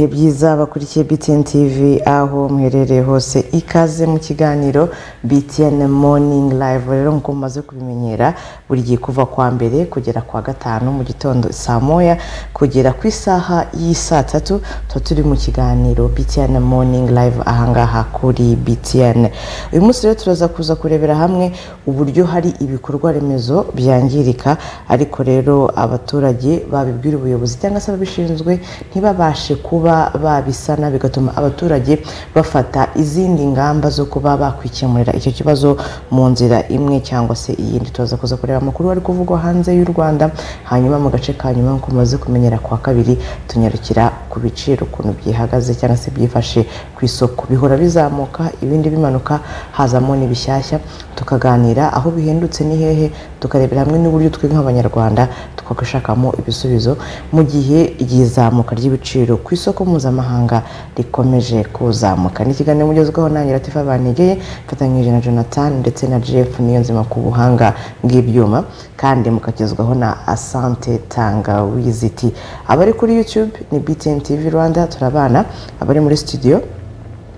ibihe byiza bakurikiye BTN TV aho muherereye hose ikaze mu kiganiro BTN Morning Live. Rero nk'uko mumaze kubimenyera buri gihe kuva kwa mbere kugera kwa gatanu mu gitondo saa moya kugera ku isaha y'isaa tatu tuba turi mu kiganiro BTN Morning Live ahangaha kuri BTN uyu munsi rero turaza kuza kurebera hamwe uburyo hari ibikorwa remezo byangirika ariko rero abaturage babibwira ubuyobozi cyangwa se ababishinzwe ntibabashe kuba babisana bigatuma abaturage bafata izindi ngamba zo kuba bakwikemurira icyo kibazo mu nzira imwe cyangwa se iyindi. Tuza kuza kureba amakuru ari kuvugwa hanze y'u rwanda hanyuma mu gace ka nyuma nk'uko mumaze kumenyera kwa kabiri tunyarukira ku biciro ukuntu byihagaze cyangwa se byifashe ku isoko. Bihora bizamuka ibindi bimanuka hazamo n'ibishyashya. Tukaganira aho bihendutse ni hehe? Tukarebera hamwe n'uburyo twe nk'abanyarwanda twagashakamo ibisubizo mu gihe izamuka ry'ibiciro ku isoko mpuzamahanga rikomeje kuzamuka. Ni ikiganiro mugezweho nanjye latifa banegeye mfatanyije na jonathan ndetse na jeff niyo nzima ku buhanga bw'ibyuma kandi mukagezwaho na asante tangawiziti abari kuri youtube ni btn tv rwanda turabana abari muri studio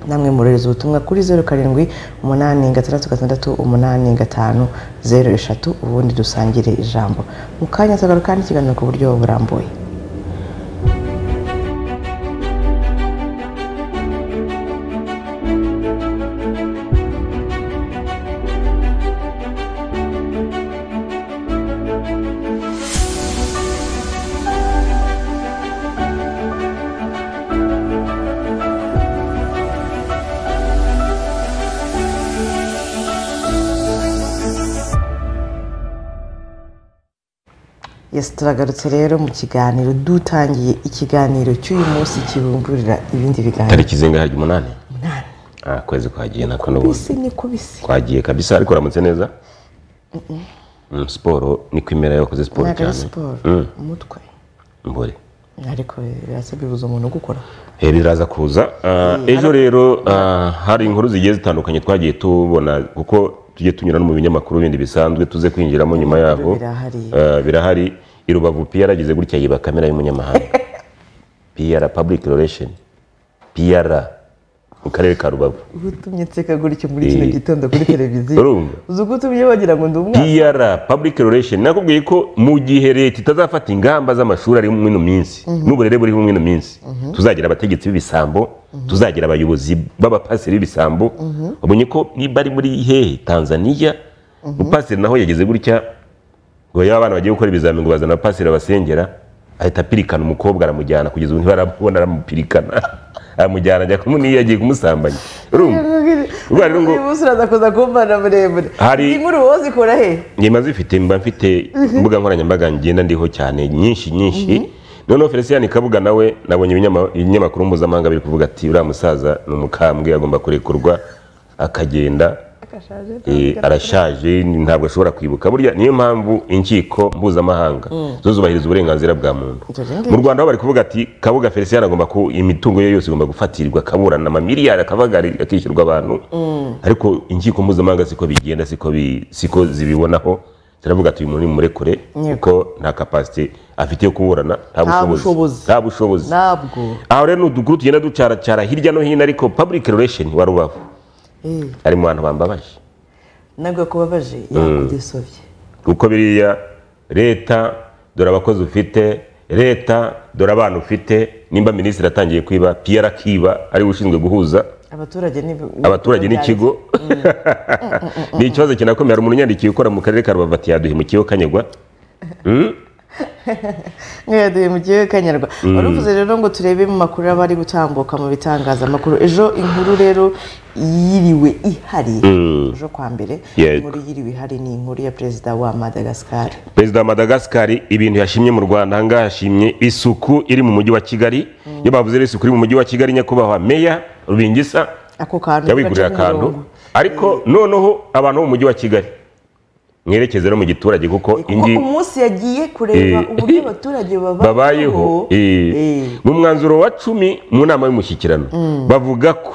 namwe murereza ubutumwa kuri zeru karindwi umunani gatandatu gatandatu umunani gatanu zeru eshatu ubundi dusangire ijambo. Mu kanya tagaruka n'ikiganiro ku buryo burambuye. Yes, turagarutse rero mu kiganiro dutangiye ikiganiro cy'uyu munsi kibumburira ibindi biganiro. Tariki zingahe? Umunani ah kwezi kwagiye nako n'ubundi ni kubisi. Kwagiye kabisa ariko uramutse neza? Mm, siporo niko imera yakoze siporo ntabwo ari cyane. siporo Mm, umutwe. Mbore ariko birasa bibuza umuntu gukora biraza kuza. Ah, ejo rero ah, hari inkuru zigiye zitandukanye twagiye tubona kuko tujye tunyura no mu binyamakuru bindi bisanzwe tuze kwinjiramo nyuma yaho. birahari. I rubavu piyara yaragize gutya yiba kamera y'umunyamahanga. Piyara public relation. Piyara mu karere ka rubavu. Uba utumye nseka gutyo muri kino Eh. gitondo kuri televiziyo. Uzi uko utumye bagira ngo ndi umwana. PR public relation. Nakubwiye ko mu gihe leta itazafata ingamba z'amashuri ari muri ino minsi n'uburere buriho muri ino minsi tuzagira abategetsi b'ibisambo tuzagira abayobozi b'abapasiteri b'ibisambo. Wabonye ko niba ari muri hehe tanzania umupasiteri naho yageze gutya ngo yaba abana bagiye gukora ibizamini ngo bazana abapasiteri babasengera ahita apirikana umukobwa aramujyana kugeza ubu ntibaramubona aramupirikana. Aramujyana ajya kumuniyo yagiye kumusambanya. Urumva? Urumva rero ngo uraza kuza kumbana muremure. Hari- iyi nkuru wowe zikura he? Nyuma zifite mba mfite imbuga nkoranyambaga ngenda ndiho cyane nyinshi nyinshi. Noneho felicien kabuga nawe nabonye ibinyama- ibinyamakuru mpuzamahanga biri kuvuga ati uriya musaza ni umukambwe agomba kurekurwa akagenda. Arashaje ntabwo ashobora kwibuka. Burya niyo mpamvu inkiko mpuzamahanga zo zubahiriza uburenganzira bwa muntu. Mu rwanda bari kuvuga ati kabuga felicien agomba ku imitungo ye yose igomba gufatirwa akaburana amamiliyari akavagari akishyurwa abantu. Ariko inkiko mpuzamahanga siko bigenda siko bi- siko zibibonaho. Ziravuga ati uyu muntu nimurekure Yego. kuko nta kapasite afite yo kuburana. Nta bushobozi. nta bushobozi. Ntabwo. Aho rero ni udukuru tugenda ducaracara hirya no hino ariko public relation wa rubavu ari mu bantu bambabaje. Ntabwo kubabaje yakudesovye kuko biriya leta dore abakozi ufite leta dore abana ufite nimba minisitiri atangiye kwiba piyara akiba ari we ushinzwe guhuza abaturage n'ikigo. Ni ikibazo kinakomeye. Hari umuntu unyandikiye ukora mu karere ka rubavu ati yaduhemukiyeho kanyagwa mwaduye mu gihe kanyarwa wari uvuze rero ngo turebe mu makuru aba ari gutambuka mu bitangazamakuru ejo inkuru rero yiriwe ihari. Ejo kwa mbere inkuru yiriwe ihari ni inkuru ya perezida wa madagascar. Perezida wa madagascar ibintu yashimye mu rwanda. Ahangaha yashimye isuku iri mu mujyi wa kigali. Iyo bavuze rero isuku iri mu mujyi wa kigali nyakubahwa meya rubingisa yabigurira akantu. ariko noneho abantu bo mu mujyi wa kigali mwerekeze no mu giturage kuko ingi umunsi yagiye kureba Eh. uburyo abaturage babayeho. Eh, Eh. mu mwanzuro wa cumi mu nama y'umushyikirano bavuga ko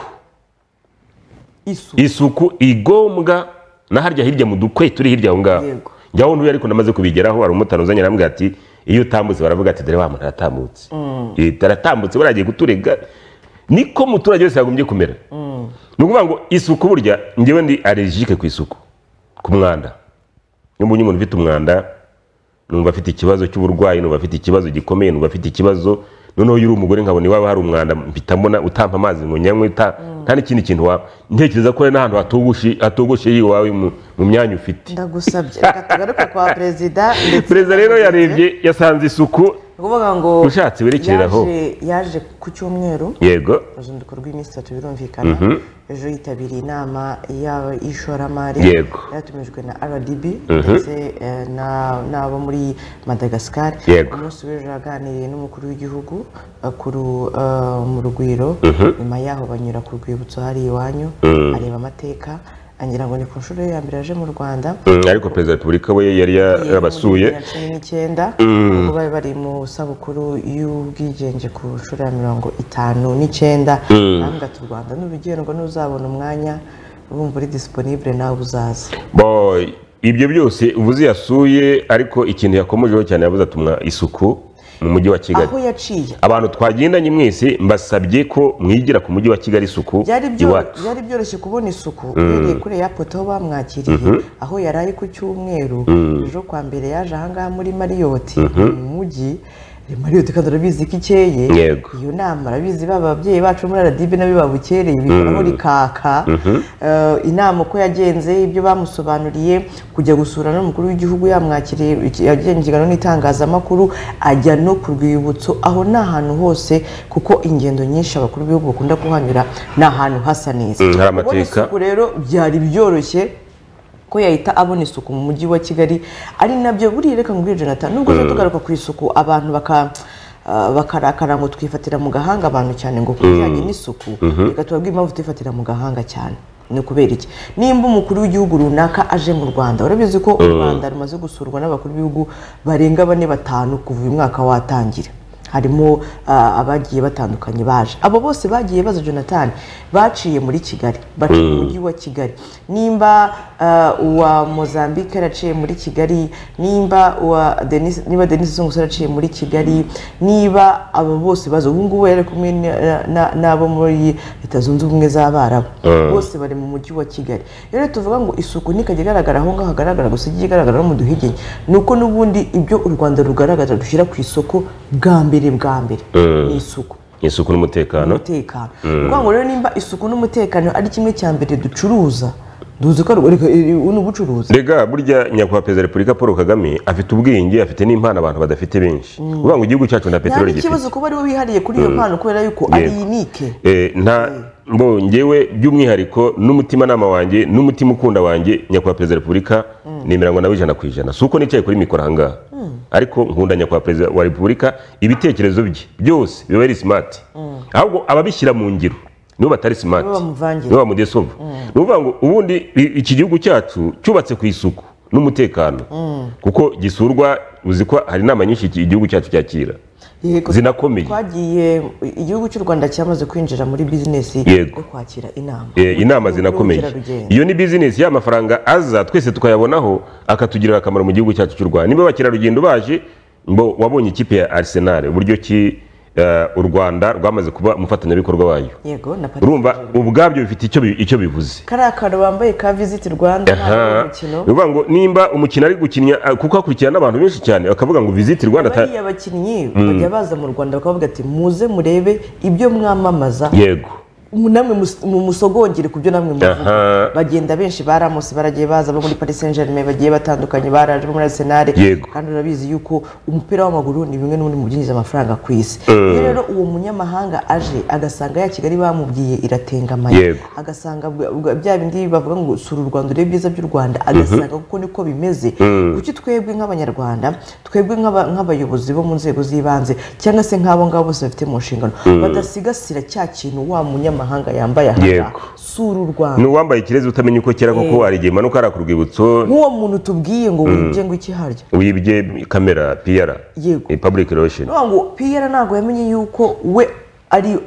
isuku. igombwa na harya hirya mu dukwe turi hirya aho ngaho. Njyaho ntuye ariko namaze kubigeraho hari umumotari uzanye arambwira ati iyo utambutse baravuga ati dore wa muntu aratambutse. Leta aratambutse baragiye kuturega. Niko umuturage wese yagombye kumera. Ni ukuvuga ngo isuku burya ngewe ndi allergique ku isuku ku mwanda. Niba umuntu ufite umwanda numva afite ikibazo cy'uburwayi numva afite ikibazo gikomeye numva afite ikibazo noneho iyo uri umugore nkabona iwaba hari umwanda mpita mbona utampa amazi ngo nyanywe nta n'ikindi kintu waba ntekereza ko n'ahantu hatogoshe iwawe mu- myanya ufite. Ndagusabye. Reka tugaruke kwa perezida perezida rero yarebye yasanze isuku. Ni ukuvuga ngo Ushatse werekerere aho. yaje- ku cyumweru. Yego. Uruzinduko rw'iminsi itatu birumvikana. Ejo yitabiriye inama y'ishoramari. Yego. yatumijwe na rdb ndetse eh, na- n'abo muri madagascar. Yego. umunsi w'ejo yaganiriye n'umukuru w'igihugu eh, ku ru- eh, mu rugwiro. Nyuma yaho banyura ku rwibutso hari iwanyu areba amateka. Angira ngo ni ku nshuro ya mbere aje mu rwanda. Mm, ariko perezida wa repubulika we yari ya- yabasuye cumi n'icyenda ubwo bari bari mu sabukuru y'ubwigenge ku nshuro ya mirongo itanu n'icyenda. Ntabwo ati u rwanda n'urugendwa n'uzabona umwanya wumva uri disiponibure nawe uzaza ibyo byose uvuze yasuye ariko ikintu yakomejeho cyane yavuze atumwa isuku. Mu mujyi wa kigali. Aho yaciye. Abantu twagendanye mwese mbasabye ko mwigira ku mujyi wa kigali isuku iwacu. byari byoroshye kubona isuku. Uhereye kuri airport aho bamwakiriye aho yari ari ku cyumweru ejo kwa mbere yaje ahangaha muri mariyoti mu mujyi. Eh, mariyoti kandi urabizi ko ikeye. Iyo nama urabizi baba ababyeyi bacu muri radibe nabo babukereye bikoraho rikaka. Eh, inama uko yagenze ibyo bamusobanuriye kujya gusura n'umukuru w'igihugu yamwakiriye yagenye ikiganiro n'itangazamakuru ajya no ku rwibutso. Aho ni ahantu hose kuko ingendo nyinshi abakuru b'ibihugu bakunda kuhanyura ni ahantu hasa neza. Mm, hari amateka. rero byari byoroshye. Ko yahita abona isuku mu mujyi wa kigali ari na byo buriya reka ngubwire jonathan nubwo tujya tugaruka ku isuku abantu baka ah, bakarakara ngo twifatira mu gahanga abantu cyane ngo ku bijyanye n'isuku. Reka tubabwire impamvu twifatira mu gahanga cyane. Ni ukubera iki? Nimba umukuru w'igihugu runaka aje mu rwanda urabizi ko u rwanda rumaze gusurwa n'abakuru b'ibihugu barenga bane batanu kuva uyu mwaka watangira. Harimo ah, abagiye batandukanye baje. Abo bose bagiye baza jonathan baciye muri kigali baciye mu mujyi wa kigali. Nimba uwa mozambique yaraciye muri kigali nimba uwa niba denis zungusa yaraciye muri kigali niba abo bose baza ubu ngubu yari kumwe na- na- n'abo muri leta zunze ubumwe z'abarabu. Bose bari mu mujyi wa kigali. Rero tuvuga ngo isuku ntikajya igaragara aho ngaho hagaragara gusa ijya igaragara no mu duhigenya ni uko n'ubundi ibyo u rwanda rugaragaza dushyira ku isoko bwa mbere bwa mbere. Ni isuku. Isuku n'umutekano? Umutekano. Ni ukuvuga ngo rero nimba isuku n'umutekano ari kimwe cya mbere ducuruza duzi ko ni ubucuruzi rega burya nyakubahwa perezida wa repubulika paul kagame afite ubwenge afite n'impano abantu badafite benshi. Uvuga ngo igihugu cyacu nta peteroli gifite. ikibazo kuba ari we wihariye kuri iyo mpano kubera yuko ari yinike Eh, nta ngewe by'umwihariko n'umutimanama wanjye n'umutima ukunda wanjye nyakubahwa perezida wa repubulika nemeranywa nawe ijana ku ijana. Si uko nicaye kuri mikoro ahangaha ariko nkunda nyakubahwa perezida wa repubulika ibitekerezo bye byose biba ari simati ahubwo ababishyira mu ngiro nibo batari simati Nibo nibo bamudesova ni ukuvuga ngo ubundi iki gihugu cyacu cyubatse ku isuku n'umutekano. Kuko gisurwa uzi ko hari inama nyinshi igihugu cyacu cyakira. Zinakomeye twagiye igihugu cy'u rwanda cyamaze kwinjira muri bizinesi yo kwakira inama. Eh, inama zinakomeye iyo ni bizinesi ya mafaranga aza twese tukayabonaho akatugirira akamaro mu gihugu cyacu cy'u rwanda. Niba abakerarugendo baje ngo wabonye ikipe ya arsenal uburyo ki u rwanda rwamaze kuba umufatanyabikorwa wayo. Urumva ubwabyo bifite icyo bi- icyo bivuze. Kariya kantu bambaye ka visiti rwanda ukuvuga ngo nimba umukino ari gukinya ah, kuko hakurikirana n'abantu benshi cyane bakavuga ngo visiti rwanda bariya bakinnyi bajya baza mu rwanda bakavuga ati muze murebe ibyo mwamamaza. Yego. Namwe mus- mu musogongere ku byo namwe muvuga bagenda benshi baramusi baragiye baza bo muri paris saint germain bagiye batandukanye baraje muri arsenal. Kandi urabizi yuko umupira w'amaguru ni bimwe n'ubundi mu byinjiza amafaranga ku isi. Iyo rero uwo munyamahanga aje agasanga ya kigali bamubwiye iratengamaye agasanga bya bindi bavuga ngo sura u rwanda urebe ibyiza by'u rwanda. Agasanga kuko niko bimeze. Kuki twebwe nk'abanyarwanda twebwe nk'aba- nk'abayobozi bo mu nzego z'ibanze cyangwa se nk'abo ngabo bose bafite mu nshingano badasigasira cya kintu wa munyamahanga yambaye aha sura u rwanda. Ni wambaye ikirezi utamenya uko kera koko hari igihe manuka ari ku rwibutso nk'uwo muntu tubwiye ngo wibye ngo iki harya? Wibye kamera piyara Yego. public relation. Ngo PR ntabwo yamenye yuko we ari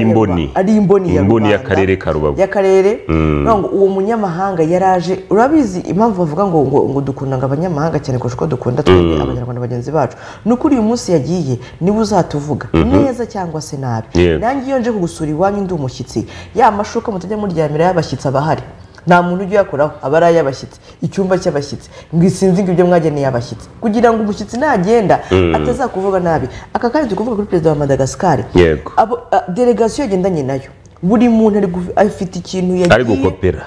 imboni. ari imboni y'akarere ka Rubavu. y'akarere ngo uwo munyamahanga yaraje. Urabizi impamvu bavuga ngo ngo, ngo dukunda ngo abanyamahanga cyane kurusha uko dukunda twebwe abanyarwanda bagenzi bacu. Ni uko uyu munsi yagiye ni we uzatuvuga. Neza cyangwa se nabi. Nanjye iyo nje kugusura iwanyu ndi umushyitsi. Ya mashuka mutajya muryamira y'abashyitsi aba ahari. Nta muntu ujya uyakoraho aba ari ay'abashyitsi. Icyumba cy'abashyitsi. Ngo isinzi ngo ibyo mwageneye abashyitsi. Kugira ngo umushyitsi nagenda atazakuvuga nabi. Aka kanya turi kuvuga kuri perezida wa. Abo- a- delegasiyo yagendanye na yo. Buri muntu afite ikintu yagiye ari gukopera. Eh,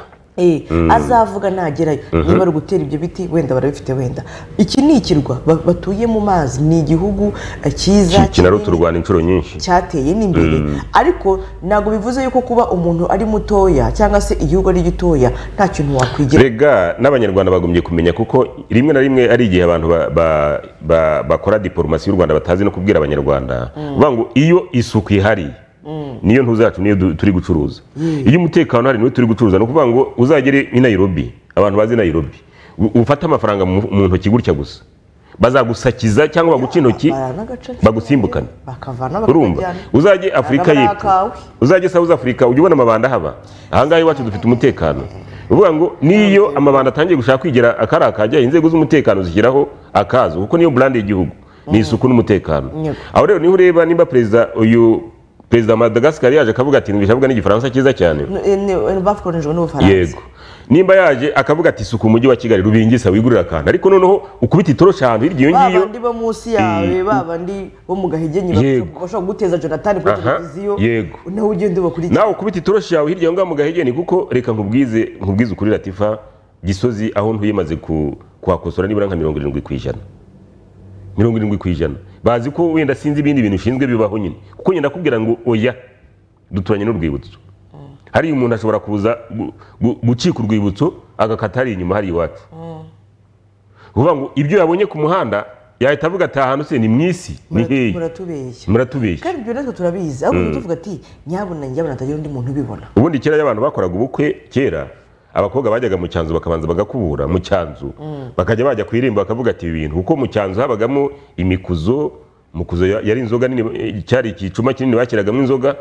azavuga nagerayo. Niba ari ugutera ibyo biti wenda barabifite wenda. Iki ni ikirwa ba- batuye mu mazi. Ni igihugu eh, cyiza kinaruta u rwanda inshuro nyinshi. cyateye n'imbere. Ariko ntabwo bivuze yuko kuba umuntu ari mutoya cyangwa se igihugu ari gitoya nta kintu wakwigira rega n'abanyarwanda bagombye kumenya kuko rimwe na rimwe ari igihe abantu ba- ba- ba- bakora diporomasi y'u rwanda batazi no kubwira abanyarwanda. Bavuga ngo iyo isuku ihari niyo ntuza yacu niyo turi gucuruza. Iyo umutekano uhari niyo turi gucuruza ni ukuvuga ngo uzagere i nairobi. Abantu bazi nairobi. U- ufate amafaranga mu ntoki gutya gusa. Bazagusakiza cyangwa baguca intoki baranagaca bagusimbukane. Bakavana urumva? Uzajye afurika y'epfo. uzajye south africa ujye ubona amabanda haba ahangaha iwacu dufite umutekano. Uvuga ngo niyo amabanda atangiye gushaka kwigira akari akajya inzego z'umutekano zishyiraho akazo kuko niyo brand y'igihugu. Ni isuku n'umutekano. Aho rero ni ho ureba nimba perezida uyu perezida wa madagascar yaje akavuga ati nibishavuga n'igifaransa cyiza cyane. Bakoronijwe n'ubufaransa yego. Nimba yaje akavuga ati isuku umujyi wa kigali rubingisa wigurira akantu. Ariko noneho ukubita itoroshi ahantu hirya iyo ngiyo bandi bo munsi yawe ba bandi bo mu Yego. bashobora kuguteza jonathan kuri televiziyo. yego. nawe ugenda ubakurikira nawe ukubita itoroshi yawe hirya aho ngaho mu gahegeni kuko reka nkubwize nkubwize ukuri latifa gisozi aho ntuye maze ku- kuhakosora nibura nka mirongo irindwi ku ijana. Mirongo irindwi ku ijana. Bazi ko wenda sinzi ibindi bintu ushinzwe bibaho nyine. Kuko ngenda kubwira ngo oya duturanye n'urwibutso. Hariya umuntu ashobora kuza gu- gu- gucika urwibutso agakata hariya inyuma hariya iwacu. Uvuga ngo ibyo yabonye ku muhanda yahita avuga ati aha hantu se ni mu isi ni hehe? muratubeshya. Muratubeshya. Kandi ibyo natwe turabizi. Ariko mm. tuvuga ati nyabuna njyabona hatagira undi muntu ubibona. Ubundi kera iyo abantu bakoraga ubukwe kera abakobwa bajyaga mu cyanzu bakabanza bagakubura mu cyanzu. Bakajya bajya ku irembo bakavuga ati ibi bintu. Kuko mu cyanzu habagamo imikuzo mukuzo ya- yari inzoga nini cyari igicuma kinini bashyiragamo inzoga.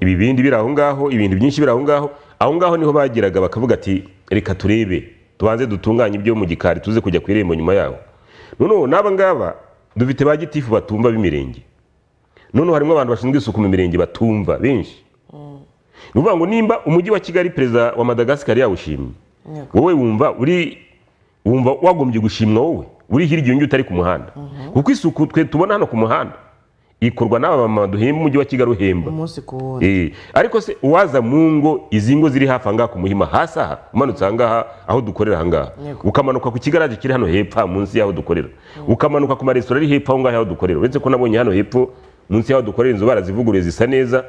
Ibibindi biri aho ngaho ibintu byinshi biri aho ngaho. Aho ngaho ni ho bageraga bakavuga ati reka turebe tubanze dutunganye ibyo mu gikari tuze kujya ku irembo nyuma yaho. Noneho n'aba ngaba dufite ba gitifu batumva b'imirenge. Noneho harimo abantu bashinzwe isuku mu mirenge batumva benshi. Ni ukuvuga ngo nimba umujyi wa kigali perezida wa madagascar yawushimye wowe wumva uri wumva wagombye gushimwa wowe uri hirya iyo ngiyo utari ku muhanda. Kuko isuku twe tubona hano ku muhanda ikorwa n'aba mama duhemba umujyi wa kigali uhemba. Umunsi ku wundi. Eh, ariko se uwaza mu ngo izi ngo ziri hafi ahangaha ku muhima hasi aha umanutse ahangaha aho dukorera ahangaha ukamanuka ku kigaraje kiri hano hepfo munsi y'aho dukorera. Ukamanuka ku maresitora ari hepfo aho ngaho aho dukorera. Uretse ko nabonye hano hepfo munsi y'aho dukorera inzu barazivuguruye zisa neza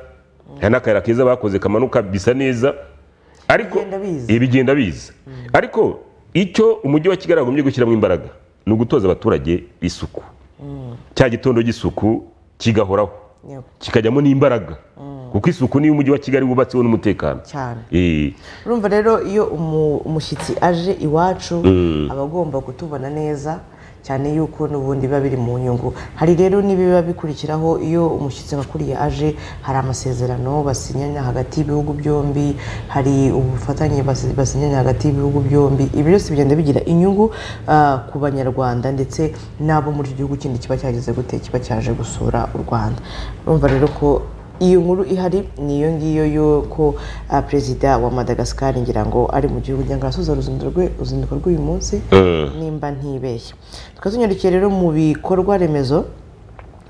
hari n'akayira keza bakoze kamanuka bisa neza. Ariko Bigenda biza. Ariko icyo umujyi wa kigali wagombye gushyiramo imbaraga ni ugutoza abaturage isuku. Cya gitondo cy'isuku kigahoraho. Kikajyamo n'imbaraga. Kuko isuku niyo umujyi wa kigali wubatseho n'umutekano. Cyane. Eh, urumva rero iyo umu- umushyitsi aje iwacu aba agomba kutubona neza cyane yuko n'ubundi biba biri mu nyungu. Hari rero n'ibiba bikurikiraho iyo umushyitsi abakuriye aje hari amasezerano basinyanya hagati y'ibihugu byombi hari ubufatanye basi- basinyanya hagati y'ibihugu byombi. Ibi byose bigenda bigira inyungu ah, ku banyarwanda ndetse n'abo muri icyo gihugu kindi kiba cyageze gute kiba cyaje gusura u rwanda. Urumva rero ko iyo nkuru ihari ni iyo ngiyo y'uko ah, perezida wa madagascar ngira ngo ari mu gihugu ngira ngo arasoza uruzinduko rw'uyu munsi nimba ntibeshya. Tukaba rero mu bikorwa remezo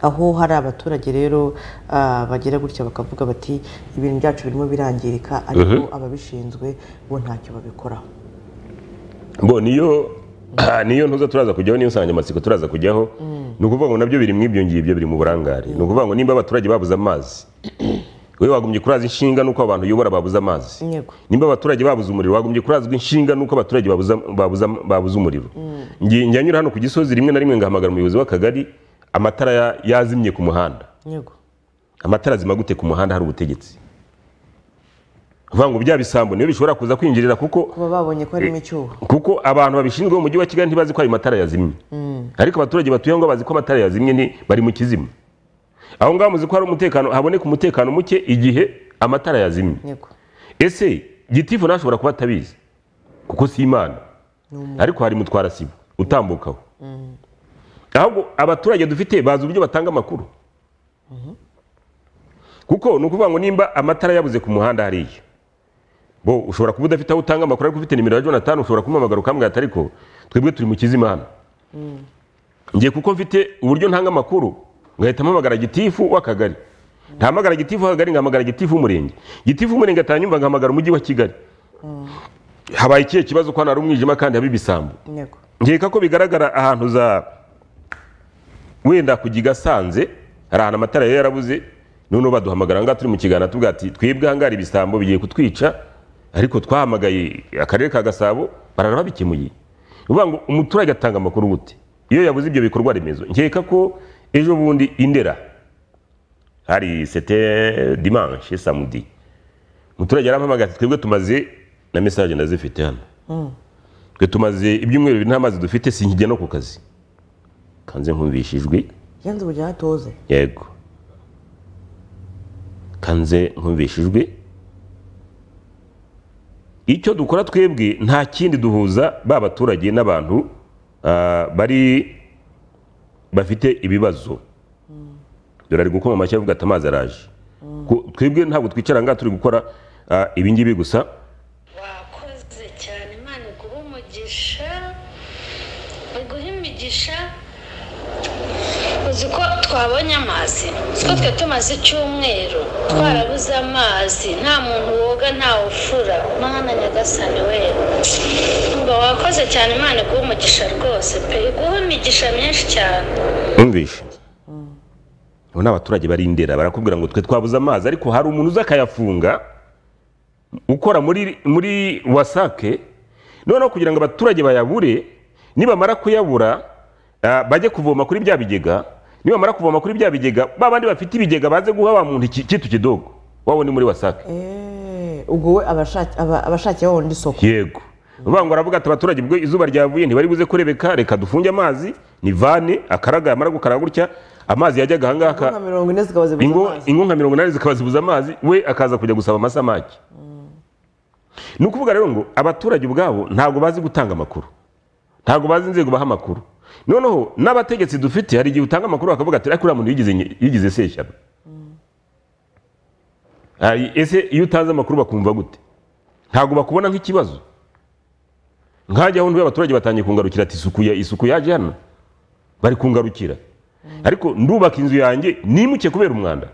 aho hari abaturage rero ah, bagira gutya bakavuga bati ibintu byacu birimo birangirika ariko ababishinzwe bo ntacyo babikoraho. Niyo niyo ntuza turaza kujyaho niyo nsanganyamatsiko turaza kujyaho. Ni ukuvuga ngo na byo biri mu ibyo ngibyo biri mu burangare. Ni ukuvuga ngo nimba abaturage babuze amazi wowe wagombye kuraza inshinga n'uko abantu uyobora babuze amazi. Nimba abaturage babuze umuriro wagombye kurazwa inshinga n'uko abaturage babuze, umuriro. Ngi- njya nyura hano ku gisozi rimwe na rimwe ngahamagara umuyobozi w'akagari amatara ya- yazimye ku muhanda. Amatara azima gute ku muhanda hari ubutegetsi? Uvuga ngo bya bisambo niyo bishobora kuza kwinjirira kuko babonye ko harimo icyuho. kuko abantu babishinzwe mu mujyi wa kigali ntibazi ko ayo matara yazimye. Ariko abaturage batuye ngaho bazi ko amatara yazimye bari mu kizima. Aho ngaho muzi ko hari umutekano haboneka umutekano muke igihe amatara yazimye. Ese gitifu ntashobora kuba atabizi? Kuko si imana. Ariko hari mutwara sibo utambukaho ahubwo abaturage dufite bazi uburyo batanga amakuru. Kuko ni ukuvuga ngo nimba amatara yabuze ku muhanda hariya bo ushobora kuba udafite aho utanga amakuru ariko ufite nimero ya jonathan ushobora kumuhamagara ukambwira ati ariko twebwe turi mu kizimana. Ngiye kuko mfite uburyo ntanga amakuru ngahita mpamagara gitifu w'akagari ntahamagara gitifu w'akagari ngahamagara gitifu w'umurenge. Gitifu w'umurenge atanyumva ngahamagara umujyi wa kigali. Habaye ikihe kibazo ko hano hari umwijima kandi haba ibisambo? Nkeka ko bigaragara ahantu za wenda ku gigasanze hari ahantu amatara yari yarabuze noneho baduhamagara ngaha turi mu kiganiro tuvuga ati twebwe ahangaha hari ibisambo bigiye kutwica. Ariko twahamagaye akarere ka gasabo ni ukuvuga ngo umuturage atanga amakuru gute? Iyo yabuze ibyo bikorwa remezo nkeka ko ejo bundi indera. Hari sete dimanche samedi. Umuturage yarampamagaye twebwe tumaze na mesaje ndazifite hano. Twe tumaze ibyumweru bibiri nta mazi dufite sinkijya no ku kazi. Kanze nkumvishijwe. Yanze hatoze yego. Kanze nkumvishijwe. Icyo dukora twebwe nta kindi duhuza ba baturage n'abantu ah, bari bafite ibibazo. Dore ari gukoma amashyi avuga ati amazi araje. Ku- twebwe ntabwo twicara ngaha turi gukora ah, ibi ngibi gusa wakoze cyane imana iguha umugisha iguha imigisha uzi ko twabonye amazi. Uzi ko twe tumaze icyumweru twarabuze amazi. Nta muntu woga ntawe ufura mwana nyagasani we. Ngo wakoze cyane imana iguha umugisha rwose. Pe iguha imigisha myinshi cyane. Numvishe abo ni abaturage bari indera barakubwira ngo twe twabuze amazi. Ariko hari umuntu uza akayafunga ukora muri muri wasake. Noneho kugira ngo abaturage bayabure nibamara kuyabura ah, bajye kuvoma kuri bya bigega. Nibamara kuvoma kuri bya bigega ba bandi bafite ibigega baze guha wa muntu iki- kitu kidogo wabo ni muri wasake Eh, ubwo we abashaki- aba- abashakiye wundi isoko yego. Ngo aravuga ati abaturage ubwo izuba ryavuye ntibari buze kurebeka reka dufunge amazi ni vane akaraga yamara gukaraga gutya amazi yajyaga ahangaha ingo nka mirongo inani zikaba zibuza amazi we akaza kujya gusaba amasamaki ni ukuvuga rero ngo abaturage ubwabo ntabwo bazi gutanga amakuru. Ntabwo bazi inzego baha amakuru. Noneho n'abategetsi dufite hari igihe utanga amakuru bakavuga ati ariko uriya muntu yigize seshyano ese iyo utanze amakuru bakumva gute? Ntabwo bakubona nk'ikibazo. Nkajya aho abaturage batangiye kungarukira ati isuku ya isuku yaje hano. Bari kungarukira. Ariko ndubaka inzu yanjye nimuke kubera umwanda.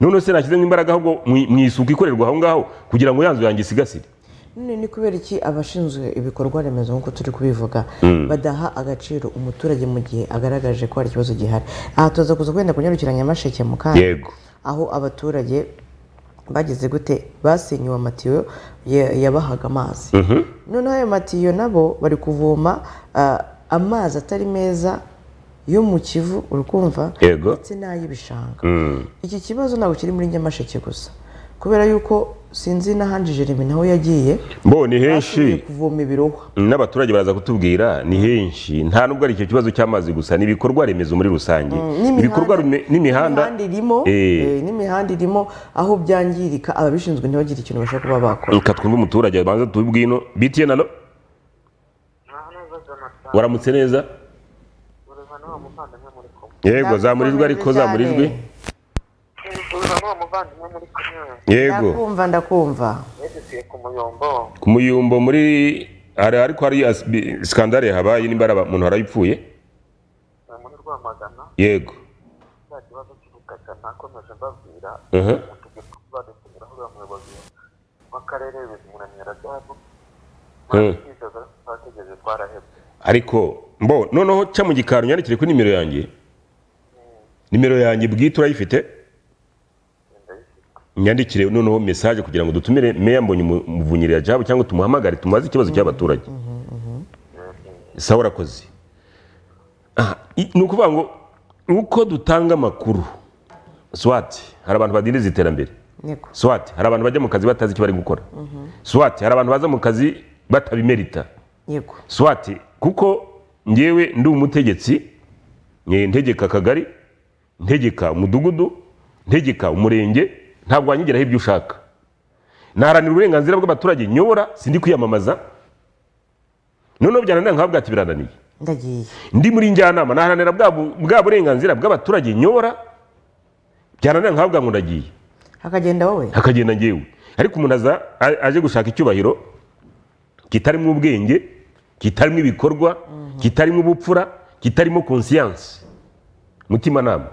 None se nashyizemo imbaraga ahubwo mu isuku ikorerwa aho ngaho kugira ngo ya nzu yanjye isigasire. None ni kubera iki abashinzwe ibikorwa remezo nk'uko turi kubivuga badaha agaciro umuturage mu gihe agaragaje ko hari ikibazo gihari? Aha tuza kuza kwenda kunyarukira nyamasheke mu kanya. Yego. Aho abaturage bageze gute? Basenyuwe amatiyo ya- yabahaga amazi. Noneho ayo matiyo nabo bari kuvoma ah, amazi atari meza yo mu kivu uri kumva Yego. ndetse n'ay'ibishanga. Iki kibazo ntabwo kiri muri nyamasheke gusa. Kubera yuko sinzi n'ahandi jeremy nawe yagiye. Mbo ni henshi. Kuvoma ibirohwa n'abaturage baraza kutubwira ni henshi. Nta nubwo ari icyo kibazo cy'amazi gusa ni ibikorwa remezo muri rusange. Ibikorwa reme- n'imihanda. Irimo Eh. eh, n'imihanda irimo aho byangirika ababishinzwe ntibagire ikintu bashobora kuba bakora. Reka twumve umuturage banza tubibwe ino. Btn alo waramutse neza? Yego zamurijwe ariko umuvandimwe muri yego. Ndakumva ndakumva. Ku muyombo. Ku muri hari ariko hari skandale habaye nimba ari umuntu warayipfuye? Eh, muri rwamagana. Yego. Cya kibazo cy'ubutaka nakomeje mbabwira. Mhm. umutegeko badutumiraho uriya muyobozi w'akarere bizimunanira byabo Mhm. twizeza twategereje twarahebye ariko mbo noneho cya mu gikari unyandikire kuri nimero yanjye. Nimero yanjye bwite urayifite? Nyandikire noneho mesaje kugira ngo dutumire meya mbonye umuvunyirira jabo cyangwa tumuhamagare tumubaze ikibazo cy'abaturage. Sawa urakoze. Ah, ni ukuvuga ngo uko dutanga amakuru swati hari abantu badindiza iterambere. Swati hari abantu bajya mu kazi batazi icyo bari gukora. Swati hari abantu baza mu kazi batabimerita. Swati kuko ngewe ndi umutegetsi ntegeka akagari ntegeka umudugudu ntegeka umurenge ntabwo wanyigiraho ibyo ushaka. Naharanira uburenganzira bw'abaturage. Nyobora sindi kwiyamamaza. Noneho byananira nkavuga ati birananiye. Ndi muri njyanama. Naharanira bwa bu- bwa burenganzira bw'abaturage. Nyobora byananira nkavuga ngo ndagiye. Hakagenda wowe? Hakagenda ngewe ariko umuntu aza aje gushaka icyubahiro kitarimo ubwenge kitarimo ibikorwa kitarimo ubupfura kitarimo konsiyanse mutimanama.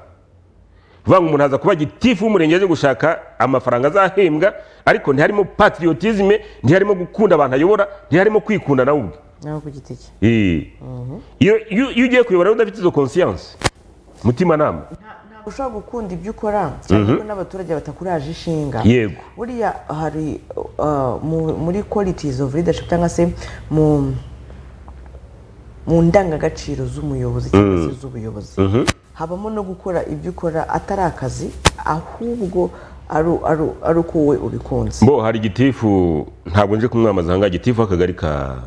Vuga ngo umuntu aza kuba gitifu w'umurenge aje gushaka amafaranga azahembwa ariko ntiharimo patriotisme ntiharimo gukunda abantu ayobora ntiharimo kwikunda nawe ubwe. Nawe ku giti cye. Eh. iyo ugiye kuyobora udafite izo konsiyanse mutimanama ntabwo ushobora gukunda ibyo ukora cyane ko n'abaturage batakuraje ishinga. Yego. Buriya hari uh, mu- muri qualities of leadership cyangwa se mu mu ndangagaciro z'umuyobozi cyangwa se z'ubuyobozi. Habamo no gukora ibyo ukora atari akazi ahubwo ari uko wowe ubikunze. Bo hari igitifu ntabwo nje kumwamaza ahangaha igitifu w'akagari ka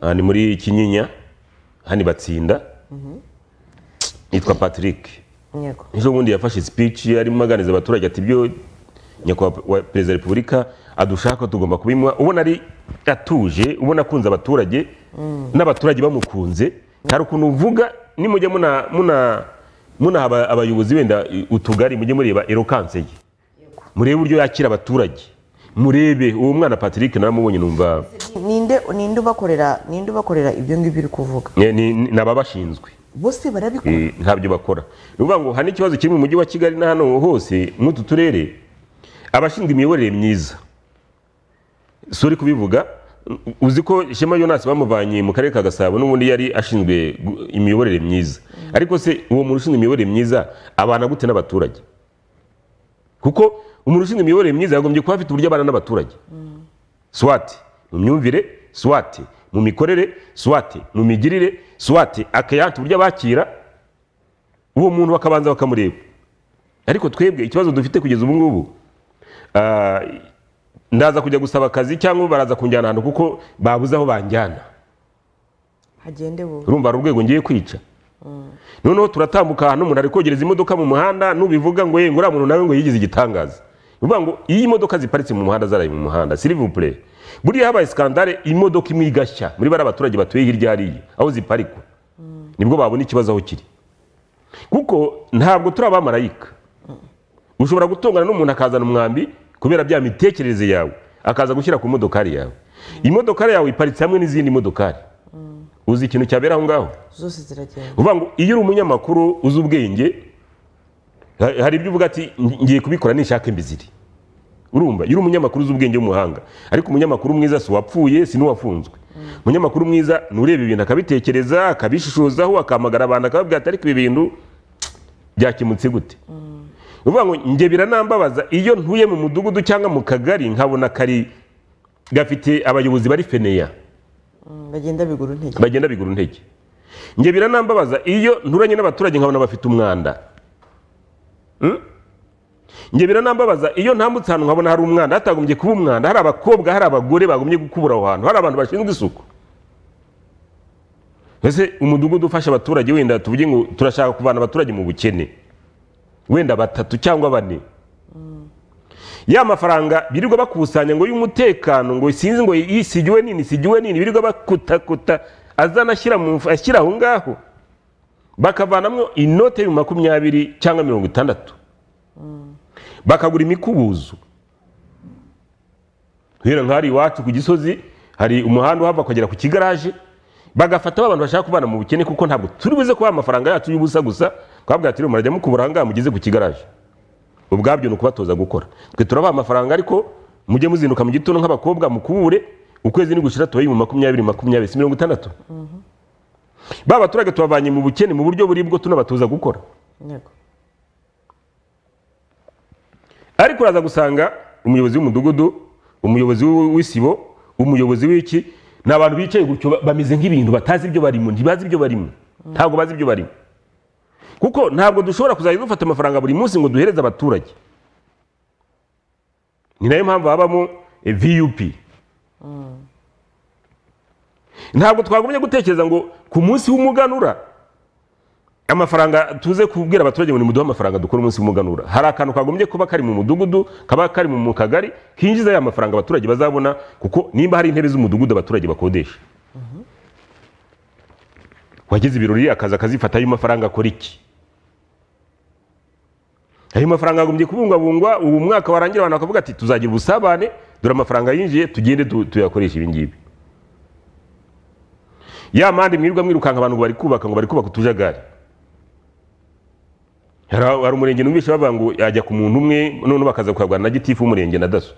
aha ni muri kinyinya hano batsinda. Yitwa patrick. Ejo bundi yafashe speech arimo aganiriza abaturage ati ibyo nyakubahwa wa perezida wa repubulika adushaka tugomba kubimuha ubona ari atuje ubona akunze abaturage n'abaturage bamukunze. Hari ukuntu uvuga nimujya muna muna munaha aba- abayobozi wenda utugari mujye mureba elokanse ye murebe uburyo yakira abaturage. Murebe uwo mwana patrick naramubonye numva ninde ninde ubakorera ninde ubakorera ibyo ngibyo uri kuvuga? Ni- ababashinzwe bose barabikora. Eh, ntabyo bakora. Ni ukuvuga ngo hari n'ikibazo kiri mu mujyi wa kigali na hano hose n'utu turere abashinzwe imiyoborere myiza. Si uri kubivuga? Uzi ko shema yonasi bamuvanye mu karere ka gasabo n'ubundi yari ashinzwe imiyoborere myiza. Ariko se uwo muntu ushinzwe imiyoborere myiza abana gute n'abaturage? Kuko umuntu ushinzwe imiyoborere myiza yagombye kuba afite uburyo abana n'abaturage. Swati mu myumvire swati mu mikorere swati mu migirire swati akayanta uburyo abakira uwo muntu bakabanza bakamureba ariko twebwe ikibazo dufite kugeza ubu ngubu ah, ndaza kujya gusaba akazi cyangwa baraza kunjyana ahantu kuko babuze aho banjyana. Urumva hari urwego ngiye kwica. Noneho turatambuka ahantu umuntu ari kogereza imodoka mu muhanda nubivuga ngo ye ngo uriya muntu nawe ngo yigize igitangaza. Ni ukuvuga ngo iyo imodoka ziparitse mu muhanda zaraye mu muhanda silivupure buriya habaye skandale imodoka imwe igashya muri bariya abaturage batuye hirya hariya aho ziparikwa. Nibwo babona ikibazo aho kiri. Kuko ntabwo turi abamarayika ushobora gutongana n'umuntu akazana umwambi kubera bya mitekerereze yawe. Akaza gushyira ku modokari yawe. Imodokari yawe iparitse hamwe n'izindi modokari. Uzi ikintu cyabera aho ngaho? Zose ziragenda. Ngo iyo uri umunyamakuru uzi ubwenge ha- hari ibyo uvuga ati "Ngi- ngiye kubikora nishaka imbiziri urumva iyo uri umunyamakuru uzi ubwenge w'umuhanga. Ariko umunyamakuru mwiza si uwapfuye si n'uwafunzwe. Umunyamakuru mwiza ni ureba ibintu akabitekereza akabishishozaho akamagara abantu akababwira ati ariko ibi bintu byakemutse gute? Ni ukuvuga ngo njye biranambabaza iyo ntuye mu mudugudu cyangwa mu kagari nkabona kari gafite abayobozi bari feneya. Mm, bagenda bigura intege. Bagenda bigura intege. Njye biranambabaza iyo nturanye n'abaturage nkabona bafite umwanda. Hmm? njye biranambabaza iyo ntambutse ahantu nkabona hari umwanda. Hatagombye kuba umwanda. Hari abakobwa hari abagore bagombye gukubura aho hantu. Hari abantu bashinzwe isuku. Ese umudugudu ufasha abaturage wenda tuvuge ngo turashaka kuvana abaturage mu bukene? Wenda batatu cyangwa bane. Ya mafaranga birirwa bakusanya ngo y'umutekano ngo sinzi ngo isigiwe nini isigiwe nini birirwa bakutakuta azana ashyira aho ngaho. Bakavanamo inote y'ibihumbi makumyabiri cyangwa mirongo itandatu. Bakagura imikubuzo. Hera nk'ahari iwacu ku gisozi hari umuhanda uhava ukagera ku kigaraje. Bagafata abantu bashaka kubana mu bukene kuko ntabwo turi buze kubaha amafaranga yacu y'ubusa gusa. Twabwira ati "Rero murajya mukubura aha ngaha mugeze ku kigaraje. Ubwabyo ni ukubatoza gukora. Twe turabaha amafaranga ariko mujye muzinduka mu gitondo nk'abakobwa mukubure ukwezi ni gushira tubaye mu makumyabiri makumyabiri si mirongo itandatu. Ba baturage tubavanye mu bukene mu buryo buri bwo tunabatoza gukora. Ariko uraza gusanga umuyobozi w'umudugudu umuyobozi w'i- w'isibo umuyobozi w'iki ni abantu bicaye gutyo ba- bameze nk'ibintu batazi ibyo barimo ntibazi ibyo barimo. Ntabwo bazi ibyo barimo. Kuko ntabwo dushobora kuzajya dufata amafaranga buri munsi ngo duhereze abaturage. Ni na yo mpamvu habamo vup ntabwo twagumye gutekereza ngo ku munsi w'umuganura amafaranga tuze kubwira abaturage ngo nimuduhe amafaranga dukora umunsi w'umuganura. Hari akantu kagombye kuba kari mu mudugudu kaba kari mu kagari kinjiza ya mafaranga abaturage bazabona kuko nimba hari intebe z'umudugudu abaturage bakodesha. Wagize ibirori akaza akazifata ayo mafaranga akora iki? Ayo mafaranga agombye kubungabungwa ubu mwaka warangira abantu bakavuga ati tuzagira ubusabane dore amafaranga yinjiye tugende tu- tuyakoreshe ibi ngibi. Ya mande mwirirwa mwirukanka abantu bari kubaka ngo bari kubaka utujagari. Hari umurenge numvise bavuga ngo yajya ku muntu umwe noneho bakaza kuhabwana na gitifu w'umurenge na daso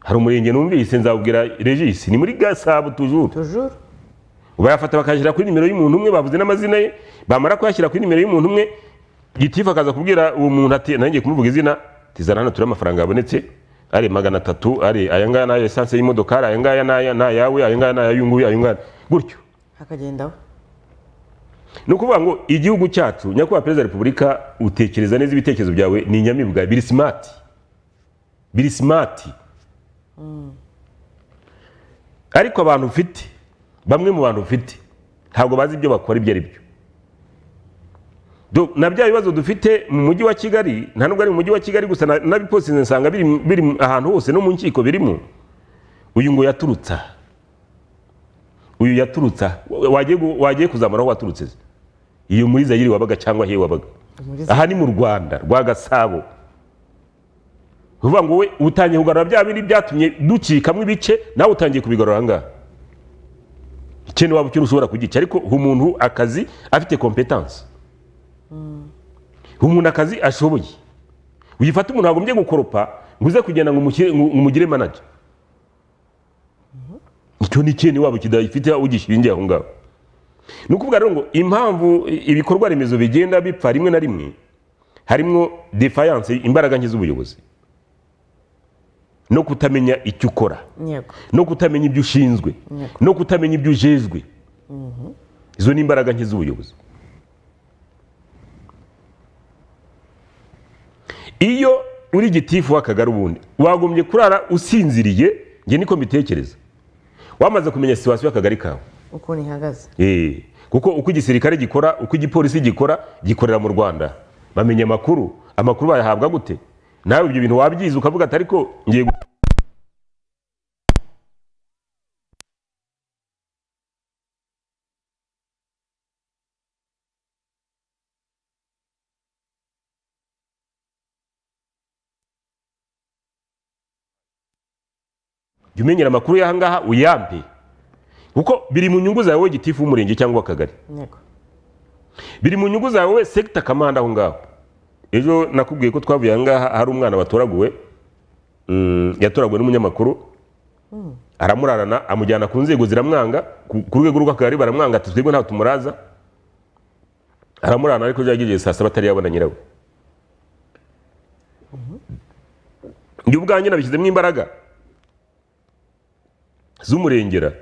hari umurenge numvise nzabwira regisi ni muri gasabo tujuru tujuru bayafata bakayashyira kuri nimero y'umuntu umwe bavuze n'amazina ye bamara kuyashyira kuri nimero y'umuntu umwe gitifu akaza kubwira uwo muntu ati nanjye kumuvuga izina tizana hano turi amafaranga yabonetse ari magana atatu ari aya ngaya n'aya esanse y'imodokari aya ngaya ni ayawe aya ngaya ni ay'uyunguyu aya ngaya gutyo. Hakagendaho ni ukuvuga ngo igihugu cyacu nyakubahwa perezida wa repubulika utekereza neza ibitekerezo byawe ni inyamibwa. Biri simati biri simati ariko abantu ufite bamwe mu bantu ufite ntabwo bazi ibyo bakora ibyo ari byo na bya bibazo dufite mu mujyi wa kigali nta nubwo ari mu mujyi wa kigali gusa na- n'abiposita nsanga biri ahantu hose no mu nkiko birimo. Uyu ngo yaturutsa. Uyu yaturutsa. Wagiye kuzamura aho waturutse? Se? iyo muri zayiri wabaga cyangwa hehe wabaga? Aha ni mu rwanda rwa gasabo uvuga ngo we utangiye kugarura bya bindi byatumye ducikamo ibice nawe utangiye kubigarura aha ngaha ikintu waba ukiri ushobora kugica. Ariko umuntu akazi afite kompetansi ha umuntu akazi ashoboye. Uyifata umuntu wagombye gukoropa ngo uze kugenda ngo umugire manager. Icyo ni ikintu waba kidafite ugishingiye aho ngaho. Ni ukuvuga rero ngo impamvu ibikorwa remezo bigenda bipfa rimwe na rimwe harimo defiance imbaraga nke z'ubuyobozi. No kutamenya icyo ukora. No kutamenya ibyo ushinzwe. No kutamenya ibyo ujejwe. Izo ni imbaraga nke z'ubuyobozi. Iyo uri gitifu w'akagari ubundi wagombye kurara usinziriye njye niko mbitekereza. Wamaze kumenya situwasiyo y'akagari kawe. Ukuntu ihagaze. Eh, kuko uko igisirikare gikora uko igipolisi gikora gikorera mu rwanda. Bamenya amakuru amakuru bayahabwa gute? Nawe ibyo bintu wabyize ukavuga ati ariko ngiye jya umenyera amakuru y'aha ngaha uyampe kuko biri mu nyungu zawe gitifu w'umurenge cyangwa w'akagari yego. Biri mu nyungu zawe wowe sekita kamanda aho ngaho. Ejo nakubwiye ko twavuye aha ngaha hari umwana watoraguwe mm, yatoraguwe n'umunyamakuru. Aramurarana amujyana ku nzego ziramwanga ku rwego rw'akagari baramwanga ati twebwe ntabwo tumuraza. Aramurarana ariko byagejeje saa saba atari yabona nyirawe njye ubwanjye nabishyizemo imbaraga. Z'umurengera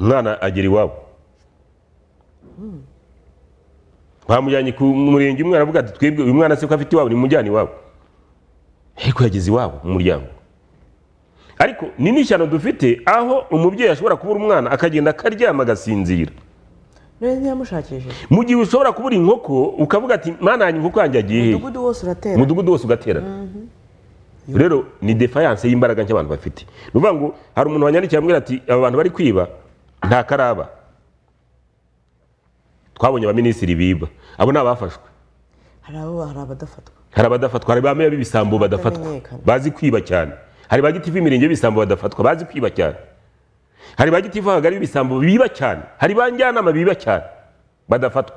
umwana agera iwabo. Bamujyanye ku murenge umwana avuga ati twebwe uyu mwana se ko afite iwabo nimujyane iwabo. Ariko yageze iwabo mu muryango. Ariko ni n'ishyano dufite aho umubyeyi ashobora kubura umwana akagenda akaryama agasinzira. Mu gihe ushobora kubura inkoko ukavuga ati mana yanjye inkoko yanjye agiye hehe umudugudu wose uratera. Umudugudu wose ugaterana. Rero ni defiance y'imbaraga nke abantu bafite. Ni ukuvuga ngo hari umuntu wanyandikiye ambwira ati aba bantu bari kwiba nta karaba twabonye abaminisitiri biba. Abo ni abafashwe. Hari abadafatwa. Hari abadafatwa. Hari ba meya b'ibisambo badafatwa. Bazi kwiba cyane. Hari ba gitifu imirenge b'ibisambo badafatwa. Bazi kwiba cyane. Hari ba gitifu abagari b'ibisambo biba cyane. Hari ba njyanama biba cyane. Badafatwa.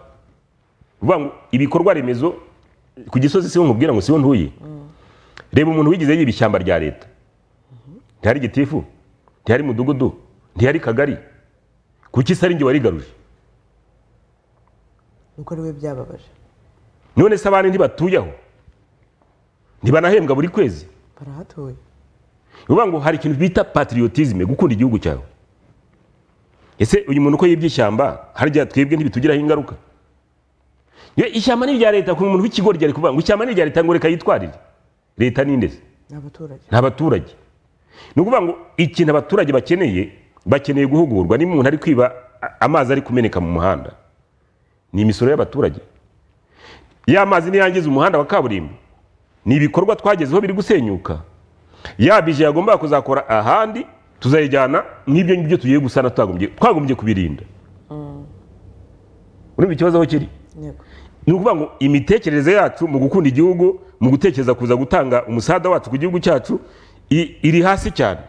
Ni ukuvuga ngo ibikorwa remezo ku gisozi siho nkubwira ngo siho ntuye. Reba umuntu wigize yiba ishyamba rya leta. Ntihari gitifu ntihari mudugudu ntihari kagari. Kuki se ari warigaruje? Nuko ari we byababaje. None se abandi ntibatuye aho? Ntibanahembwa buri kwezi? Barahatuye. Ni ukuvuga ngo hari ikintu bita patriotisme gukunda igihugu cyawe. Ese uyu muntu uko yibye ishyamba harya twebwe ntibitugiraho ingaruka? Ishyamba ni irya leta ku muntu w'ikigori ryari kuvuga ngo ishyamba ni irya leta ngo reka yitwarire. Leta ni ndetse? Ni abaturage ni ukuvuga ngo ikintu abaturage bakeneye bakeneye guhugurwa. Niba umuntu ari kwiba amazi ari kumeneka mu muhanda. Ni imisoro y'abaturage. Ya mazi niyangiza umuhanda wa kaburimbo. Ni ibikorwa twagezeho biri gusenyuka. Ya bije yagombaga kuzakora ahandi tuzayijyana n'ibyo ngibyo tugiye gusana twagombye kubirinda. Urumva ikibazo aho kiri? Ni ukuvuga ngo imitekerereze yacu mu gukunda igihugu mu gutekereza kuza gutanga umusada wacu ku gihugu cyacu iri hasi cyane.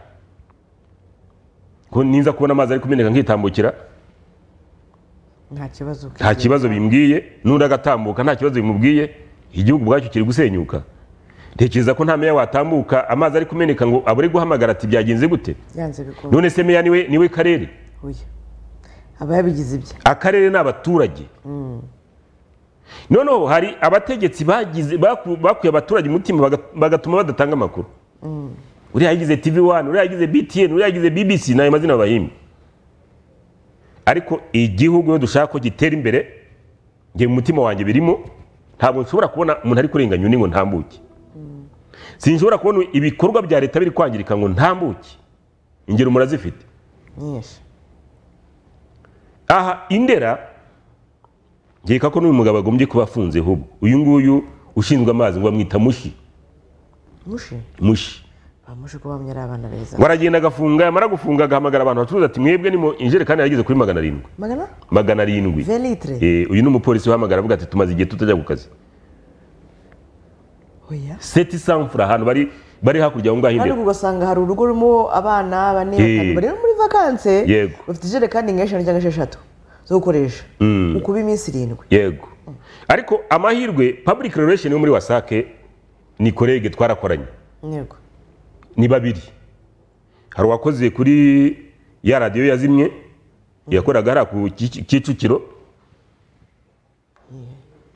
Ko ninza kubona amazi ari kumeneka nkitambukira? Nta kibazo bimbwiye n'undi agatambuka nta kibazo bimubwiye. Igihugu ubwacyo kiri gusenyuka. Tekereza ko nta meya watambuka amazi ari kumeneka ngo abure guhamagara ati byagenze gute? None se meya ni we ni we karere? Aba yabigize ibye akarere ni abaturage. Noneho hari abategetsi bagize baku- bakuye abaturage umutima baga- bagatuma badatanga amakuru. Uriya yagize tv wani uriya yagize btn uriya yagize bbc ni ayo mazina bahimba ariko igihugu iyo dushaka ko gitera imbere njye mu mutima wanjye birimo ntabwo nshobora kubona umuntu ari kurenganya undi ngo ntambuke. Sinshobora kubona ibikorwa bya leta biri kwangirika ngo ntambuke. Ingero murazifite. Aha indera nkeka ko n'uyu mugabo agombye kuba afunze ahubwo uyu nguyu ushinzwe amazi ngo bamwita mushi. Mushi? Mushi. Bamushi ko bamwe ari abana beza. Ngo aragenda agafunga yamara gufunga agahamagara abantu bacuruza ati mwebwe ni injerekani yageze kuri magana arindwi. Magana? Magana arindwi. Eh, uyu ni umupolisi uhamagara avuga ati tumaze igihe tutajya ku kazi. Seti sanfura ahantu bari bari hakurya aho ngaho ariko indera ugasanga hari urugo rurimo abana bane Eh. batanu bari no muri vakanse Yego. bafite ijerekani nk'eshanu cyangwa esheshatu. Zo gukoresha Mm. ukuba iminsi irindwi. Yego. Ariko amahirwe public relation yo muri wasake ni korege twarakoranye. Yego. Ni babiri. Hari uwakoze kuri ya radiyo yazimye yakoraga hariya ku kicukiro.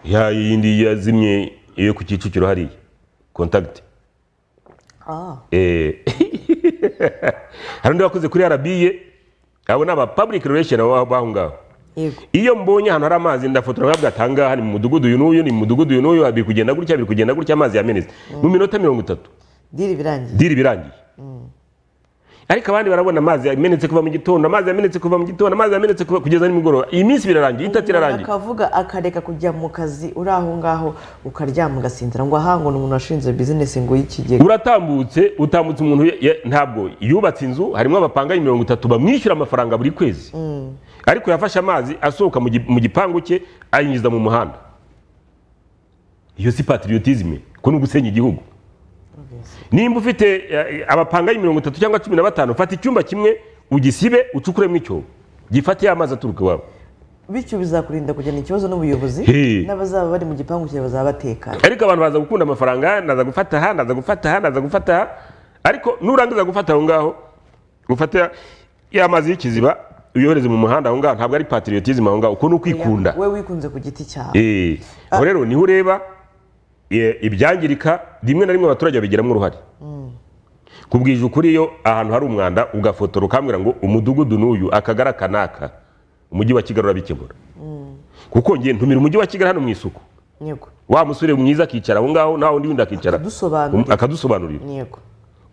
Ya yindi yazimye iyo ku kicukiro hariya. Kontakiti ah. Eh, hari undi wakoze kuri arabiye abo ni aba public relation abo aho ngaho. Iyo mbonye ahantu hari amazi ndafotora nkabwa ati ahangaha ni mu mudugudu uyu n'uyu ni mu mudugudu uyu n'uyu biri kugenda gutya biri kugenda gutya amazi yamenetse. Mu minota mirongo itatu. Diri birangiye. Ariko abandi barabona amazi yamenetse kuva mu gitondo amazi yamenetse kuva mu gitondo amazi yamenetse kugeza nimugoroba. Iyi minsi birarangiye itatu irarangiye. akavuga akareka kujya mu kazi uri aho ngaho ukaryama ugasinzira ngo aha ngo ni umuntu washinze bizinesi ngo y'ikigega. Uratambutse utambutse umuntu ntabwo. Yubatse inzu harimo abapangayi mirongo itatu bamwishyura amafaranga buri kwezi. Ariko yafashe amazi asohoka mu gipangu cye ayinjiza mu muhanda. Iyo si patriotisme ko ni ugusenya igihugu. Nimba ufite eh, abapangayi mirongo itatu cyangwa cumi na batanu fata icyumba kimwe ugisibe ucukuremo icyobo gifate ya mazi aturuka iwabo. Bityo bizakurinda kujyana ikibazo n'ubuyobozi n'abazaba bari mu gipangu cyawe bazaba batekanye ariko abantu baza gukunda amafaranga ndaza gufata aha ndaza gufata aha ndaza gufata aha ariko nurangiza gufata aho ngaho ufate ya mazi y'ikiziba uyohereze mu muhanda aho ngaho ntabwo ari patriotisme aho ngaho uko ni ukwikunda. We wikunze ku giti cyawe. Aho rero ni ho ureba ibyangirika rimwe na rimwe abaturage babigiramo uruhare. Kubwije ukuri iyo ahantu hari umwanda ugafotora ukambwira ngo umudugudu n'uyu akagari aka n'aka umujyi wa kigali urabikemura. Kuko ngiye ntumira umujyi wa kigali hano mu isuku. Wa musore mwiza akicara aho ngaho naho undi wundi akicara. Akadusobanurira. Um,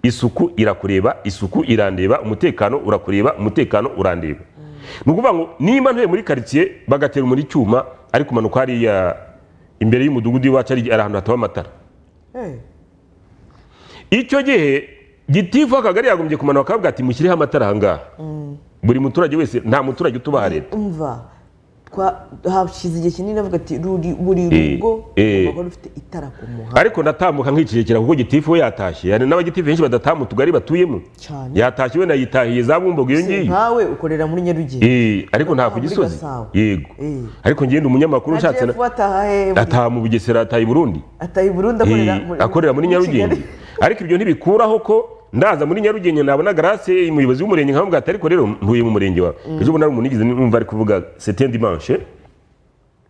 isuku irakureba isuku irandeba umutekano urakureba umutekano urandeba. Ni ukuvuga ngo nimba ntuye muri karitsiye bagatera umuri icyuma ari kumanuka hariya imbere y'umudugudu iwacu ari ahantu hataba amatara. Icyo gihe gitifu akagari yagombye kumanuka akavuga ati mushyireho amatara aha ngaha buri muturage wese nta muturage utubaha leta. Hashize igihe kinini avuga ati "Ruri- buri Eh, rugo. eh. kuba rufite itara ku muhanda. Ariko ndatambuka nkicecekera kuko gitifu we yatashye. Hari n'abagitifu benshi badataha mu tugari batuyemo. Yatashye we yitahiye za bumbogo iyo ngiyo nkawe ukorera muri nyarugenge. Eh, ariko nta ku gisozi. Yego. Ariko ngenda umunyamakuru ushatse ataha mu bugesera ataha i burundi. Ataha i burundi akorera muri nyarugenge. Ariko ibyo ntibikuraho ko ndaza muri nyarugenge nabona garase umuyobozi w'umurenge nkamubwira ati ariko rero ntuye mu murenge wawe ejo bundi hari umuntu nigeze numva ari kuvuga c'était dimanche.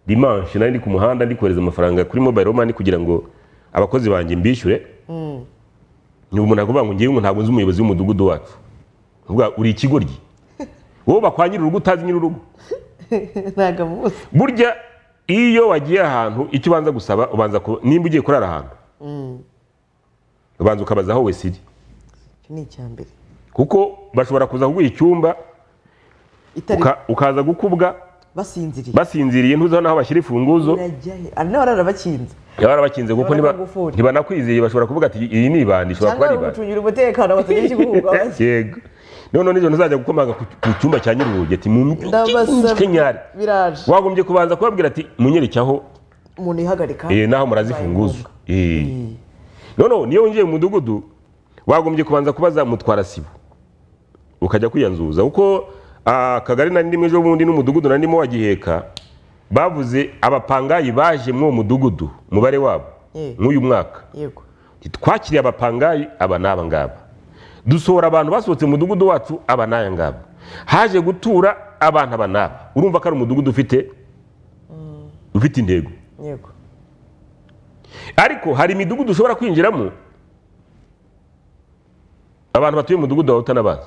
Dimanche nari ndi ku muhanda ndi kohereza amafaranga kuri mobile money kugira ngo abakozi banjye mbishyure. Ni umuntu akuvuga ngo ngewe ntabwo nzi umuyobozi w'umudugudu wacu. Uri ikigoryi wowe bakwanyira urugo utazi nyir'urugo burya iyo wagiye ahantu icyo ubanza gusaba ubanza nimba ugiye kurara ahantu. Ubanza ukabaza aho wese iri ni icya mbere kuko bashobora kuza kuguha icyumba ukaza gukubwa basinziriye basinziriye ntuzi naho bashyira imfunguzo urajyahe ari n'abarara bakinze yaba barabakinze kuko ntibanakwizeye bashobora kuvuga ati iyi ni ibandi ishobora kuba ari ibandi yego noneho nijoro ntuzajya gukomanga ku cyumba cya nyir'urugi ati mu ndabasaba kenyari biraje wagombye kubanza kubabwira ati munyereke aho umuntu yihagarika eh, naho murazi imfunguzo Eh. noneho niyo winjiye mu mudugudu wagombye kubanza kubaza mutwara sibo. Ukajya kwiyanzuza. Kuko ah, akagari nari ndimo ejo bundi n'umudugudu nari ndimo wa giheka bavuze abapangayi baje muri uwo mudugudu umubare wabo nk'uyu mwaka. Yego. Twakiriye abapangayi aba n'aba ngaba. Dusohora abantu basohotse mu mudugudu wacu aba n'aya ngaba. Haje gutura abantu aba n'aba. Urumva ko ari umudugudu ufite ufite intego. Yego. Ariko hari imidugudu ushobora kwinjiramo abantu batuye mu mudugudu wawe utanabazi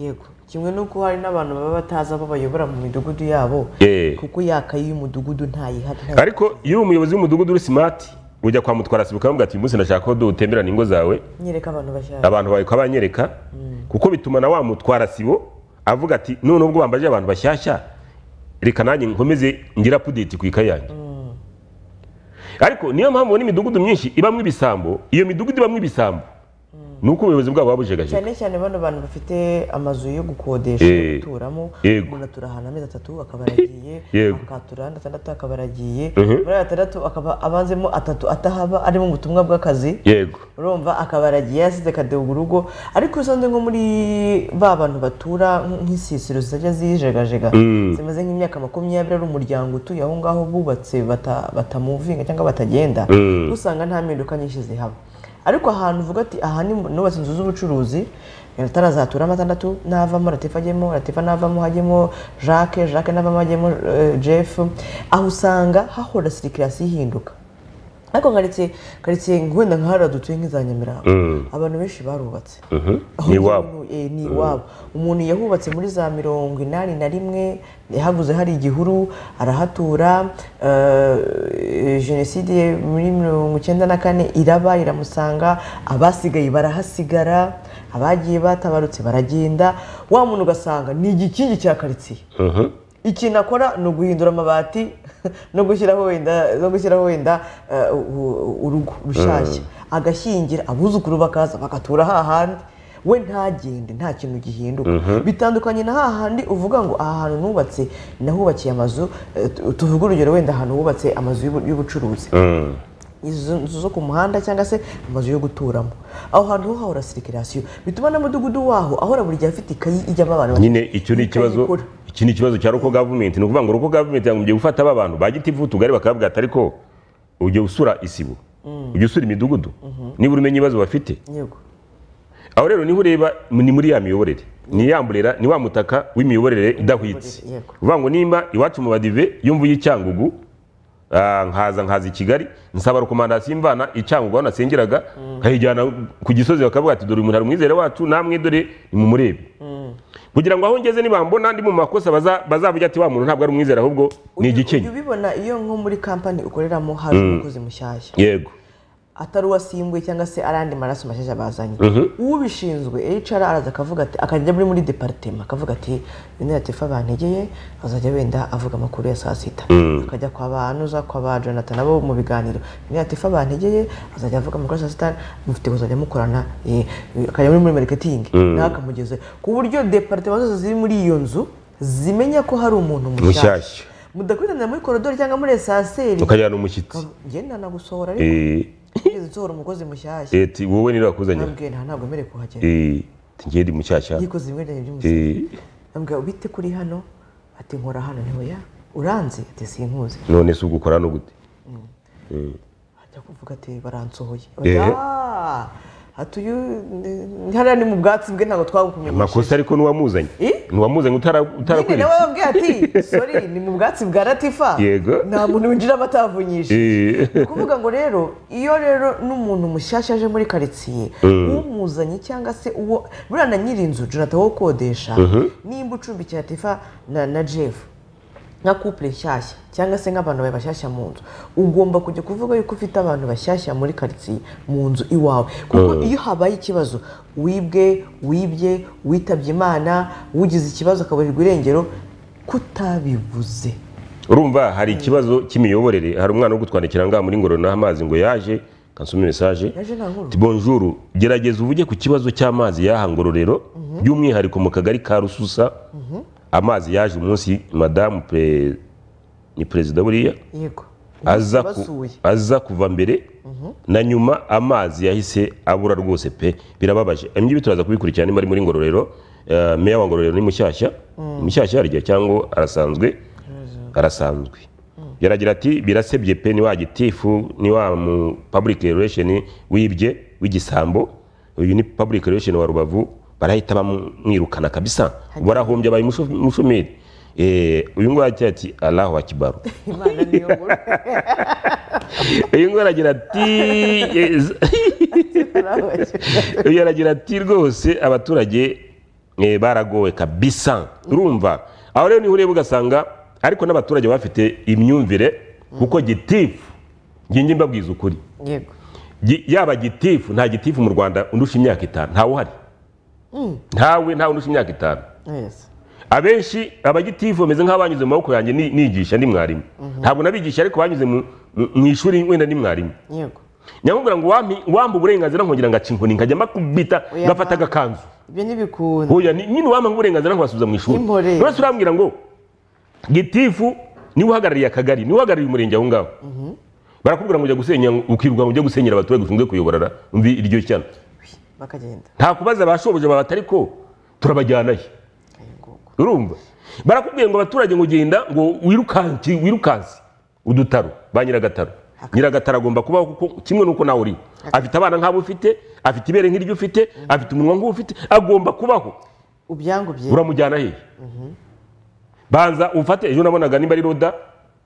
yego kimwe n'uko hari n'abantu baba batazi abo bayobora mu midugudu yabo kuko yakaye y'umudugudu ntayihari ariko iyo uri umuyobozi w'umudugudu uri simati ujya kwa mutwara sibo ukamubwira ati uyu munsi ndashaka ko dutemberana ingo zawe. Nyereka abantu bashyashya abantu bawe ukaba banyereka kuko bituma na wa mutwara sibo avuga ati none ubwo bambaje abantu bashyashya reka nanjye nkomeze ngira apudeti ku ikayi yanjye. Ariko niyo mpamvu ubona imidugudu myinshi ibamo ibisambo iyo midugudu ibamo ibisambo ni uko ubuyobozi bwabo babujegajega cyane cyane bano bantu bafite amazu yo gukodesha Eh, yo guturamo. yego. umuntu atura ahantu amezi atatu akaba aragiye Yego. akatura ahandi atandatu akaba aragiye Mhm. muri ayo atandatu akaba abanzemo atatu atahaba ari mu butumwa bw'akazi. Yego. Urumva akaba aragiye yasize akadeho urugo ariko usanze nko muri ba bantu batura nk- nk'isisiro zitajya zijegajega. Zimaze nk'imyaka makumyabiri ari umuryango utuye aho ngaho bubatse bata- batamuvinga cyangwa batagenda. Usanga nta mpinduka nyinshi zihaba. Ariko ahantu uvuga ati aha ni nubatse inzu z'ubucuruzi atarazaturamo atandatu navamo latifa ajyemo latifa navamo hajyemo jacques jacques navamo hajyemo eh, jeff. Aho usanga hahora sirikirasi ihinduka. Ariko karitsiye wenda nka hariya dutuye nk'iza nyamirambo abantu benshi barubatse ni iwabo ni iwabo umuntu yahubatse muri za mirongo inani na rimwe yahaguze hari igihuru arahatura jenoside muri mirongo icyenda na kane iraba iramusanga abasigaye barahasigara abagiye batabarutse baragenda wa muntu ugasanga ni igikingi cya karitsiye ikintu akora ni uguhindura amabati no gushyiraho wenda no gushyiraho wenda eh, urugo rushyashya agashyingira abuzukuru bakaza bagatura hahandi we ntagende nta kintu gihinduka. Bitandukanye na hahandi uvuga ngo aha hantu nubatse nahubakiye amazu eh, tu- tuvuge urugero wenda ahantu hubatse amazu y'ubu- y'ubucuruzi. Izo nzu zo ku muhanda cyangwa se amazu yo guturamo. Aho hantu ho hahora sirikirasiyo bituma n'umudugudu waho ahora buri gihe afite ikayi ijyamo abantu nyine icyo ni ikibazo. Iki ni ikibazo cya roko gavumenti ni ukuvuga ngo roko gavumenti yagombye gufata aba bantu ba gitifu tugari bakababwira ati ariko ujye usura isibo ujye usura imidugudu niba umenya ibibazo bafite. Aho rero ni ho ureba ni muri ya miyoborere. Ni ya mburera ni wa mutaka w'imiyoborere idahwitse. Uvuga ngo nimba iwacu mu badive iyo mvuye icyangugu ah, nkaza nkaza i kigali nsaba rekomandasiyo imvana icyangugu aho nasengeraga nkayijyana ku gisozi bakavuga ati dore umuntu ari umwizere wacu namwe dore nimumurebe. Kugira ngo aho ngeze nibambona ndi mu makosa baza- bazavuga ati wa muntu ntabwo ari umwizere ahubwo ni igikenye ubibona iyo nko muri kampani ukoreramo haje umukozi mushyashya. Yego. Atari uwasimbuye cyangwa se ari andi maraso mashyashya bazanye. Ubishinzwe HR araza akavuga ati akajya muri muri departema akavuga ati bene latifa bantegeye azajya wenda avuga amakuru ya saa sita. Akajya kwa banuza kwa ba jonathan nabo mu biganiro. Bene latifa bantegeye azajya avuga amakuru ya saa sita mufite kuzajya mukorana eh, akajya muri muri marketing. Nawe akamugeze ku buryo departema zose ziri muri iyo nzu zimenya ko hari umuntu mushyashya. Mudakwitanira muri korodori cyangwa muri esanseri ukajyana umushyitsi ngenda nagusohora ariko nigeze nsohora umukozi mushyashya eti wowe niba wakuzanye nambwiye nta ntabwo merewe kuhagera Eh, ati ngende mushyashya yikoze bimwe bijyanye by'umusoro Eh, nambwira ubite kuri hano ati nkora hano ntiwe ya uranzi ati sinkuzi none se ugukora no gute ajya kuvuga ati baransohoye Ati uyu ni- mu bwatsi bwe ntabwo twabukumenyesheje amakosa ariko n'uwamuzanye n'uwamuzanye utara- nyine nawe wabwiye ati sori ni mu bwatsi bwa latifa? Yego. nta muntu winjiramo atavunyishe Eh, ni ukuvuga ngo rero iyo rero n'umuntu mushyashya aje muri karitsiye umuzanye cyangwa se uwo buriya na nyir'inzu jonathan wo gukodesha nimba ucumbikira tifa na jeff nka couple nshyashya cyangwa se nk'abantu bawe bashyashya mu nzu ugomba kujya kuvuga yuko ufite abantu bashyashya muri karitsiye mu nzu iwawe. Kuko iyo habaye ikibazo wibwe wibye witabye imana wugize ikibazo akaburirwa irengero kutabivuze. Urumva hari ikibazo cy'imiyoborere. Hari umwana wo gutwandikira ngaha muri ngororero amazi ngo yaje kansome mesaje bonjour gerageza uvuge ku kibazo cy'amazi y'aha ngororero. By'umwihariko mu kagari ka rususa. Amazi yaje umunsi madamu ni perezida buriya yego. Aza, ku, basuye aza kuva mbere na nyuma amazi yahise abura rwose pe. Birababaje. Ibyo turaza kubikurikirana niba ari muri ngororero Eh, meya wa ngororero ni mushyashya mushyashya harya cyangwa arasanzwe. Arasanzwe. Yaragira ati birasebye pe ni wa gitifu ni wa mu public relation wibye w'igisambo. Uyu ni public relation wa rubavu. Barahita bamwirukana kabisa. Barahombye abaye umusho- umushomeri Eh, uyu nguyu agira ati allahu akibaru imana niyo nkuru. Uyu nguyu aragira ati uyu aragira ati rwose abaturage eh, baragowe kabisa. Urumva? Aho rero ni ho ureba ugasanga ariko n'abaturage bafite imyumvire kuko gitifu. Ngingi mbabwiza ukuri. Yaba gitifu nta gitifu mu rwanda undusha imyaka itanu. Ntawe uhari ntawe ntawe undusha imyaka itanu. Abenshi abagitifu bameze nk'abanyuze mu maboko yanjye ni- nigisha ndi mwarimu. Ntabwo nabigisha ariko banyuze mu- ishuri wenda ndi mwarimu. Nyamubwira ngo wampa uburenganzira nkongera ngaca inkoni nkajya makubita ngafata agakanzu. Ibyo ntibikunda. Ni- nyine wampa uburenganzira nkabasubiza mu ishuri? Uretse urambwira ngo gitifu ni we uhagarariye akagari ni we uhagarariye umurenge aho ngaho. Barakubwira ngo ujya gusenya ukirirwa ngo ujye gusenyera abaturage ushinzwe kuyoborera umvi iryo shyano. Bakagenda. Nta kubaza abashoboje baba batari ko turabajyanayo urumva? Barakubwiye ngo abaturage ngo genda ngo wirukanki wirukansi udutaro ba nyiragataro. Nyiragataro agomba kubaho kuko kimwe n'uko nawe uri. Afite abana nk'abo ufite afite ibere nk'iryo ufite afite umunwa nk'uwo ufite agomba kubaho. Uramujyana hehe banza ufate ejo nabonaga nimba ari roda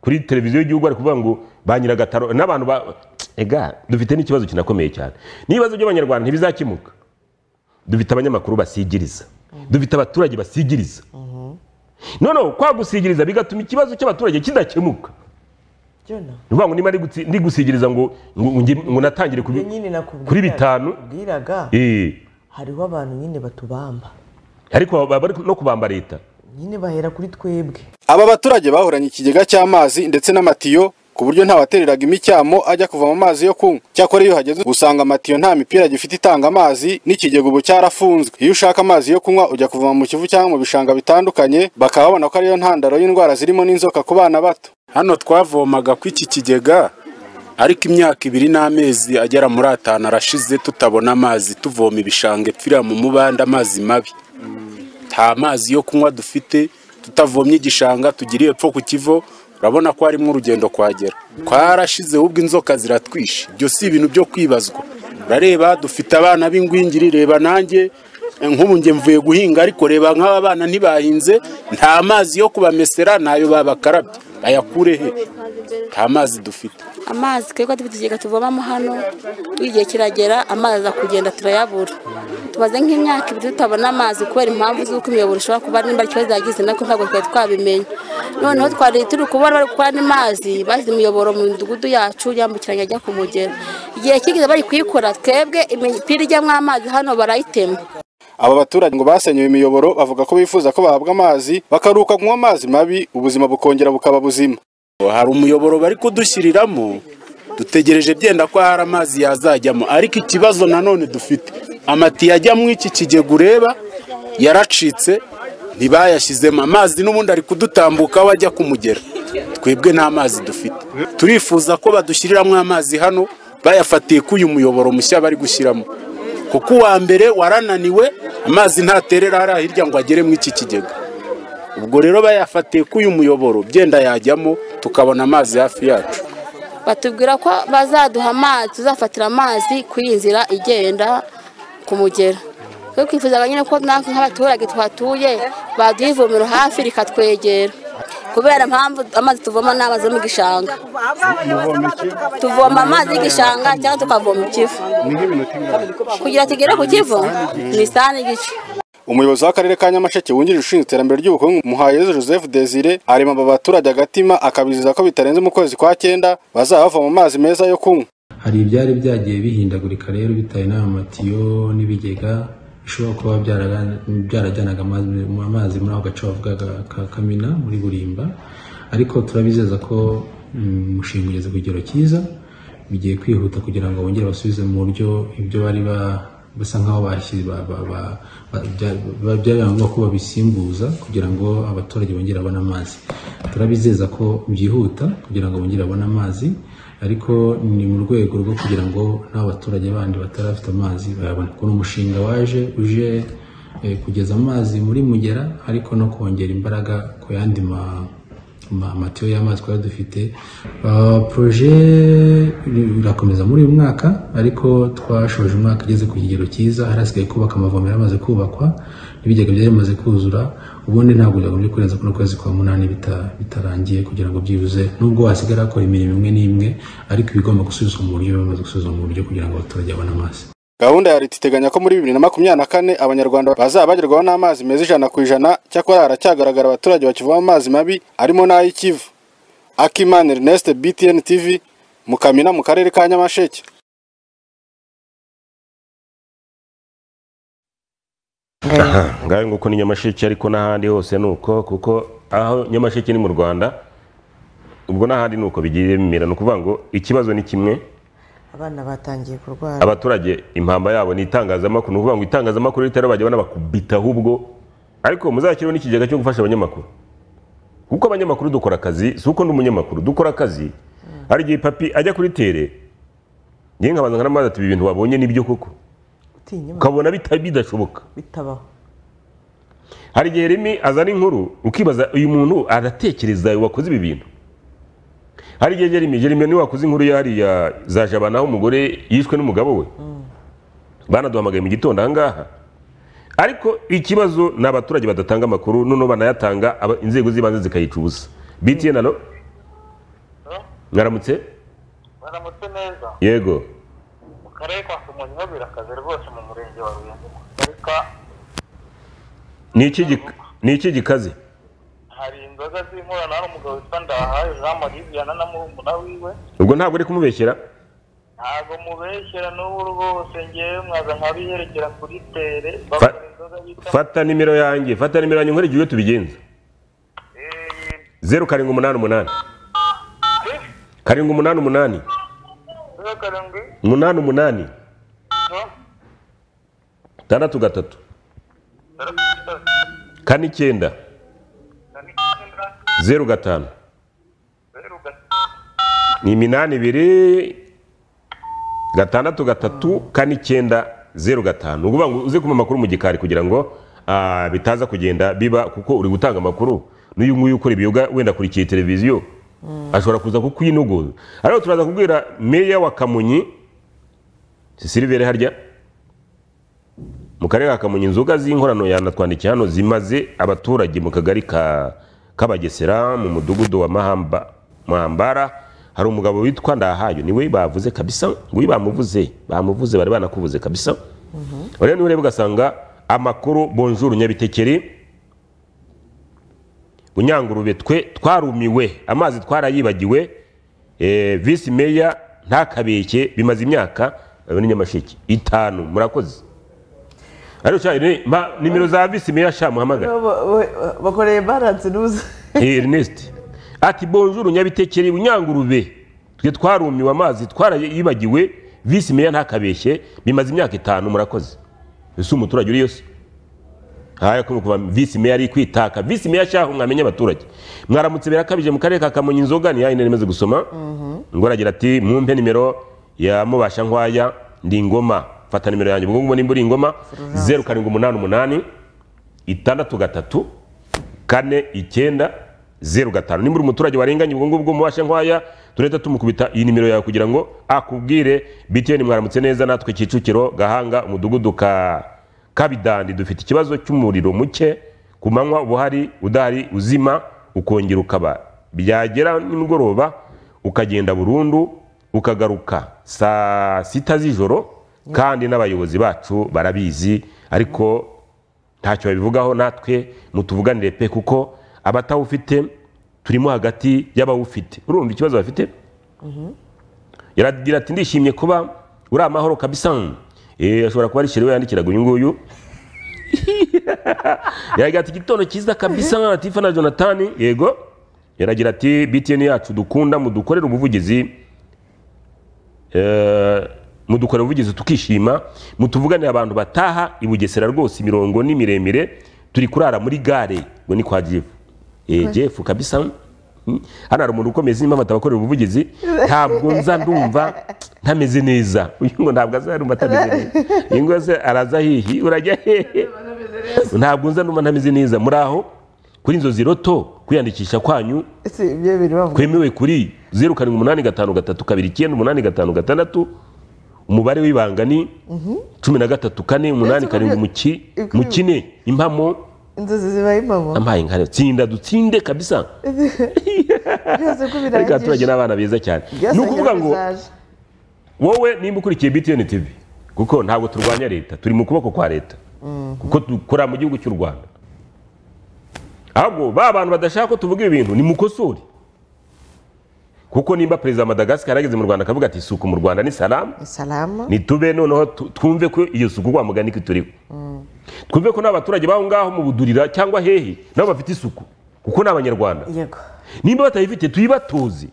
kuri televiziyo y'igihugu bari kuvuga ngo ba nyiragataro n'abantu ba ega dufite n'ikibazo kinakomeye cyane. N'ibibazo by'abanyarwanda ntibizakemuka dufite abanyamakuru basigiriza. Dufite abaturage basigiriza. Noneho kwa gusigiriza bigatuma ikibazo cy'abaturage kidakemuka. Ni ukuvuga ngo niba ndi gutsi- ndi gusigiriza ngo ngo natangire kuri bitanu. eh, hariho abantu nyine batubamba. Ariko baba bari no kubamba leta. Nyine bahera kuri twebwe. Aba baturage bahoranye ikigega cy'amazi ndetse n'amatiyo ku buryo ntawatereraga imicyamo ajya kuvoma amazi yo kunywa. Cyakora iyo uhageze usanga amatiyo nta mipira gifite itanga amazi n'ikigega ubu cyarafunzwe. Iyo ushaka amazi yo kunywa ujya kuvoma mu kivu cyangwa mu bishanga bitandukanye bakaba babona ko ariyo ntandaro y'indwara zirimo n'inzoka ku bana bato. Hano twavomaga ku iki kigega ariko imyaka ibiri n'amezi agera muri atanu arashize tutabona amazi tuvoma ibishanga epfira mu mubande amazi mabi. Nta mazi yo kunywa dufite tutavomye igishanga tugiriye epfo ku kivo urabona ko harimo urugendo kuhagera twarashize ahubwo inzoka ziratwishe. Ibyo si ibintu byo kwibazwa. Urareba dufite abana b'ingwingiri reba nanjye. Nk'ubu njye mvuye guhinga ariko reba nk'aba bana ntibahinze nta mazi yo kubamesera ntayo babakarabye. Bayakure he? Nta mazi dufite. Amazi twebwe dufite ikigega tuvomamo hano igihe kiragera amazi aza kugenda turayabura. Tumaze nk'imyaka ibiri tutabona amazi kubera impamvu z'uko imiyoboro ishobora kuba nimba ikibazo yagize nako ntabwo twari twabimenya. Noneho twari turi kubona bari gukora n'amazi bashyize imiyoboro mu midugudu yacu yambukiranya ajya ku mugera. Igihe kigeze bari kuyikora twebwe imipira ijyamo amazi hano barayitema. Aba baturage ngo basenyewe imiyoboro bavuga ko bifuza ko bahabwa amazi bakaruhuka kunywa amazi mabi ubuzima bukongera bukaba buzima. Hari umuyoboro bari kudushyiriramo dutegereje byenda ko hari amazi yazajyamo. Ariko ikibazo nanone dufite amatiyo ajya mu iki kigega ureba yaracitse ntibayashyizemo. Amazi n'ubundi ari kudutambukaho ajya kumugera. Twebwe nta mazi dufite. Turifuza ko badushyiriramo amazi hano bayafatiye ko uyu muyoboro mushya bari gushyiramo. Kuko uwa mbere warananiwe amazi ntaterera hariya hirya ngo agere mu iki kigega. Ubwo rero bayafatiye ko uyu muyoboro byenda yajyamo tukabona amazi hafi yacu. Batubwira ko bazaduha amazi tuzafatira amazi ku iyi nzira igenda ku mugera. Twe nyine ko nk'abaturage tuhatuye baduha ivomero hafi rikatwegera. Kubera impamvu amazi tuvoma ni amazi yo mu gishanga. Tuvoma amazi y'igishanga cyangwa tukavoma ikivu kugira tugere ku kivu ni isaha n'igice umuyobozi w'akarere ka nyamasheke wungirije ushinzwe iterambere ry'ubukungu muhayezu joseph desire arema aba baturage agatima akabizeza ko bitarenze mu kwezi kwa cyenda bazaba bavoma amazi meza yo kunywa. Hari ibyari byagiye bihindagurika rero bitewe n'aya matiyo n'ibigega. Bishobora kuba byarajyanaga amazi muri ako gace bavugaga ka kamina muri burimba. Ariko turabizeza ko mm, umushinga ugeze ku kigero cyiza bigiye kwihuta kugira ngo bongere basubize mu buryo ibyo bari ba- basa nkaho bashyize ba- ba- ba- ba- bya- ba- byari ngombwa ko babisimbuza kugira ngo abaturage bongere babone amazi. Turabizeza ko byihuta kugira ngo bongere babone amazi. Ariko ni mu rwego rwo kugira ngo n'abaturage bandi batarafite amazi bayabone. Kuko ni umushinga waje uje eh, kugeza amazi muri mugera ariko no kongera imbaraga ku yandi ma ma- amatiyo y'amazi twari dufite. Proje irakomeza muri uyu mwaka ariko twashoje umwaka igeze ku kigero cyiza hari hasigaye kubaka amavomero amaze kubakwa n'ibigega byari bimaze kuzura ubundi ntabwo byagombye kurenza kuno kwezi kwa munani bita- bitarangiye kugira ngo byibuze. Nubwo hasigara hakora imirimo imwe n'imwe ariko ibigomba gusubizwa mu buryo bimaze gusubizwa mu buryo kugira ngo abaturage babone amazi. Gahunda ya leta iteganya ko muri bibiri na makumyabiri na kane abanyarwanda bazaba bagerwaho n'amazi meza ijana ku ijana. Cyakora haracyagaragara abaturage bakivoma amazi mabi arimo n'ay'ikivu akimana ernest btn tv mukamina mu karere ka nyamasheke. Ngaho nguko ni nyamasheke ariko n'ahandi hose ni uko kuko aho nyamasheke ni mu rwanda ubwo n'ahandi ni uko bigiye bimera ni ukuvuga ngo ikibazo ni kimwe. Abana batangiye kurwara. Abaturage impamba yabo ni itangazamakuru. Ni ukuvuga ngo itangazamakuru ritari bajya banabakubita ahubwo ariko muzashyireho n'ikigega cyo gufasha abanyamakuru? Kuko abanyamakuru dukora akazi si uko ndi umunyamakuru dukora akazi. Hari igihe papi ajya kuri tere ngewe nkabanza nkanamazi ati ibi bintu wabonye ni byo koko? Ukabona bidashoboka. bitabaho. Hari igihe remi azana inkuru ukibaza uyu muntu aratekereza wakoze ibi bintu. Hari igihe jeremy jeremy ni we wakoze inkuru yariya za jabana aho umugore yishwe n'umugabo we. Banaduhamagaye mu gitondo ahangaha. Ariko ikibazo ni abaturage badatanga amakuru noneho banayatanga inzego z'ibanze zikayica ubusa. Btn alo mwaramutse baramutse neza. Yego. Karere ka kamonyi ho birakaze rwose mu murenge wa ruyenzi mu kagari ka ni iki gikaze hari inzoga z'inkorano hari umugabo witwa ndahayo jean marie vianney na murumuna wiwe ubwo ntabwo uri kumubeshyera? Ntabwo mubeshyera n'ubu rwose ngewe mwaza nkabiherekera kuri tere fata nimero yanjye fata nimero yanjye nkore igihe tubigenza. Zeru karindwi umunani umunani. Karindwi umunani umunani. Umunani umunani no, tandatu gatatu kane icyenda zeru gatanu ni iminani ibiri gatandatu gatatu kane icyenda zeru gatanu ngo uze kumpa amakuru mu gikari kugira ngo ah, bitaza kugenda biba kuko uri gutanga amakuru n'uyu nguyu ukora ibiyoga wenda akurikiye televiziyo. Ashobora kuza kukwinogoza ariko turaza kubwira meya wa kamonyi silivere harya mu karere ka kamonyi inzoga z'inkorano yanatwandikiye hano zimaze abaturage mu kagari ka kabagesera mu mudugudu wa mahamba mahambara hari umugabo witwa ndahayo ni we bavuze kabisa nguyu bamuvuze bamuvuze bari banakuvuze kabisa. Rero ni we ureba ugasanga amakuru bonjour nyabitekeri bunyangurube twe twarumiwe amazi twarayibagiwe eh, visi meya ntakabeshye bimaze imyaka eh, nyamasheke itanu murakoze. Nimero za visi meya sha muhamagara bakoreye baranse n'ubuze Ernest. Ati bonjour nyabitekeri bunyangurube twe twarumiwe amazi twarayibagiwe visi meya ntakabeshye bimaze imyaka itanu murakoze. Ese umuturage uri yose haya kuno kuva visi meya ari kwitaka. Visi meya shaho mwamenye abaturage. Mwaramutse birakabije mu karere ka kamonyi inzoga ni yayindi nemaze gusoma. Ngo aragira ati mumpe nimero ya mubasha nkwaya ndi ingoma fata nimero yanjye ubwo ngubwo nimba uri ingoma zeru karindwi umunani umunani itandatu gatatu kane icyenda zeru gatanu. Nimba uri umuturage warenganye ubwo ngubwo mubashe nkwaya turahita tumukubita iyi nimero yawe kugira ngo akubwire. Btn mwaramutse neza natwe kicukiro gahanga umudugudu ka kabidandi dufite ikibazo cy'umuriro muke ku manywa uba uhari udahari uzima ukongera ukaba byagera nimugoroba ukagenda burundu ukagaruka saa sita z'ijoro kandi n'abayobozi bacu barabizi ariko ntacyo babivugaho natwe mutuvuganire pe kuko abatawufite turimo hagati y'abawufite. Urumva ikibazo bafite? Yaragira ati ndishimye kuba uri amahoro kabisa. Ashobora kuba ari sheri we yandikiraga uyu nguyu yagira ati igitondo cyiza kabisa latifa na jonathan. Yego. Yaragira ati btn yacu dukunda mudukorere ubuvugizi eh, mudukorera ubuvugizi tukishima mutuvuganire abantu bataha i bugesera rwose imirongo ni miremire turi kurara muri gare. Ngo ni kwa jeff. Eh, jeff kabisa. Hano hari umuntu ukomeye sinima batabakorera ubuvugizi. Ntabwo nza ndumva ntameze neza. Uyu ngo ntabwo aza yumva atameze neza. Uyu ngo se araza hihi urajya hehe? Ntabwo nza ndumva ntameze neza. Muri aho? Kuri inzozi roto kwiyandikisha kwanyu. Kwemewe kuri zeru karindwi umunani gatanu gatatu kabiri icyenda umunani gatanu gatandatu umubare w'ibanga ni cumi na gatatu kane umunani karindwi mu kine impamo inzozi zibaye impamo ampaye nkare tsinda dutsinde kabisa. Byose ko ariko abaturage birangije n'abana beza cyane. Ni ukuvuga ngo wowe nimba ukurikiye btn tv kuko ntabwo turwanya leta turi mu kuboko kwa leta. Kuko dukora mu gihugu cy'u rwanda. Ahubwo ba bantu badashaka ko tuvuga ibi bintu ni mukosore. Kuko nimba perezida wa madagascar ageze mu rwanda akavuga ati isuku mu rwanda ni salamu nitube noneho twumve ko iyo suku rwa mugani turiho. Twumve ko n'abaturage b'aho ngaho mu budurira cyangwa hehe nabo bafite isuku. Kuko ni abanyarwanda. Yego. Nimba batayifite tuyibatoze.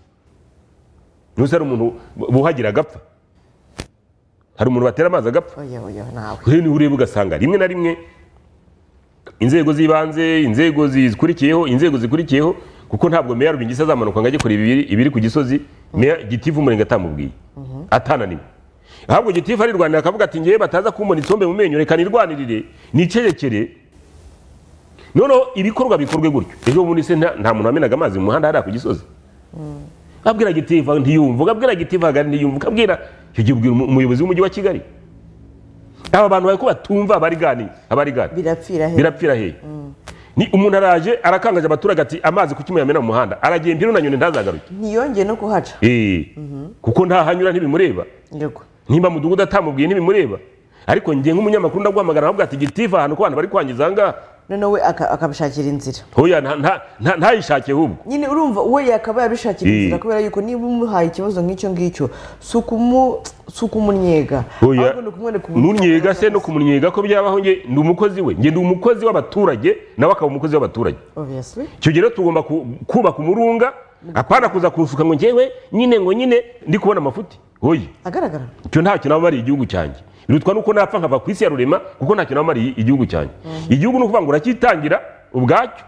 Ntuse hari umuntu buhagira agapfa. Hari umuntu batera amazi agapfa. Rero niba ureba ugasanga? Rimwe na rimwe inzego z'ibanze inzego zikurikiyeho inzego zikurikiyeho kuko ntabwo meya rubingisa azamanuka ngo ajye kureba ibiri, ku gisozi meya gitifu umurenge atamubwiye. Atananiwe. Ahubwo gitifu arirwanira akavuga ati ngewe bataza kumbona isombe mu menyo reka nirwanirire nicecekere noneho ibikorwa bikorwe gutyo. Ejo bundi se nta muntu wamenaga amazi mu muhanda hariya ku gisozi. Abwira gitifu ntiyumva. Ukabwira gitifu hagari ntiyumva. Ukabwira icyo gihe umuyobozi w'umujyi wa kigali. Aba bantu bari ko batumva abarigani. Abarigani birapfira he? Birapfira hehe ni umuntu araje arakangaje abaturage ati amazi kuki muyamena mu muhanda. Aragenda ino na nyoni ntazagaruke. Ntiyongeye no kuhaca. Eh, kuko ntahanyura ntibimureba. Nimba mudugudu atamubwiye ntibimureba. Ariko njye nk'umunyamakuru ndaguhamagara nkavuga ati gitifu ahantu ko abantu bari kwangiza aha ngaha noneho we aka- akabishakira inzira. Hoya nta- nta- nta- ntayishake ahubwo nyine urumva we yakaba yabishakira inzira kubera yuko niba umuhaye ikibazo nk'icyo ngicyo si ukumu- si ukumunyega. Ni nunyega se no kumunyega ko byabaho nge ndi umukozi we. Nge ndi umukozi w'abaturage nawe akaba umukozi w'abaturage. Obviously. Icyo gihe tugomba ku- kubaka umurunga apana kuza kunsuka ngo ngewe nyine ngo nyine ndi kubona amafuti. Hoya agaragara. Icyo ntacyo naba mariye igihugu cyanjye. Birutwa nuko napfa nkava ku isi ya rurema kuko ntacyo naba mariye igihugu cyanjye. Igihugu ni ukuvuga ngo uracyitangira ubwacyo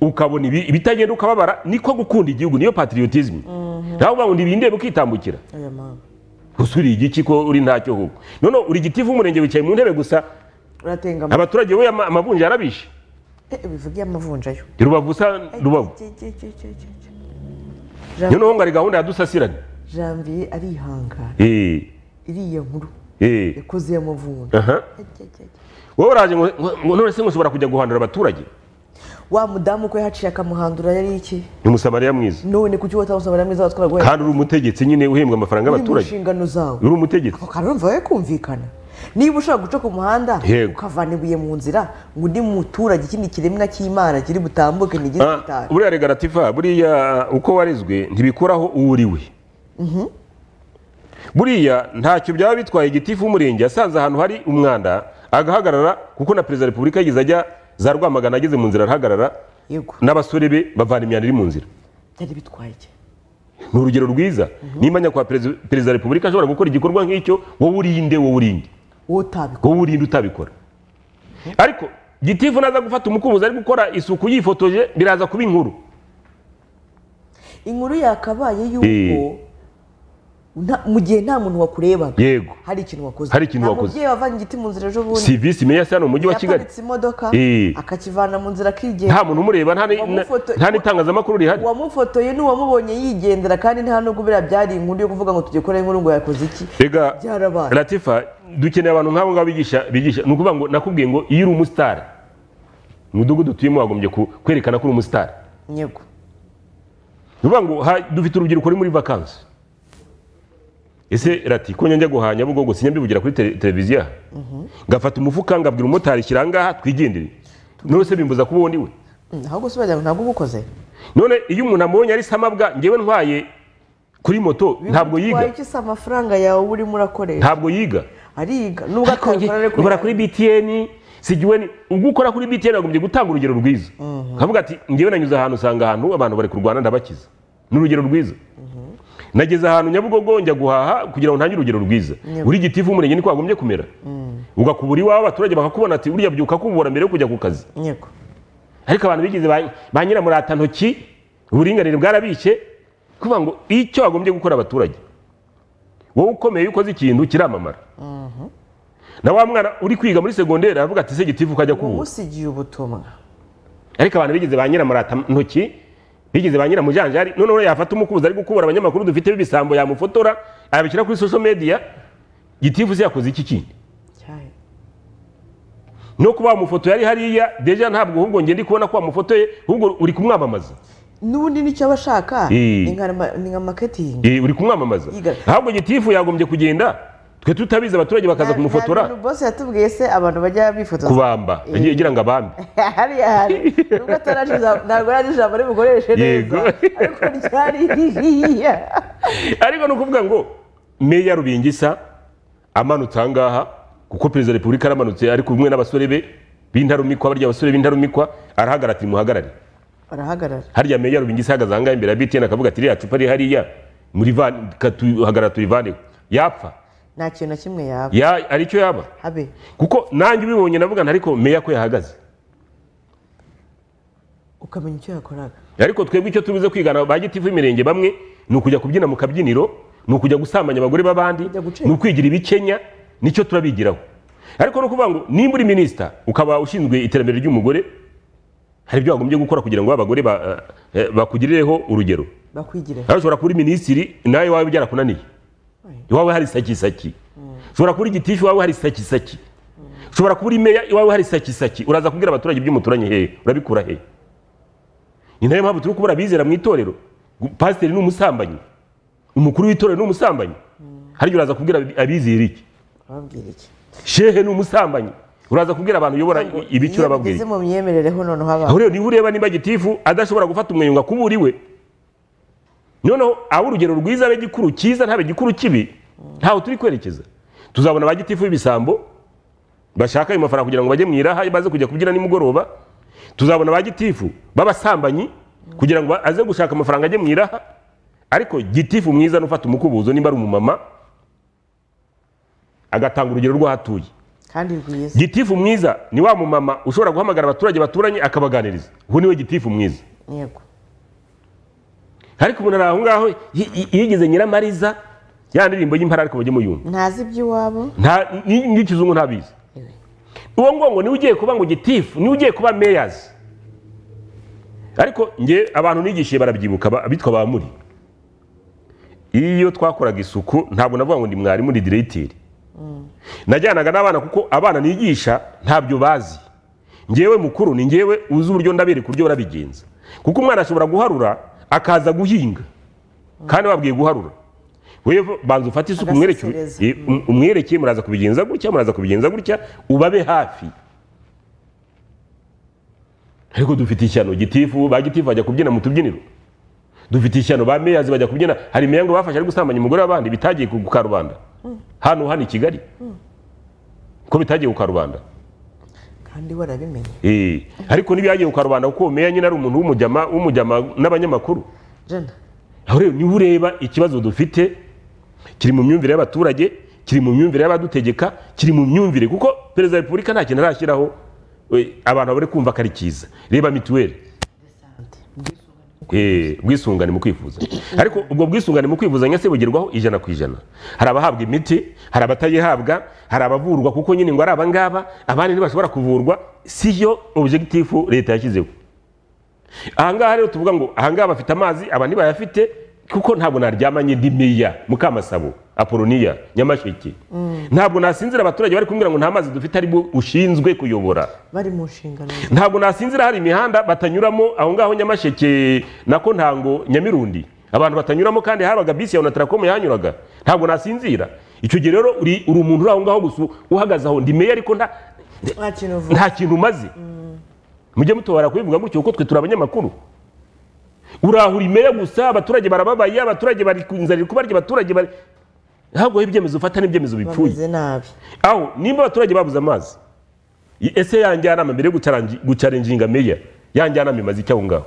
ukabona ibi- ibitagenda ukababara niko gukunda igihugu niyo patriotism nawe uvuga ngo ntibindebe ukitambukira mama usuriye igiki ko uri ntacyo ahubwo. Noneho uri gitifu umurenge wicaye mu ntebe gusa abaturage we ama- amavunja yarabishe. Bivugiye amavunja yo. Rubavu. usa rubavu noneho ngo ari gahunda ya dusasirane. Janvier arihangana. Eh, iriya nkuru. eh, yakoze y'amavunja aha. wowe uraje ngo none se ngo ushobora kujya guhandura abaturage? Wa mudamu ko yahaciye akamuhandura yari iki? Ni umusamariya mwiza none kuki watamusamara mwiza watwara guhera kandi uri umutegetsi nyine uhembwa amafaranga y'abaturage nshingano zawe. Uri umutegetsi. Ako kantu urumva kumvikana. Niba ushaka guca ku muhanda ukavana ibuye mu nzira ngo undi muturage ikindi kiremwa cy'imana kiri butambuke ntigize Ah, gitari buriya regaratifa buriya uko warizwe ntibikuraho uwo uri we. Buriya ntacyo byaba bitwaye igitifu w'umurenge asanze ahantu hari umwanda agahagarara kuko na perezida wa repubulika yigeze ajya za rwamagana ageze mu nzira arahagarara n'abasore be bavana imyanda iri mu nzira. Byari bitwaye iki? Ni urugero rwiza. Nimba nyakubahwa perezida wa repubulika ashobora gukora igikorwa nk'icyo wowe urinde wowe urinde. Wowe urinde utabikora. Ariko gitifu naza gufata umukubuzi ari gukora isuku yifotoje biraza kuba inkuru. Inkuru yakabaye yuko Eh. Mu gihe nta muntu wakurebaga. Yego. Hari ikintu wakoze. Hari ikintu wakoze. mubyeyi wavanye igiti mu nzira ejo bundi. Si visi meya se hano mu mujyi wa kigali. yaparitse imodoka Eh. akakivana mu nzira akigenda. Nta muntu umureba nta n'itangazamakuru rihari. Uwamufotoye n'uwamubonye yigendera kandi nta nubwo biriya byari inkuru yo kuvuga ngo tujye kora inkuru ngo yakoze iki. Rega latifa dukeneye abantu nk'abo ngabo bigisha bigisha. Ni ukuvuga ngo nakubwiye ngo iyo uri umusitari mu mudugudu utuyemo wagombye kwerekana ko uri umusitari nyego. Ni ukuvuga ngo dufite urubyiruko ruri muri vakansi ese rati ko njya guhaha nyabugogo sinya mbivugira kuri tele- televiziyo aha ngafata umufuka ngabwira umumotari shyira aha ngaha twigendere none se bimbuza kuba uwo we? Mm, ahubwo se bagira ngo ntabwo uba ukoze. None iyo umuntu amubonye ari samabwa ngewe ntwaye kuri moto ntabwo yiga. se amafaranga yawe uba urimo urakoresha? Ntabwo yiga. Ariga. Nubwo nkora kuri btn sigiwe ni ubwo ukora kuri btn wagombye gutanga urugero rwiza. Ukavuga ati ngewe nanyuze ahantu usanga ahantu abantu bari kurwana ndabakiza. Ni urugero rwiza. Nageze ahantu nyabugogo njya guhaha kugira ngo ntange urugero rwiza. Uri gitifu w'umurenge niko wagombye kumera. Ugakubura iwawe abaturage bakakubona ati uriya byuka kubura mbere yo kujya ku kazi. Ariko abantu bigize ba- ba nyiramurata ntoki uburinganire bwarabishe kuvuga ngo icyo wagombye gukora abaturage. Wowe ukomeye ukoze ikintu kiramamara. Na wa mwana uri kwiga muri segonderi aravuga ati se gitifu ukajya kubura umusigiye ubutumwa. Ariko abantu bigize ba nyiramurata ntoki bigize ba nyiramujanjari noneho yafata umukubuzi ari gukubura abanyamakuru dufite b'ibisambo yamufotora yabishyira kuri social media gitifu yakoze iki kindi? No kuba wamufoto yari hariya deja ntabwo ahubwo ngenda ndi kubona ko wamufotoye ahubwo uri kumwamamaza. N'ubundi nicyo aba ashaka? Eh. ni nka marketing. Maketingi uri kumwamamaza. Ahubwo gitifu yagombye kugenda twe tutabizi abaturage bakaza kumufotora. bose yatubwiye se abantu bajya bifotoza. Kubamba. Yagiye agira ngo abambe. Hariya hari. Nubwo ntabwo ari ijambo ribukoreshe neza. Ariko ryari ririya ariko ni ukuvuga ngo meya rubingisa amanutse aha ngaha kuko perezida wa repubulika aramanutse ari kumwe n'abasore be b'intarumikwa barya abasore b'intarumikwa arahagarara ati muhagarare. Barahagarara harya meya rubingisa ahagaze aha ngaha imbere ya btn akavuga ati ririya cupa riri hariya muri vani katuhagarara turivaneho yapfa. Nta kintu na kimwe yaba. Ya- ari cyo yaba? Habe. Kuko nanjye ubibonye navuga ariko meya ko yahagaze. Ukamenya icyo yakoraga. Ariko twebwe icyo tubuze kwigana ba gitifu b'imirenge bamwe ni ukujya kubyina mu kabyiniro ni ukujya gusambanya abagore b'abandi ni ukwigira ibikenya ni cyo turabigiraho. Ariko ni ukuvuga ngo nimba uri minisita ukaba ushinzwe iterambere ry'umugore hari ibyo wagombye gukora kugira ngo abagore ba- eh, bakugirireho urugero. Bakwigire ushobora kuba uri minisitiri nawe iwawe byarakunaniye iwawe hari sakisaki ushobora kuba uri gitifu iwawe hari sakisaki ushobora kuba uri meya iwawe hari sakisaki uraza kubwira abaturage iby'umuturanyi hehe urabikura hehe ni na yo mpamvu turi kubura abizera mu itorero. Pasiteri ni umusambanyi. Umukuru w'itorero ni umusambanyi. Harya uraza kubwira abizera iki? Shehe ni umusambanyi. Uraza kubwira abantu uyobora ibiki urababwira aho rero niba ureba niba gitifu adashobora gufata umweyo ngo akubure iwe. Noneho abe urugero rwiza abe gikuru cyiza ntabe gikuru kibi ntaho turi kwerekeza tuzabona ba gitifu b'ibisambo bashaka ayo mafaranga kugira ngo bajye mu iraha baze kujya kubyina nimugoroba. Tuzabona ba gitifu b'abasambanyi kugira ngo aze gushaka amafaranga ajye mu iraha. Ariko gitifu mwiza n'ufata umukubuzo nimba ari umumama agatanga urugero rw'aho atuye. Kandi rwiza. Gitifu mwiza ni wa mumama ushobora guhamagara abaturage baturanye akabaganiriza. Uwo ni we gitifu mwiza. Yego. Ariko umuntu ari aho ngaho yi- yi- yigize nyiramariza ya ndirimbo y'impara ariko bajye muyumva ntazi iby'iwabo. Nta ni- n'ikizungu ntabizi. Uwo ngo ngo ni we ugiye kuba ngo gitifu ni we ugiye kuba meyazi ariko nge abantu nigishije barabyibuka ba- abitwa ba muri. Iyo twakoraga isuku ntabwo navuga ngo ndi mwarimu ndi diregiteri najyanaga n'abana kuko abana nigisha ntabyo bazi. Ngewe mukuru ni ngewe uzi uburyo ndabereka uburyo barabigenza kuko umwana ashobora guharura akaza guhinga. Kandi wabwiye guharura. Wewe banza ufate isuku umwereke Agasesereza. eh, um- muraza kubigenza gutya muraza kubigenza gutya ubabe hafi. Ariko dufite ishyano gitifu ba gitifu bajya kubyina mu tubyiniro. Dufite ishyano ba meyazi bajya kubyina. Hari meya ngo bafashe ari gusambanya umugore w'abandi bitagiye ku karubanda. Hano hano i kigali. Ko bitagiye ku karubanda. Kandi warabimenye ariko ntibyagiye ku karubanda kuko meya nyine ari umuntu w'umujyama w'umujyama n'abanyamakuru. Aho rero niba ureba ikibazo dufite kiri mu myumvire y'abaturage kiri mu myumvire y'abadutegeka kiri mu myumvire kuko perezida wa repubulika nta kintu arashyiraho. Abantu bari kumva ko ari cyiza. Reba mituweli. Ubwisungane mu kwivuza. Ariko ubwo bwisungane mu kwivuza nyase bugerwaho ijana ku ijana. Hari abahabwa imiti hari abatayihabwa hari abavurwa kuko nyine ngo ari abangaba abandi ntibashobora kuvurwa si yo objectif leta yashyizeho. Ahangaha rero tuvuga ngo ahangaha bafite amazi aba ntibayafite kuko ntabwo naryamanye ndi meya mukamasabo. Apoloniya nyamasheke. Ntabwo nasinzira abaturage bari kumbwira ngo nta mazi dufite ari bwo ushinzwe kuyobora. Bari mu nshingano ntabwo nasinzira hari imihanda batanyuramo aho ngaho nyamasheke nako ntango nyamirundi. Abantu batanyuramo kandi habaga bisi ya onataracom yahanyuraga ntabwo nasinzira. Icyo gihe rero uri umuntu uri aho ngaho gusa uhagaze aho. Ndi meya ariko nta kintu umaze. Mujye mutobora kubivuga gutyo kuko twe turi abanyamakuru. Urahura imeya gusa abaturage barababaye abaturage bari ku inzara iri kubarya abaturage bari ahubwo ibyemezo ufata n'ibyemezo bipfuye. Aho nimba abaturage babuze amazi ese ya njyanama mbere yo gucarenjinga meya ya njyanama imaze icyo aho ngaho?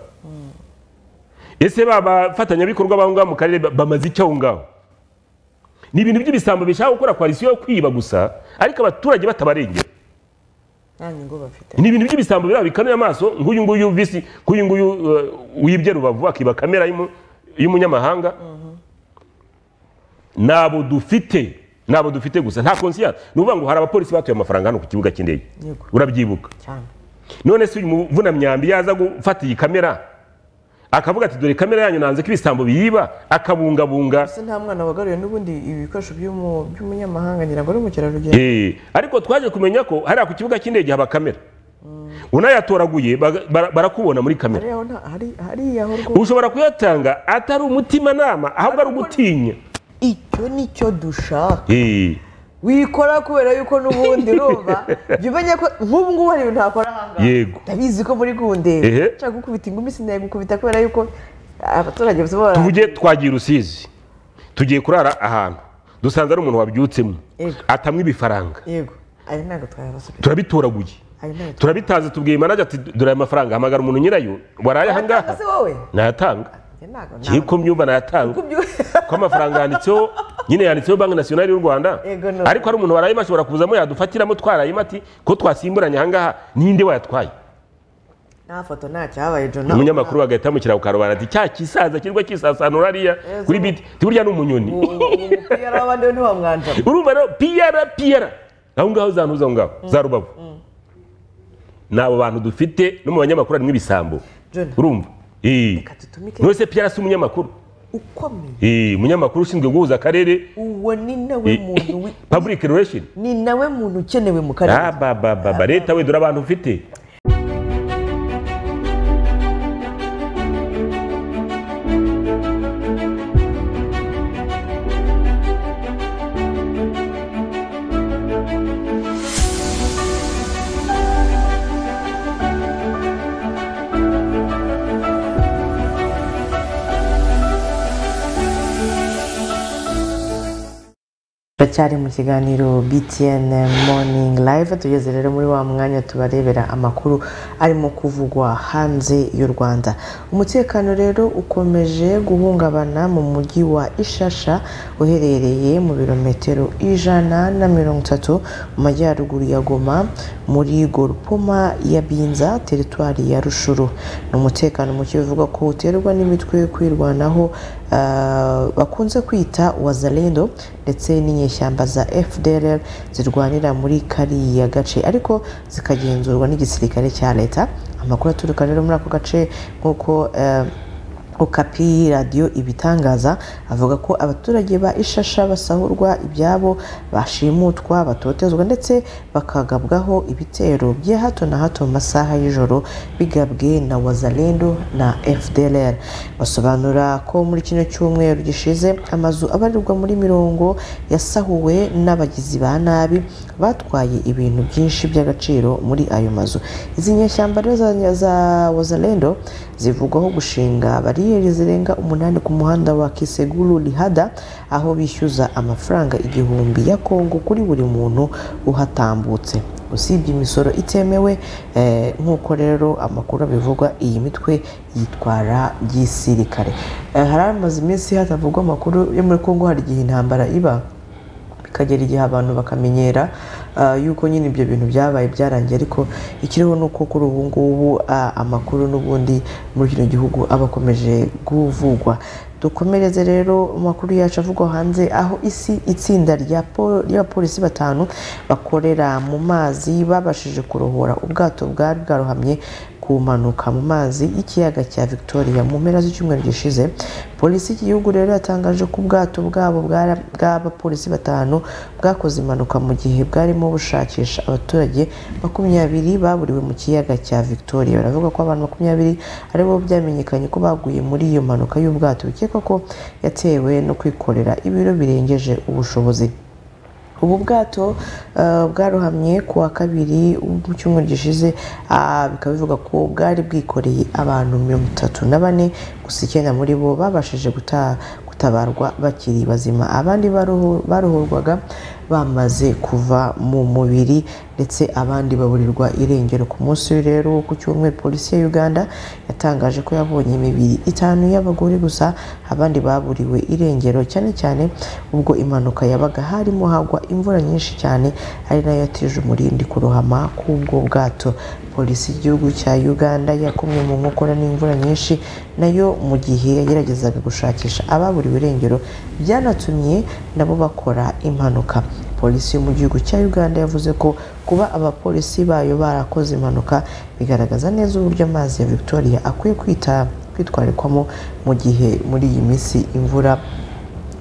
Ese ba bafatanyabikorwa b'aho ngaho mu karere ba- bamaze icyo aho ngaho? Ni ibintu by'ibisambo bishaka gukora koalisiyo yo kwiba gusa ariko abaturage batabarengera. Ni ibintu by'ibisambo biraba bikanuye amaso nk'uyu nguyu visi nk'uyu nguyu uh, wibye rubavu akiba kamera y'umu- y'umunyamahanga. Nabo dufite nabo dufite gusa nta konsiyasi ni ukuvuga ngo hari abapolisi batuye amafaranga hano ku kibuga cy'indege. Urabyibuka. None se uyu muvunamyambi yaza gufata iyi kamera? Akavuga ati dore kamera yanyu nanze ko ibisambo biyiba. Akabungabunga. Ese nta mwana wagaruye n'ubundi ibikoresho by'umu- by'umunyamahanga ngira ngo ari umukerarugendo Eh, ariko twaje kumenya ko hariya ku kibuga cy'indege haba kamera. Unayatoraguye baga- bara- barakubona muri kamera. Ushobora kuyatanga atari umutimanama ahubwo ari ugutinya. Icyo ni cyo dushaka. Wikora kubera yuko n'ubundi urumva? Jya umenya ko nk'ubu ngubu hari ibintu ntakora ahangaha. Yego. ndabizi ko muri gundeba Ehe. nshaka gukubita ingumi sinayigukubita kubera yuko abaturage bose tuvuge twagiye rusizi tugiye kurara ahantu. Dusanze ari umuntu wabyutsemo. Yego. atamwa ibifaranga. Yego. Ayo ntabwo twayabasubiza turabitoraguye turabitanze tubwiye manager ati dore aya mafaranga hamagara umuntu nyirayo waraye ahangaha. se wowe? Nayatanga. Njye ntabwo ngiye ko amafaranga yanditseho nyine yanditseho banki nasiyonari y'u rwanda. Ariko hari umuntu warayemo ashobora kuzamo yadufatiramo twarayemo ati ko twasimburanye ahangaha ninde wayatwaye? Nta foto nta cyabaye jona umunyamakuru agahita yamukira ku karubanda ati cya kisaza kirwa kisasanura hariya. Kuri biti ti burya ni umunyoni. Umupira w'abandi we ntiwamwanjamo urumva rero piyara piyara aho ngaho za ntuza aho ngaho? Za rubavu. Ni abo bantu dufite no mu banyamakuru harimo ibisambo. Urumva. None se piyara si umunyamakuru? Ukomeye umunyamakuru ushinzwe guhuza akarere. Uwo ni nawe muntu public relation. Ni nawe muntu ukenewe mu Ah, karere ba ba leta we dore abantu ufite. Turacyari mu kiganiro btn morning live tugeze rero muri wa mwanya tubarebera amakuru arimo kuvugwa hanze y'u rwanda. Umutekano rero ukomeje guhungabana mu mujyi wa ishasha uherereye mu birometero ijana na mirongo itatu mu majyaruguru ya goma muri gorupoma ya binza teritwari ya rushuru. Ni umutekano muke bivugwa ko uterwa n'imitwe yo kwirwanaho ah, bakunze kwita wazalendo ndetse n'inyeshyamba za fdr zirwanira muri kariya gace. Ariko zikagenzurwa n'igisirikare cya leta. Amakuru aturuka rero muri ako gace nk'uko eh, okapi radiyo ibitangaza avuga ko abaturage ba ishasha basahurwa ibyabo bashimutwa batotezwa ndetse bakagabwaho ibitero bya hato na hato mu masaha y'ijoro bigabwe na wazalendo na fdlr basobanura ko muri kino cyumweru gishize amazu abarirwa muri mirongo yasahuwe n'abagizi ba nabi batwaye ibintu byinshi by'agaciro muri ayo mazu. Izi nyeshyamba rero za- za wazalendo zivugwaho gushinga bariyeri zirenga umunani ku muhanda wa kiseguru lihada aho bishyuza amafaranga igihumbi ya kongo kuri buri muntu uhatambutse. Usibye imisoro itemewe eh, nk'uko rero amakuru abivugwa iyi mitwe yitwara gisirikare. Eh, hari hamaze iminsi hatavugwa amakuru yo muri kongo hari igihe intambara iba. Bikagera igihe abantu bakamenyera yuko nyine ibyo bintu byabaye byarangiye ariko ikiriho ni uko kuri ubu ngubu ah, amakuru n'ubundi muri kino gihugu aba akomeje kuvugwa. Dukomereze rero amakuru yacu avugwa hanze aho isi itsinda rya po- ry'abapolisi batanu bakorera mu mazi babashije kurohora. Ubwato bwari bwarohamye ku mpanuka mu mazi y'ikiyaga cya victoria. Mu mpera z'icyumweru gishize polisi y'igihugu rero yatangaje ko ubwato bwabo bw'abapolisi batanu bwakoze impanuka mu gihe bwarimo bushakisha abaturage makumyabiri baburiwe mu kiyaga cya victoria. Baravuga ko abantu makumyabiri ari bo byamenyekanye ko baguye muri iyo mpanuka y'ubwato. Bikekwa ko yatewe no kwikorera ibiro birengeje ubushobozi. Ubu bwato eh, bwarohamye ku wa kabiri mu cyumweru gishize. Ah, bikaba bivuga ko bwari bwikoreye abantu mirongo itatu na bane gusa icyenda muri bo babashije guta- gutabarwa bakiri bazima. Abandi barohorwaga bamaze kuva mu mubiri ndetse abandi baburirwa irengero. Ku munsi rero wo ku cyumweru polisi ya uganda yatangaje ko yabonye imibiri itanu y'abagore gusa abandi baburiwe irengero. Cyane cyane ubwo impanuka yabaga harimo hagwa imvura nyinshi cyane ari na yo yateje umurindi kurohama k'ubwo bwato. Polisi y'igihugu cya uganda yakomye mu nkokora n'imvura nyinshi na yo mu gihe yageragezaga gushakisha ababuriwe irengero byanatumye nabo bakora impanuka. Polisi yo mu gihugu cya uganda yavuze ko kuba abapolisi bayo barakoze impanuka bigaragaza neza uburyo amazi ya victoria akwiye kwitwarikwamo mu gihe muri iyi minsi imvura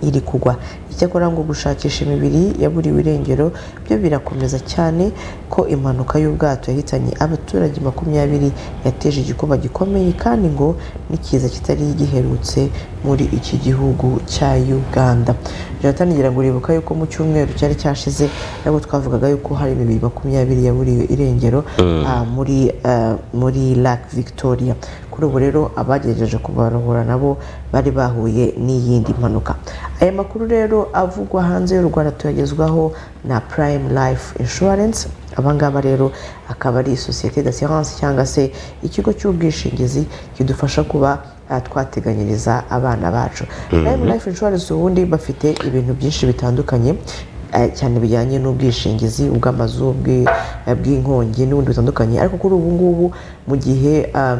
iri kugwa. Icyakora ngo gushakisha imibiri yaburiwe irengero byo birakomeza cyane ko impanuka y'ubwato yahitanye abaturage makumyabiri yateje igikuba gikomeye kandi ngo n'ikiza kitari giherutse muri iki gihugu cya uganda. Jonathan uribuka yuko mu cyumweru cyari cyashize nabwo twavugaga yuko hari imibiri makumyabiri yaburiwe irengero ah, muri ah, muri lac victoria. Kuri ubu rero abagerageje kubarohora nabo bari bahuye n'iyindi mpanuka. Aya makuru rero avugwa hanze y'u rwanda tuyagezwaho na prime life insurance. Abangaba rero akaba ari sosiyete d'assurance cyangwa se ikigo cy'ubwishingizi kidufasha kuba ah, twateganyiriza abana bacu. Prime life insurance ubundi bafite ibintu byinshi bitandukanye eh, cyane bijyanye n'ubwishingizi ubw'amazu eh, bw'inkongi n'ubundi butandukanye ariko kuri ubu ngubu mu gihe ah,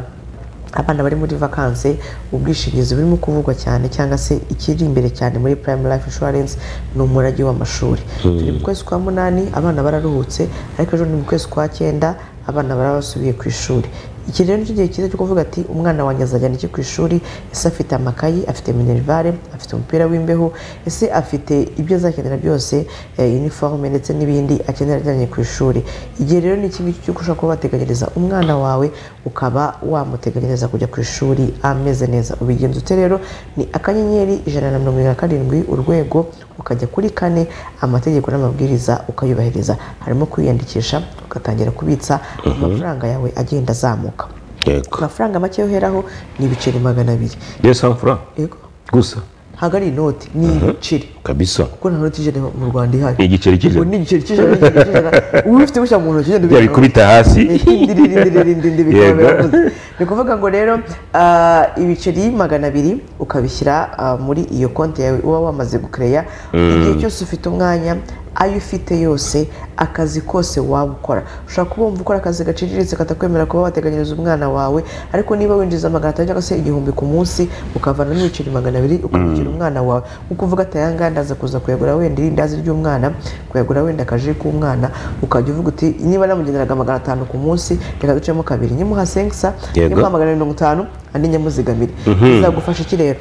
abana bari muri vakanse ubwishingizi burimo kuvugwa cyane cyangwa se ikiri imbere cyane muri prime life insurance ni umurage w'amashuri. Turi mu kwezi kwa munani abana bararuhutse ariko ejo ni mu kwezi kwa cyenda abana baraba basubiye ku ishuri. Iki rero ni cyo gihe cyiza cyo kuvuga ati umwana wanjye azajyana iki ku ishuri. Ese afite amakayi? Afite minerivare? Afite umupira w'imbeho? Ese afite ibyo azakenera byose? Eh, uniforme ndetse n'ibindi akenera ajyanye ku ishuri. Igihe rero ni iki cyo ushobora kuba wateganyiriza umwana wawe ukaba wamuteganyiriza kujya ku ishuri ameze neza. Ubigenza ute rero? Ni akanyenyeri ijana na mirongo irindwi na karindwi urwego ukajya kuri kane amategeko n'amabwiriza ukayubahiriza. Harimo kwiyandikisha ugatangira kubitsa amafaranga yawe agenda azamuka. Amafaranga make yoheraho ni ibiceri magana abiri. Yego. Gusa. Ntabwo ari inoti ni ibiceri kabisa. Kuko nta noti ijana mu rwanda ihari. Igiceri cy'ijana. Ni igiceri cy'ijana uba ufite bushya mu ntoki ugenda ubikora. yabikubita hasi. Ni ukuvuga ngo rero ah, ibiceri magana abiri ukabishyira ah, muri iyo konti yawe uba wamaze gukereya. Igihe cyose ufite umwanya ayo ufite yose? Akazi kose waba ukora ushobora kuba wumva ukora akazi gaciriritse katakwemera kuba wateganyiriza umwana wawe ariko niba winjiza magana atanu cyangwa se igihumbi ku munsi ukavana n'ibiceri magana abiri ukabikira umwana wawe. Nkuko uvuga ati aya ngaya ndaza kuza kuyagura wenda irindazi ry'umwana kuyagura wenda akaji k'umwana. Ukajya uvuga uti niba namugeneraga magana atanu ku munsi reka ducemo kabiri. Nyimuha senkisa nyimuha magana mirongo itanu andi nyamuzigamire. Bizagufasha iki rero?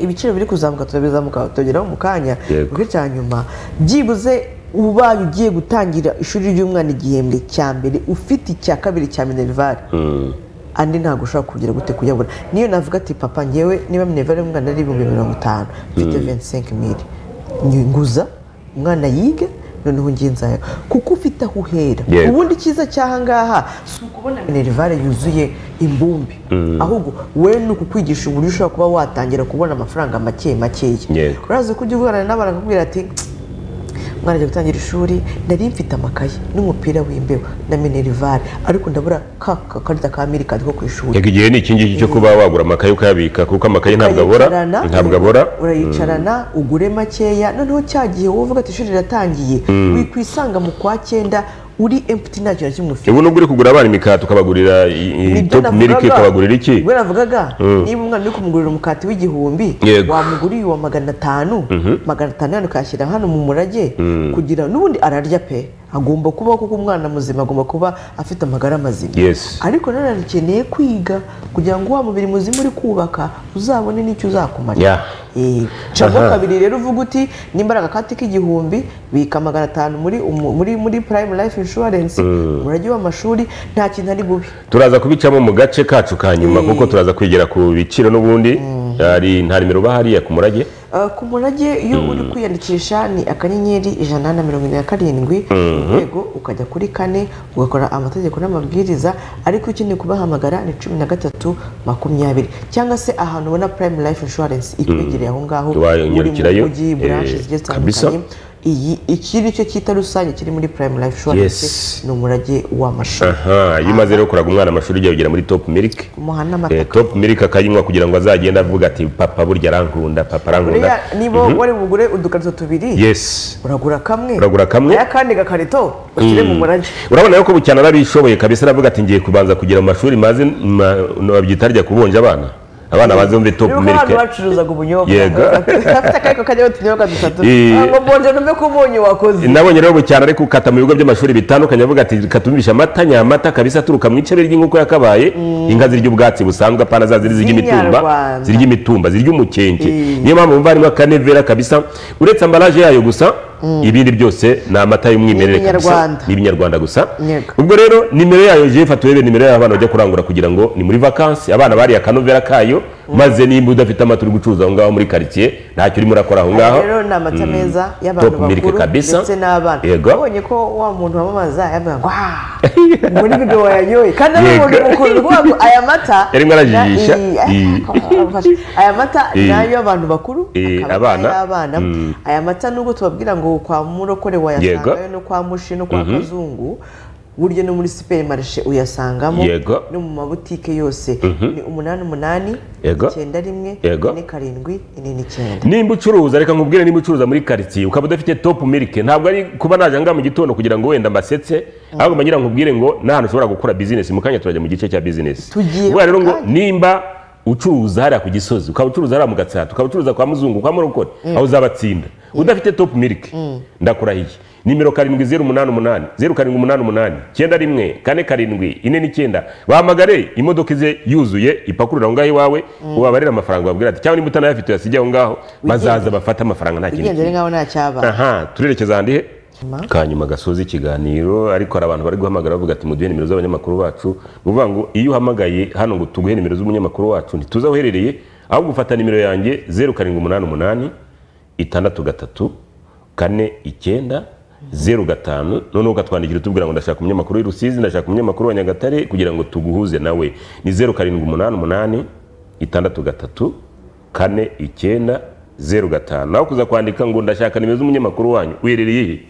Ibiciro biri kuzamuka turabizamuka tugeraho mu kanya igice cya nyuma. Byibuze ubaye ugiye gutangira ishuri ry'umwana igihembwe cya mbere ufite icya kabiri cya minerivare andi ntabwo ushobora kugira gute kuyabona niyo navuga ati papa ngewe niba minerivare y'umwana ari ibihumbi mirongo itanu. Mfite 25 mili nguza umwana yige noneho ngiye nzaya kuko ufite aho uhera. Ubundi icyiza cy'aha ngaha si ukubona minerivare yuzuye imbumbi. Ahubwo we ni ukukwigisha uburyo ushobora kuba watangira kubona amafaranga make makeya. Yego. urazi ko ujya uvugana n'abantu bakakubwira ati umwana ajya gutangira ishuri nari mfite amakaye n'umupira w'imbeho na minerivare ariko ndabura ka kakarita ka mirikadi ko ku ishuri. Yego igihe ni iki ngiki cyo kuba wagura amakaye ukayabika? Kuko amakaye ntabwo abora ntabwo abora. urayicarana ugure makeya. Noneho cya gihe wowe uvuga ati ishuri riratangiye. Wikwisanga mu kwa cyenda uri emputi nta kintu na kimwe ufite. Ubu nubwo uri kugura abana imikati ukabagurira i- i- Nibyo top milk navugaga. ukabagurira iki? Ubwo navugaga niba umwana uri kumugurira umukati w'igihumbi wamuguriye uwa magana atanu magana atanu ukayashyira hano mu murage kugira n'ubundi ararya pe. Agomba kubaho kuko umwana muzima agomba kuba afite amagara mazima. Ariko nanone ukeneye kwiga kugira ngo wa mubiri muzima uri kubaka uzabone n'icyo uzakumarira. Eh, camo kabiri rero uvuga uti nimba ari agakati k'igihumbi bika magana atanu muri muri muri prime life insurance. Umurage w'amashuri nta kintu ari bubi. Turaza kubicamo mu gace kacu ka nyuma kuko turaza kwigera ku biciro n'ubundi. Hari nta nimero uba hariya ku murage? Uh, ku murage iyo uri kwiyandikisha ni akanyenyeri ijana na mirongo ine na karindwi urwego ukajya kuri kane ugakora amategeko n'amabwiriza ariko ukeneye kubahamagara ni cumi na gatatu makumyabiri. Cyangwa se ahantu ubona prime life insurance ikwegereye aho ngaho uri mu mujyi branche eh, zigiye zitandukanye. Iyi iki ni cyo cyita rusange kiri muri prime life insurance ni umurage w'amashuri aha iyo umaze rero kuraga umwana amashuri ujya ugera muri top milk. Umuha n'amata Eh, top milk akayinywa kugira ngo azagende avuga ati papa burya arankunda papa arankunda. Niba wari bugure udukarito tubiri. Yes. Uragura kamwe. Uragura kamwe. aya kandi gakarito ushyire mu murage. Urabona yuko bucyana arabishoboye kabisa aravuga ati ngiye kubanza kugera mu mashuri maze ma- babyita rya kubonja abana? Abana bazi bumve top milk. abantu bacuruzaga ubunyobwa. Yego. afite akayiko kajyaho utunyobwa dutatu. Ngo mbonje numve ko umunyu wakoze nabonye rero ariko ukata mu bigo by'amashuri bitandukanye avuga ati katumisha amata nyamata kabisa aturuka mu icere ry'inkoko yakabaye. Inka zirya ubwatsi busanzwe apana za ziri zirya imitumba. Zirya imitumba zirya umukenke. Eh. niyo mpamvu mva harimo kanevera kabisa. Uretse ambaraje yayo gusa ibindi byose ni amata y'umwimerere kabisa. Ni ibinyarwanda gusa. Ubwo rero nimero yayo jeff turebe nimero yayo abana bajya kurangura kugira ngo ni muri vakansi abana bariye akanovera kayo maze nimba udafite amata uri gucuruza aho ngaho muri karitsiye ntacyo urimo urakora aho ngaho. rero ni amata meza y'abantu bakuru ndetse n'abana. Wabonye ko wa muntu wamamaza yavuga ngo "Ah, ngo ni bido wayanyoye. Kandi ari umuntu mukuru ngo aya mata Yarimo arajijisha. i- aya mata ni ay'abantu bakuru abana. ay'abana. Mm. aya mata nubwo tubabwira ngo kwa murokore wayasangayo no kwa mushi no kwa kazungu burya no muri superi marishe uyasangamo no mu mabutike yose. Ni umunani umunani icyenda rimwe ine karindwi ine n'icyenda. Nimba ucuruza reka nkubwire nimba ucuruza muri karitsiye ukaba udafite top milk. Ntabwo ari kuba naje ngaha mu gitondo kugira ngo wenda mbasetse ahubwo mbagira nkubwire ngo n'ahantu ushobora gukora business. Mu kanya turajya mu gice cya business. Tugiye rero ngo nimba ucuruza hariya ku gisozi ukaba ucuruza hariya mu gatsata ukaba ucuruza kwa muzungu kwa murokore aho uzabatsinda udafite top milk. Ndakurahiye. Nimero karindwi zeru umunani umunani. Zeru karindwi umunani umunani. Cyenda rimwe kane karindwi ine n'icyenda. Bahamagare imodoka ize yuzuye ipakurura aho ngaho iwawe ubabarire amafaranga babwira ati cyangwa nimba utanayafite uyasige aho ngaho bazaza bafate amafaranga nta kintu wigendere nkaho nta cyabaye aha turerekeza ahandi he? Ma. kanyuma gasoza ikiganiro ariko hari abantu bari guhamagara bavuga ati muduhe nimero z'abanyamakuru bacu. Ni ukuvuga ngo iyo uhamagaye hano ngo tuguhe nimero z'umunyamakuru wacu ntituzi aho uherereye ahubwo ufata nimero yanjye zeru karindwi umunani umunani itandatu gatatu kane icyenda zeru gatanu. Noneho ukatwandikira utubwira ngo ndashaka umunyamakuru w'i Rusizi ndashaka umunyamakuru wa Nyagatare kugira ngo tuguhuze nawe. Ni zeru karindwi umunani umunani itandatu gatatu kane icyenda zeru gatanu. Nawe kuza kwandika ngo ndashaka nimero z'umunyamakuru wanyu Yego.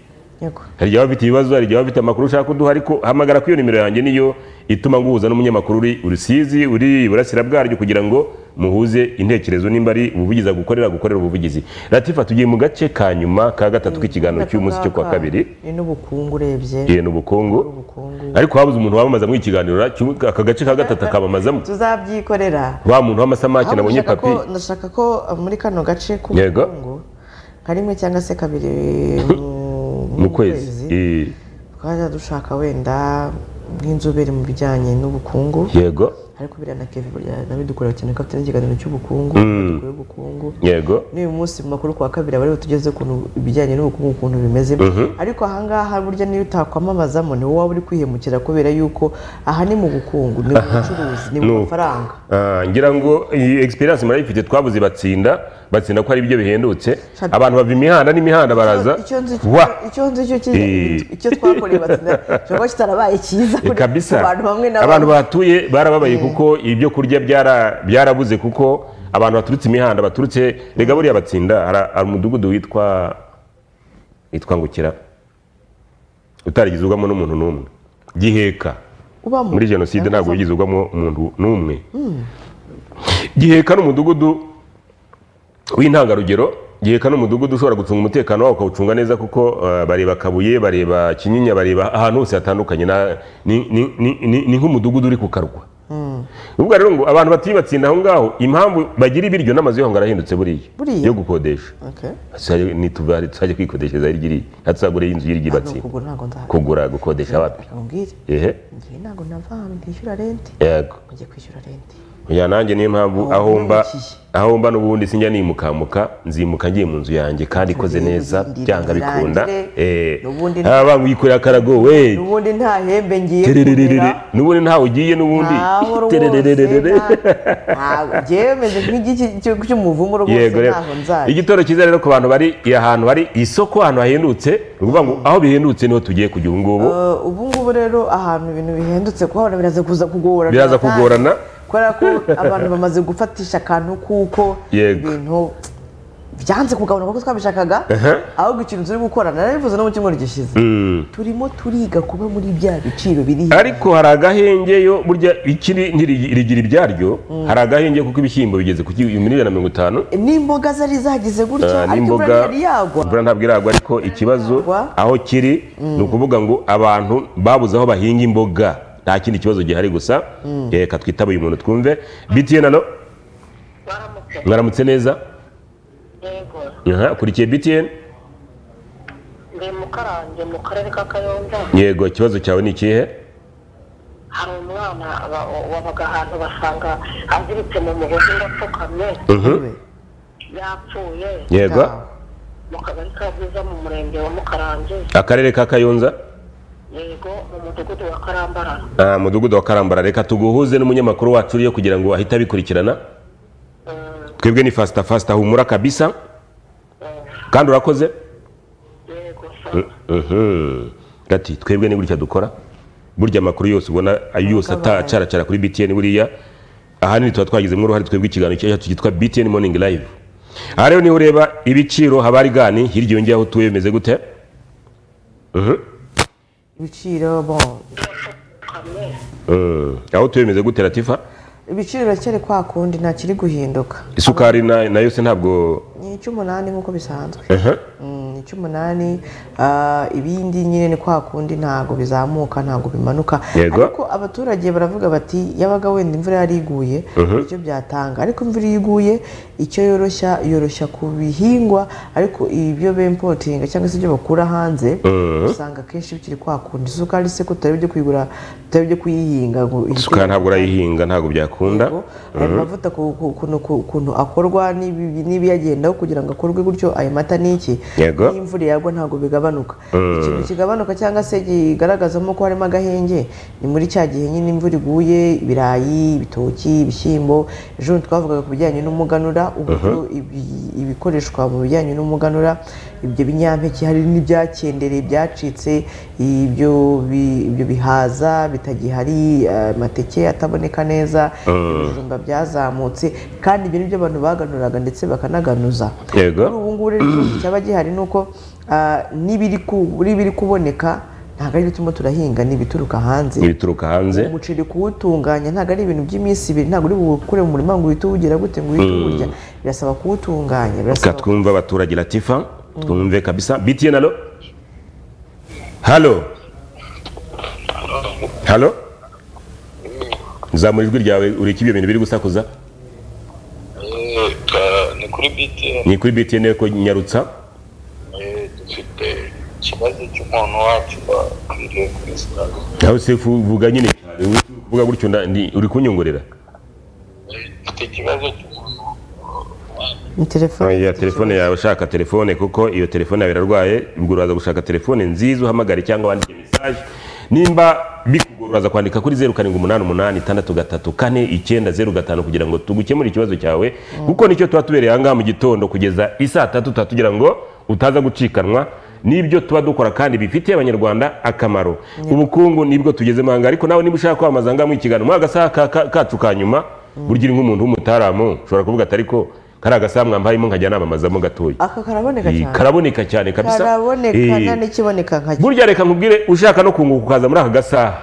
Hari igihe waba ufite ibibazo hari igihe waba ufite amakuru ushaka kuduha ariko hamagara kuri iyo nimero yanjye niyo ituma nguhuza n'umunyamakuru uri urusizi uri iburasira bwaryo kugira ngo muhuze intekerezo nimba ari ubuvugizi gukorera gukorera ubuvugizi. Latifa tugiye mu gace ka nyuma ka gatatu k'ikiganiro cy'umunsi cyo kuwa kabiri. Ni n'ubukungu urebye. Ye n'ubukungu ubukungu. Ariko habuze umuntu wamamaza muri iki kiganiro cy'u- aka gace ka gatatu akabamazamo tuzabyikorera. Wa muntu w'amasamake nabonye papi ndashaka ko muri kano gace k'ubukungu nka rimwe cyangwa se kabiri mu- kwezi. Eh, twajya dushaka wenda nk'inzobere mu bijyanye n'ubukungu. Yego. Ariko biriya na kevi burya nabidukorera cyane ko afite n'ikiganiro cy'ubukungu Mm. dukora ubukungu. Yego. N'uyu munsi mu makuru ku wa kabiri aba ariho tugeze ukuntu ibijyanye n'ubukungu ukuntu bimeze. Ariko ahangaha burya niyo utakwamamazamo ni wowe waba uri kwihemukira kubera yuko aha ni mu bukungu ni mu bucuruzi ni mu mafaranga. Ah, ngira ngo iyi experience murayifite twabuze batsinda batsinda ko ari ibyo bihendutse abantu bava imihanda n'imihanda baraza. Icyo nzi wa. icyo nzi cyo Eh. icyo twakoreye batsinda. Kuba kitarabaye cyiza Eh, kuri- kabisa. Abantu bahatuye barababaye kuko ibyo kurya byara- byarabuze kuko abantu baturutse imihanda baturutse rega buriya batsinda. Hari umudugudu witwa witwa ngukira. Utarigeze ugwamo n'umuntu n'umwe. Giheka. Muri jenoside ntabwo wigeze ugwamo umuntu n'umwe. Giheka ni umudugudu w'intangarugero giheka ni umudugudu ushobora gucunga umutekano wawo ukawucunga neza kuko eh, bareba kabuye bareba kinyinya bareba ahantu hose hatandukanye. Ni- nk'umudugudu uri ku karwa. Ubwo rero ngo abantu batuye batsinda aho ngaho impamvu bagira ibiryo n'amazu yaho ngo arahindutse buriya? Yo gukodesha. Tuzajya- kwikodeshereza hirya iriya hatuzagure inzu y'irya Hano ibatsinda. kugura gukodesha wapi? nkubwire ehe. Ntabwo nava ahantu ntishyura renti yego. Njye kwishyura renti ya nanjye niyo mpamvu aho mba aho mba n'ubundi sinjya nimukamuka nzimuka ngiye mu nzu yanjye kandi ikoze neza byanga bikunda. eh haba wikorera akarago we n'ubundi nta hembe ngiye n'ubundi ntawe ugiye n'ubundi. Ntaho rwose tererere ntabwo njyewe meze nk'igiki cy- cy'umuvumu rwose ntaho nzajya. Igitoro cyiza rero ku bantu bari ahantu hari isoko ahantu hahendutse ni ukuvuga ngo aho bihendutse ni ho tugiye kujya ubu ngubu Eh, ubu ngubu rero ahantu ibintu bihendutse kuhabona biraza kuza kugorana. Biraza kugorana. Kubera ko abantu bamaze gufatisha akantu kuko ibintu byanze kugabanuka kuko twabishakaga ahubwo ikintu turi gukora narabivuze no mu cyumweru gishize. Mm. turimo turiga kuba muri bya biciro biri ariko hari agahenge yo burya ikiri ntirigira ibyaryo hari agahenge kuko ibishyimbo bigeze ku miliyoni na mirongo itanu. N'imboga zari zagize gutya Ah, ariko imvura ntiyari yagwa. imvura ntabwo iragwa ariko ikibazo aho kiri ni ukuvuga ngo abantu babuze aho bahinga imboga. Nta kindi kibazo gihari gusa. Reka twitabe uyu muntu twumve. Btn alo mwaramutse. Neza? Ukurikiye btn ndi mu karange mu karere ka kayonza. Yego ikibazo cyawe ni ikihe? Hari umwana wa- wabaga ahantu basanga aziritse mu mugozi ngo apfukamye Mhm. yapfuye. Yego. Mu kagari ka bwiza mu murenge wa mukarange. Akarere ka kayonza? Yego mu mudugudu wa karambarara Ah, mudugudu wa karambara. Reka tuguhuze n'umunyamakuru wacu uriyo kugira ngo ahite abikurikirana. Twebwe ni fasita fasita humura kabisa. kandi urakoze? gati twebwe ni gutya dukora. Burya amakuru yose ubona ayo yose atacaracara kuri btn buriya ahanini tuba twagizemo uruhare twebwe ikiganiro cyacu cyitwa btn morning live aha rero ni ho ureba ibiciro haba hari gani hirya iyo ngiyo aho utuye bimeze gute. Ibiciro apfukamye Mm. aho utuye bimeze gute latifa ibiciro biracyari kwa kundi nta kiri guhinduka. Isukari na- na yo se ntabwo ni icy'umunani nk'uko bisanzwe. Aha. Icy'umunani ah, ibindi nyine ni kwa kundi ntabwo bizamuka ntabwo bimanuka. Ariko abaturage baravuga bati yabaga wenda imvura yari iguye icyo byatanga. Ariko imvura iyo iguye icyo yoroshya yoroshya ku bihingwa. Ariko ibyo bempotinga cyangwa se ibyo bakura hanze usanga akenshi bikiri kwa kundi. Isukari se ko tutari byo kuyigura tutari byo kuyihinga isukari ntabwo urayihinga ntabwo byakunda. Ayo mavuta ku- ku- ukuntu ku- ukuntu akorwa n'ibi- n'ibiyagendaho kugira ngo akorwe gutyo ayo mata ni iki? Yego. iyo imvura yagwa ntabwo bigabanuka. Ikintu kigabanuka cyangwa se kigaragazamo ko harimo agahenge ni muri cya gihe nyine imvura iguye ibirayi ibitoki ibishyimbo. Ejo twavugaga ku bijyanye n'umuganura uburyo ibi- ibikoreshwa mu bijyanye n'umuganura. Ibyo binyampeke hari n'ibyakendereye byacitse ibyo bi- ibyo bihaza bitagihari eh, amateke ataboneka neza ibijumba byazamutse kandi ibyo ni byo abantu baganuraga ndetse bakanaganuza kuri ubu ngubu rero ikibazo gihari ni uko ah, n'ibiri ku- n'ibiri kuboneka ntabwo ari turimo turahinga ni ibituruka hanze. Ibituruka hanze. Umuceri kuwutunganya ntabwo ari ibintu by'iminsi ibiri ntabwo uri buwukure mu murima ngo uhite uwugira gute ngo uhite uwurya. Birasaba kuwutunganya reka twumve abaturage latifa. Twumve kabisa. Btn alo? Halo halo zamura ijwi ryawe ureka ibyo bintu biri gusakuza. Ni kuri btn ni kuri btn ko nyarutsa? Dufite ikibazo cy'umuntu wacu bakwiriye kuri sitasiyo nawe se vuga nyine. Cyane uri kuvuga gutyo uri kunyongorera dufite ikibazo ya telefone. Yawe ushaka telefone kuko iyo telefone yawe irarwaye ubwo uraza gushaka telefone nziza uhamagare cyangwa wandike mesaje nimba bikugora uraza kwandika kuri zeru karindwi umunani umunani itandatu gatatu kane icyenda zeru gatanu kugira ngo tugukemure ikibazo cyawe kuko ni cyo tuba tubereye ahangaha mu gitondo kugeza isaa tatu tugira ngo utaza gucikanwa. N'ibyo tuba dukora kandi bifitiye abanyarwanda akamaro. Ubukungu ni bwo tugezemo ahangaha ariko nawe niba ushaka kwamamaza ahangaha mu ikiganiro muri agasaha ka- ka- kacu ka nyuma burya uri nk'umuntu w'umutaramu. Ushobora kuvuga ati ariko kariya gasaha mwambayemo nkajya namamazamo gatoya aka karaboneka cyane. karaboneka cyane kabisa. Karaboneka n'ikiboneka nka burya reka nkubwire ushaka no kunguka ukaza muri aka gasaha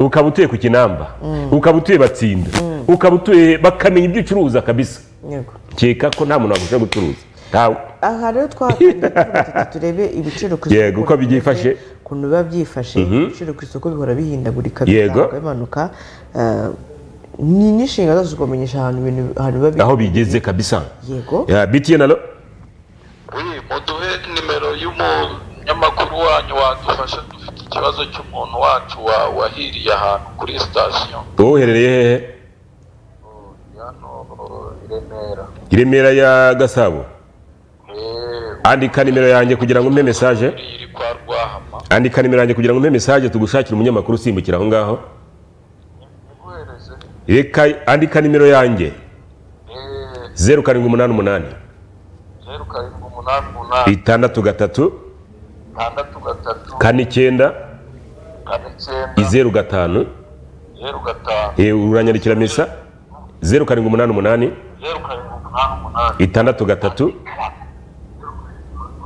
ukaba utuye ku kinamba ukaba utuye batsinda ukaba utuye bakamenya ibyo ucuruza kabisa. Keka ko nta muntu wagusha gucuruza. Ntawe aha rero tuti turebe ibiciro ku isoko Yego, uko byifashe. ukuntu biba byifashe ibiciro ku isoko bihora bihindagurika bimanuka Eh, ni n'inshinga zose ukamenyesha ahantu ibintu ahantu biba aho bigeze kabisa. Yego. Ya, btn alo muduhe nimero y'umunyamakuru wanyu wadufasha dufite ikibazo cy'umuntu wacu wa- wahiriye ahantu kuri sitasiyo wowe uherereye hehe i remera i remera ya gasabo. Eh, andika nimero yanjye kugira ngo umpe mesaje andika nimero yanjye kugira ngo umpe mesaje tugushakire umunyamakuru usimbukira aho ngaho. Reka andika nimero yanjye. Eh, zeru karindwi umunani umunani. Zeru karindwi umunani umunani. Itandatu gatatu. Itandatu gatatu. Kane icyenda. Kane icyenda. Izeru gatanu. Zeru gatanu. Eh, uranyandikira mesa zeru karindwi umunani umunani. Zeru karindwi umunani umunani. Itandatu gatatu Eh, sawa murakoze Eha,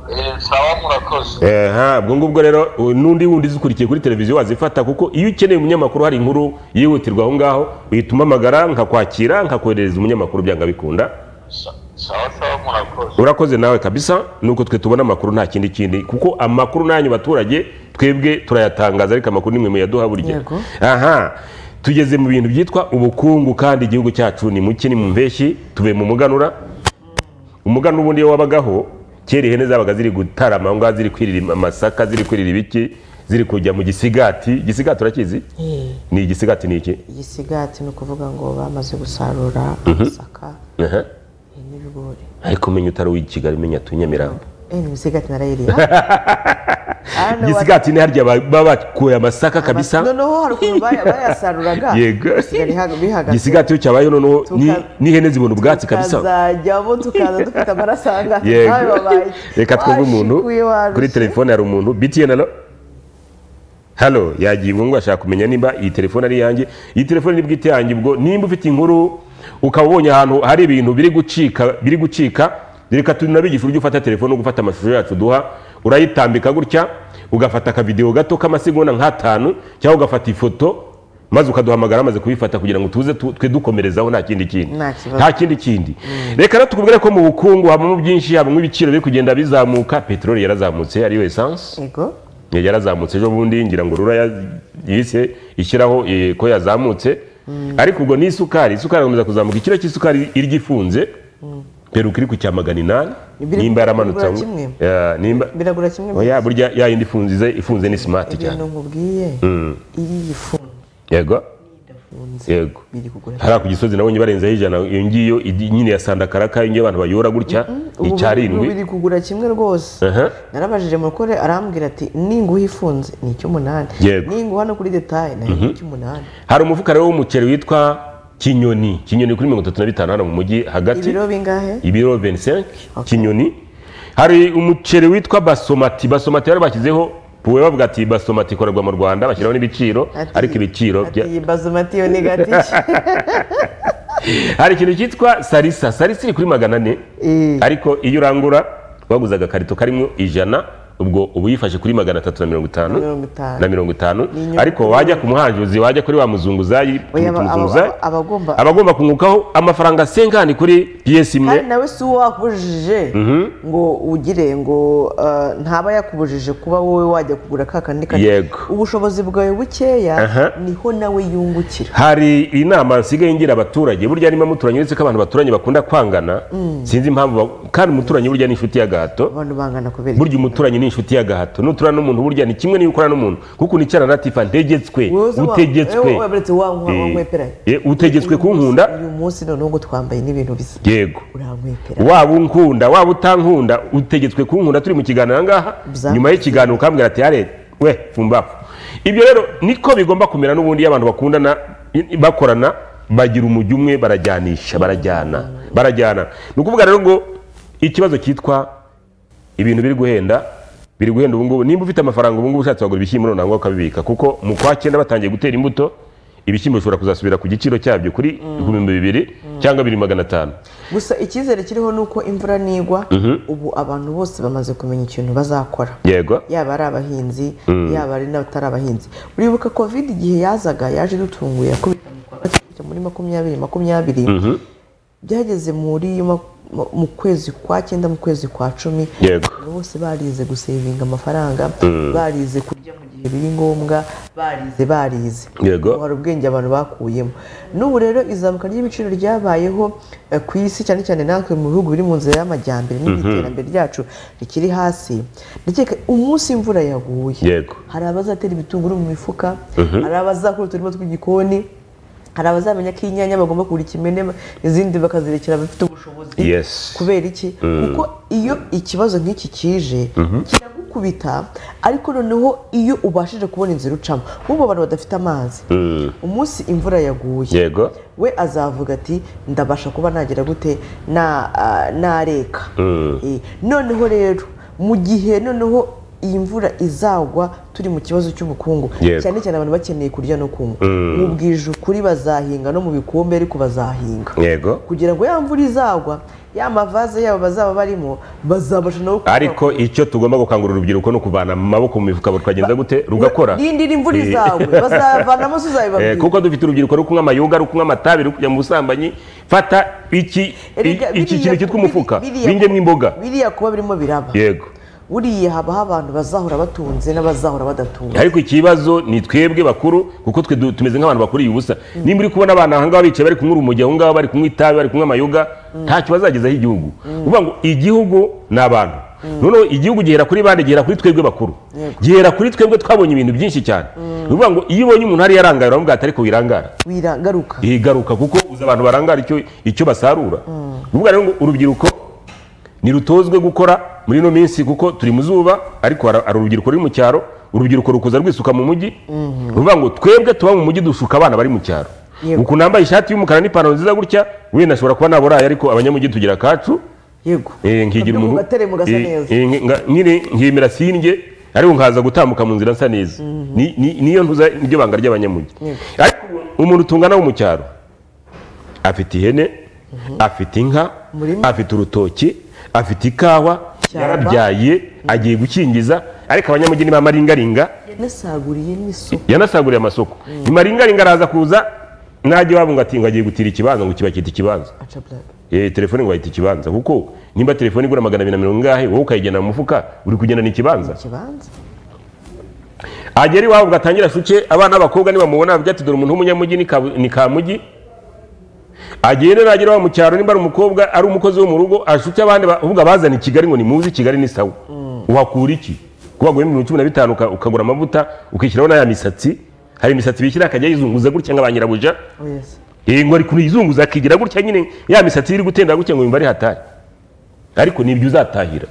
ubwo ngubwo rero n'undi wundi zikurikiye kuri televiziyo wazifata kuko iyo ukeneye umunyamakuru hari inkuru yihutirwa aho ngaho uhita umpamagara nkakwakira nkakoherereza umunyamakuru byanga bikunda. Urakoze nawe kabisa nuko twe tubona amakuru nta kindi kindi kuko amakuru n'ayanyu baturage twebwe turayatangaza ariko amakuru nimwe muyaduha burya. Yego. aha tugeze mu bintu byitwa ubukungu kandi igihugu cyacu ni muke ni mu mpeshyi tuve mu muganura. Umuganura ubundi iyo wabagaho kera ihene zabaga ziri gutarama aho ngaho ziri kwirira amasaka ziri kwirira ibiki ziri kujya mu gisigati. Igisigati urakizi? Eh, ni igisigati ni iki? Igisigati ni ukuvuga ngo bamaze gusarura amasaka. Aha. eh, n'ibigori. Ariko menya utari uw'i kigali menya tu nyamirambo. Eh imisigati narayiriye. Ni harya ba- baba bakuye amasaka kabisa. noneho hari ukuntu baya- bayasaruraga. Yego igisigati iyo cyabayeho noneho n'ihene zibona ubwatsi kabisa. tukazajyamo tukaza dufite amarasanga yego nawe babaye. Reka twumve umuntu. kuri telefone hari umuntu. Btn halo halo yagiye ngo ashaka kumenya nimba iyi telefone ari iyanjye. Iyi telefone ni bwite yanjye ubwo? Nimba ufite inkuru ukaba ubonye ahantu hari ibintu biri gucika biri gucika reka tunabigisha uburyo ufata telefone ugufata amashusho yacu duha. Urayitambika gutya ugafata akavidewo gato k'amasegonda nk'atanu cyangwa ugafata ifoto maze ukaduhamagara amaze kubifata kugira ngo tuze tu- twe dukomerezaho nta kindi kindi. Nta kindi kindi. Reka rero tukubwire ko mu bukungu habamo byinshi habamo ibiciro biri kugenda bizamuka. Peteroli yarazamutse ariyo esanse yarazamutse ejo bundi ngira ngo rura yise ishyiraho eh, ko yazamutse. Ariko ubwo n'isukari isukari ikomeza kuzamuka. Ikiro cy'isukari iryo ifunze. Peruka iri ku cya magana inani. Nimba yaramanutse biragura kimwe? Oya burya ya yindi ifunze ifunze ni simati cyane. ibintu nkubwiye Mm. iriya ifunze. Yego. Yego. Hariya ku gisozi nabonye barenzaho ijana. Iyo ngiyo nyine ya sandakaraka iyo abantu bayora gutya ubu icyarindwi biri kugura kimwe rwose. Narabajije mukore arambwira ati ninguha ifunze. Ni icy'umunani. Yego. ninguha no kuri detaye ni icy'umunani. Hari umufuka rero w'umuceri witwa kinyoni. Kinyoni kuri mirongo itatu na bitanu hano mu mujyi hagati. Ibiro bingahe? Ibiro 25 Okay. kinyoni. Hari umuceri witwa basomati. Basomati bari bashyizeho puwe bavuga ati basomati ikorerwa mu rwanda. Bashyiraho n'ibiciro. Ariko ibiciro ati bazomati yo ni gatiki hari ikintu cyitwa sarisa sarisa iri kuri magana ane. Eh. ariko iyo urangura waguze agakarito karimo ijana. Ubwo uba uyifashe kuri magana atatu na mirongo itanu na mirongo itanu. ariko wajya ku muhanjuzi wajya kuri wa muzunguzayi abagomba- aba agomba kungukaho amafaranga senkani kuri piyesi imwe. Kandi nawe si uwo wakubujije ngo ugire ngo uh, ntaba yakubujije kuba wowe wajya kugura ka kandi Yego. ubushobozi bwawe bukeya ni ho nawe yungukira. Hari inama nsigaye ngira abaturage burya niba muturanye uretse ko abantu baturanye bakunda kwangana. Sinzi impamvu kandi umuturanyi burya ni inshuti y'agahato burya umuturanyi ni inshuti y'agahato nuturana n'umuntu burya ni kimwe niyo ukorana n'umuntu. Kuko unicara na tifa ntegetswe utegetswe. eh, Eh, utegetswe kunkunda. uyu munsi noneho ngo twambaye n'ibintu bisa. Yego. Waba unkunda waba utankunda utegetswe kunkunda. Turi mu kiganiro aha ngaha. Nyuma y'ikiganiro ukambwira ati hare we fumbafu. Ibyo rero niko bigomba kumera n'ubundi iyo abantu bakundana bakorana bagira umujyi umwe barajyanisha barajyana barajyana. Ni ukuvuga rero ngo ikibazo cyitwa ibintu biri guhenda biri guhenda ubu ngubu nimba ufite amafaranga ubu ngubu ushatse wagura ibishyimbo ngo ukabibika. Kuko mu kwa cyenda batangiye gutera imbuto ibishyimbo bishobora kuzasubira ku giciro cyabyo kuri ibihumbi bibiri cyangwa bibiri magana atanu. Gusa icyizere kiriho ni uko imvura nigwa ubu abantu bose bamaze kumenya ikintu bazakora. Yego. Yaba ari abahinzi yaba ari n'abatari abahinzi. Uribuka covid igihe yazaga yaje dutunguye yakubita mu kwa gatatu muri makumyabiri makumyabiri. Byageze muri mu- kwezi kwa cyenda mu kwezi kwa cumi bose barize gusevinga amafaranga barize kurya mu gihe biri ngombwa barize barize. Hari ubwenge abantu bakuyemo. N'ubu rero izamuka ry'ibiciro ryabayeho eh, ku isi cyane cyane natwe mu bihugu biri mu nzira y'amajyambere n'iterambere ryacu rikiri hasi. Ndakeka umunsi imvura yaguye. Hari abazatera ibitunguru mu mifuka hari abazakora uturima tw'igikoni hari abazamenya ko inyanya bagomba kugura ikimene izindi bakazirekera abafite ubushobozi kubera iki Mm. kuko iyo ikibazo nk'iki kije Mhm. kiragukubita ariko noneho iyo ubashije kubona inzira ucamo nk'ubu abantu badafite amazi Mm. umunsi imvura yaguye we azavuga ati ndabasha kuba nagira gute na ah, nareka Mm. Eh, noneho rero mu gihe noneho iyi mvura izagwa turi mu kibazo cy'ubukungu. Cyane cyane abantu bakeneye kurya no kunywa. Mm. mubwije ukuri bazahinga no mu bikombe ariko bazahinga. Kugira ngo ya mvura izagwa ya mavaze yabo bazaba barimo bazabasha nabo ariko icyo tugomba gukangurira urubyiruko ni ukuvana amaboko mu mifuka rukagenza gute? Rugakora. rindira imvura Eh. izagwe. Bazavanamo se Eh, uzabibabwira kuko dufite urubyiruko ruri kunywa amayoga ruri kunywa amatabi ruri kujya mu busambanyi. Fata iki kintu cyitwa umufuka. bindemo imboga. biriya kuba birimo biraba. Yego. Buriya habaho abantu bazahora batunze n'abazahora badatunze. Ariko ikibazo ni twebwe bakuru kuko twe tumeze nk'abantu bakuriye ubusa. Nimba uri kubona abana ahangaha bicaye bari kunywa urumogi aho ngaho bari kunywa itabi bari kunywa amayoga ntacyo bazagezaho igihugu. Uvuga ngo igihugu ni abantu. Noneho igihugu gihera kuri bande gihera kuri twebwe bakuru. Gihera kuri twebwe twabonye ibintu byinshi cyane. Ni ukuvuga ngo iyo ubonye umuntu hariya arangaye uramuvuga ati ariko wirangara. Wiragaruka igaruka kuko uzi abantu barangara icyo icyo basarura. Ni ukuvuga rero ngo urubyiruko ntirutozwe gukora muri ino minsi kuko turi mu zuba ariko hari urubyiruko ruri mu cyaro. Urubyiruko rukuza rwisuka mu mujyi ni ukuvuga ngo twebwe tuba mu mujyi dushuka abana bari mu cyaro. Ukuntu nambaye ishati y'umukara n'ipantaro nziza gutya wenda ashobora kuba naburaye ariko abanyamujyi tugira akacu yego. Eh, nkigira Mu umuntu eh, eh, nkimera sinjye ariko nkaza gutambuka mu nzira nsa neza. Ni- niyo ntuza niryo banga ry'abanyamujyi ariko umuntu tungana wo mu cyaro afite ihene afite inka afite urutoki afite ikawa yarabyaye agiye gukingiza ariko abanyamujyi ni bamaringaringa yanasaguriye amasoko. Imaringaringa araza kuza najya iwabo ngo ati ngo agiye gutira ikibanza ngo kiba cyita ikibanza Eh, telefone ngo bayita ikibanza kuko nimba telefone igura magana abiri na mirongo ingahe wowe ukayigena mu mufuka uri kugendana ikibanza ikibanza. Agera iwabo ugatangira ashuke abana b'abakobwa nibamubona ati dore umuntu w'umunyamujyi ni kamugi agende nagera mu cyaro nimba ari umukobwa ari umukozi wo mu rugo ashuke abandi ba- ahubwo abazana i kigali ngo ni muzi kigali ni sawa. Uhakura iki? Kuba guhemba ibihumbi cumi na bitanu uka- ukagura amavuta ukishyiraho n'aya misatsi? Hari imisatsi bishyira akajya yizunguza gutya nka ba nyirabuja oh Eh, ngo ari kuyizunguza akigira gutya nyine ya misatsi iri gutenda gutya ngo yumva ari hatari. Ariko ni byo uzatahira.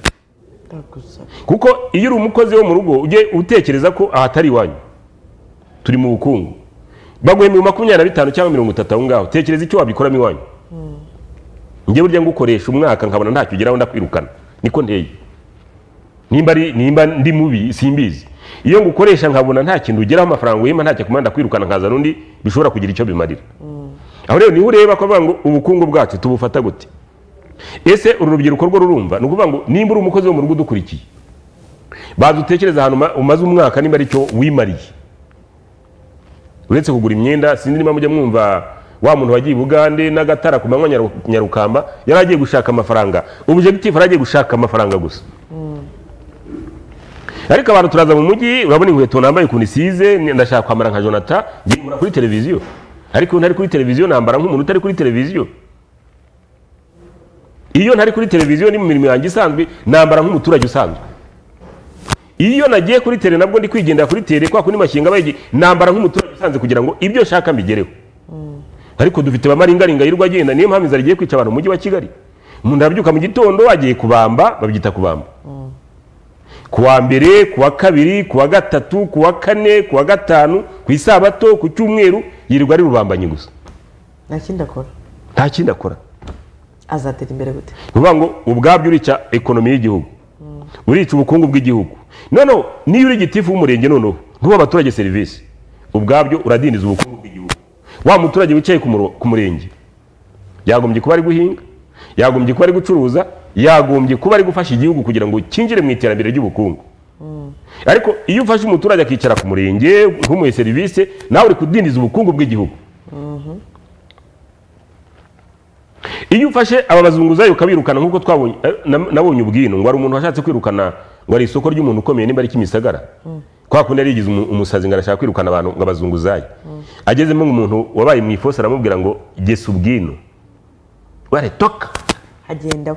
Kuko iyo uri umukozi wo mu rugo ujye utekereza ko aha atari iwanyu. Turi mu bukungu. Baguhemba makumyabiri na bitanu cyangwa mirongo itatu aho ngaho tekereza icyo wabikoramo iwanyu. Njye burya ngukoresha umwaka nkabona ntacyo ugeraho ndakwirukana. Niko nteye nimba ndi mubi simbizi. Iyo ngukoresha nkabona nta kintu ugeraho amafaranga uhemba ntacyo kumara ndakwirukana nkazana undi bishobora kugira icyo bimarira. Aho rero ni ho ureba ko bavuga ngo ubukungu bwacu tubufata gute? Ese uru rubyiruko rwo rurumva? Ni ukuvuga ngo nimba uri umukozi wo mu rugo udukurikiye. Baza utekereza ahantu uma- umaze umwaka nimba ari cyo wimariye. Uretse kugura imyenda sinzi niba mujya mwumva wa muntu wagiye i bugande n'agatara ku manywa Nyaru- nyarukamba yari agiye gushaka amafaranga. Ubujegitifu yari agiye gushaka amafaranga gusa. Ariko abantu turaza mu mujyi urabona inkweto nambaye ukuntu isize ndashaka kwambara nka jonata ngiye kuri televiziyo. Ariko iyo ntari kuri televiziyo nambara nk'umuntu utari kuri televiziyo. Iyo ntari kuri televiziyo ni mu mirimo yanjye isanzwe nambara nk'umuturage usanzwe. Iyo nagiye kuri tele nabwo ndi kwigendera kuri tele kwa kundi mashinga bayigi nambara nk'umuturage usanzwe kugira ngo ibyo nshaka mbigereho. Ariko dufite bamaringaringa yirirwa agenda niyo mpamvu inzara igiye kwica abantu mu mujyi wa kigali. Umuntu arabyuka mu gitondo wagiye kubamba babyita kubamba. Ku wa mbere ku wa kabiri ku wa gatatu ku wa kane ku wa gatanu ku isabato ku cyumweru yirirwa ari rubambanyi gusa. Nta kindi akora? Nta kindi akora. Azatera imbere gute? Ni ukuvuga ngo ubwabyo urica ekonomi y'igihugu. Urica ubukungu bw'igihugu. Noneho niyo uri gitifu w'umurenge noneho ntuha abaturage serivisi ubwabyo uradindiza ubukungu bw'igihugu. Wa muturage wicaye ku murenge. Yagombye kuba ari guhinga yagombye kuba ari gucuruza yagombye kuba ari gufasha igihugu kugira ngo cyinjire mu iterambere ry'ubukungu. Ariko iyo ufashe umuturage akicara ku murenge ntumuhe serivisi nawe uri kudindiza ubukungu bw'igihugu. Iyo ufashe aba bazunguzayi ukabirukana nk'uko twabonye eh, na- nabonye ubwino ngo hari umuntu washatse kwirukana ngo ari isoko ry'umuntu ukomeye nimba ari kimisagara. Kwa kundi yarigize umu- umusazi ngo arashaka kwirukana abantu ngo abazunguzayi. Agezemo umuntu wabaye mu ifosi aramubwira ngo gesa ubwino. Waretoka.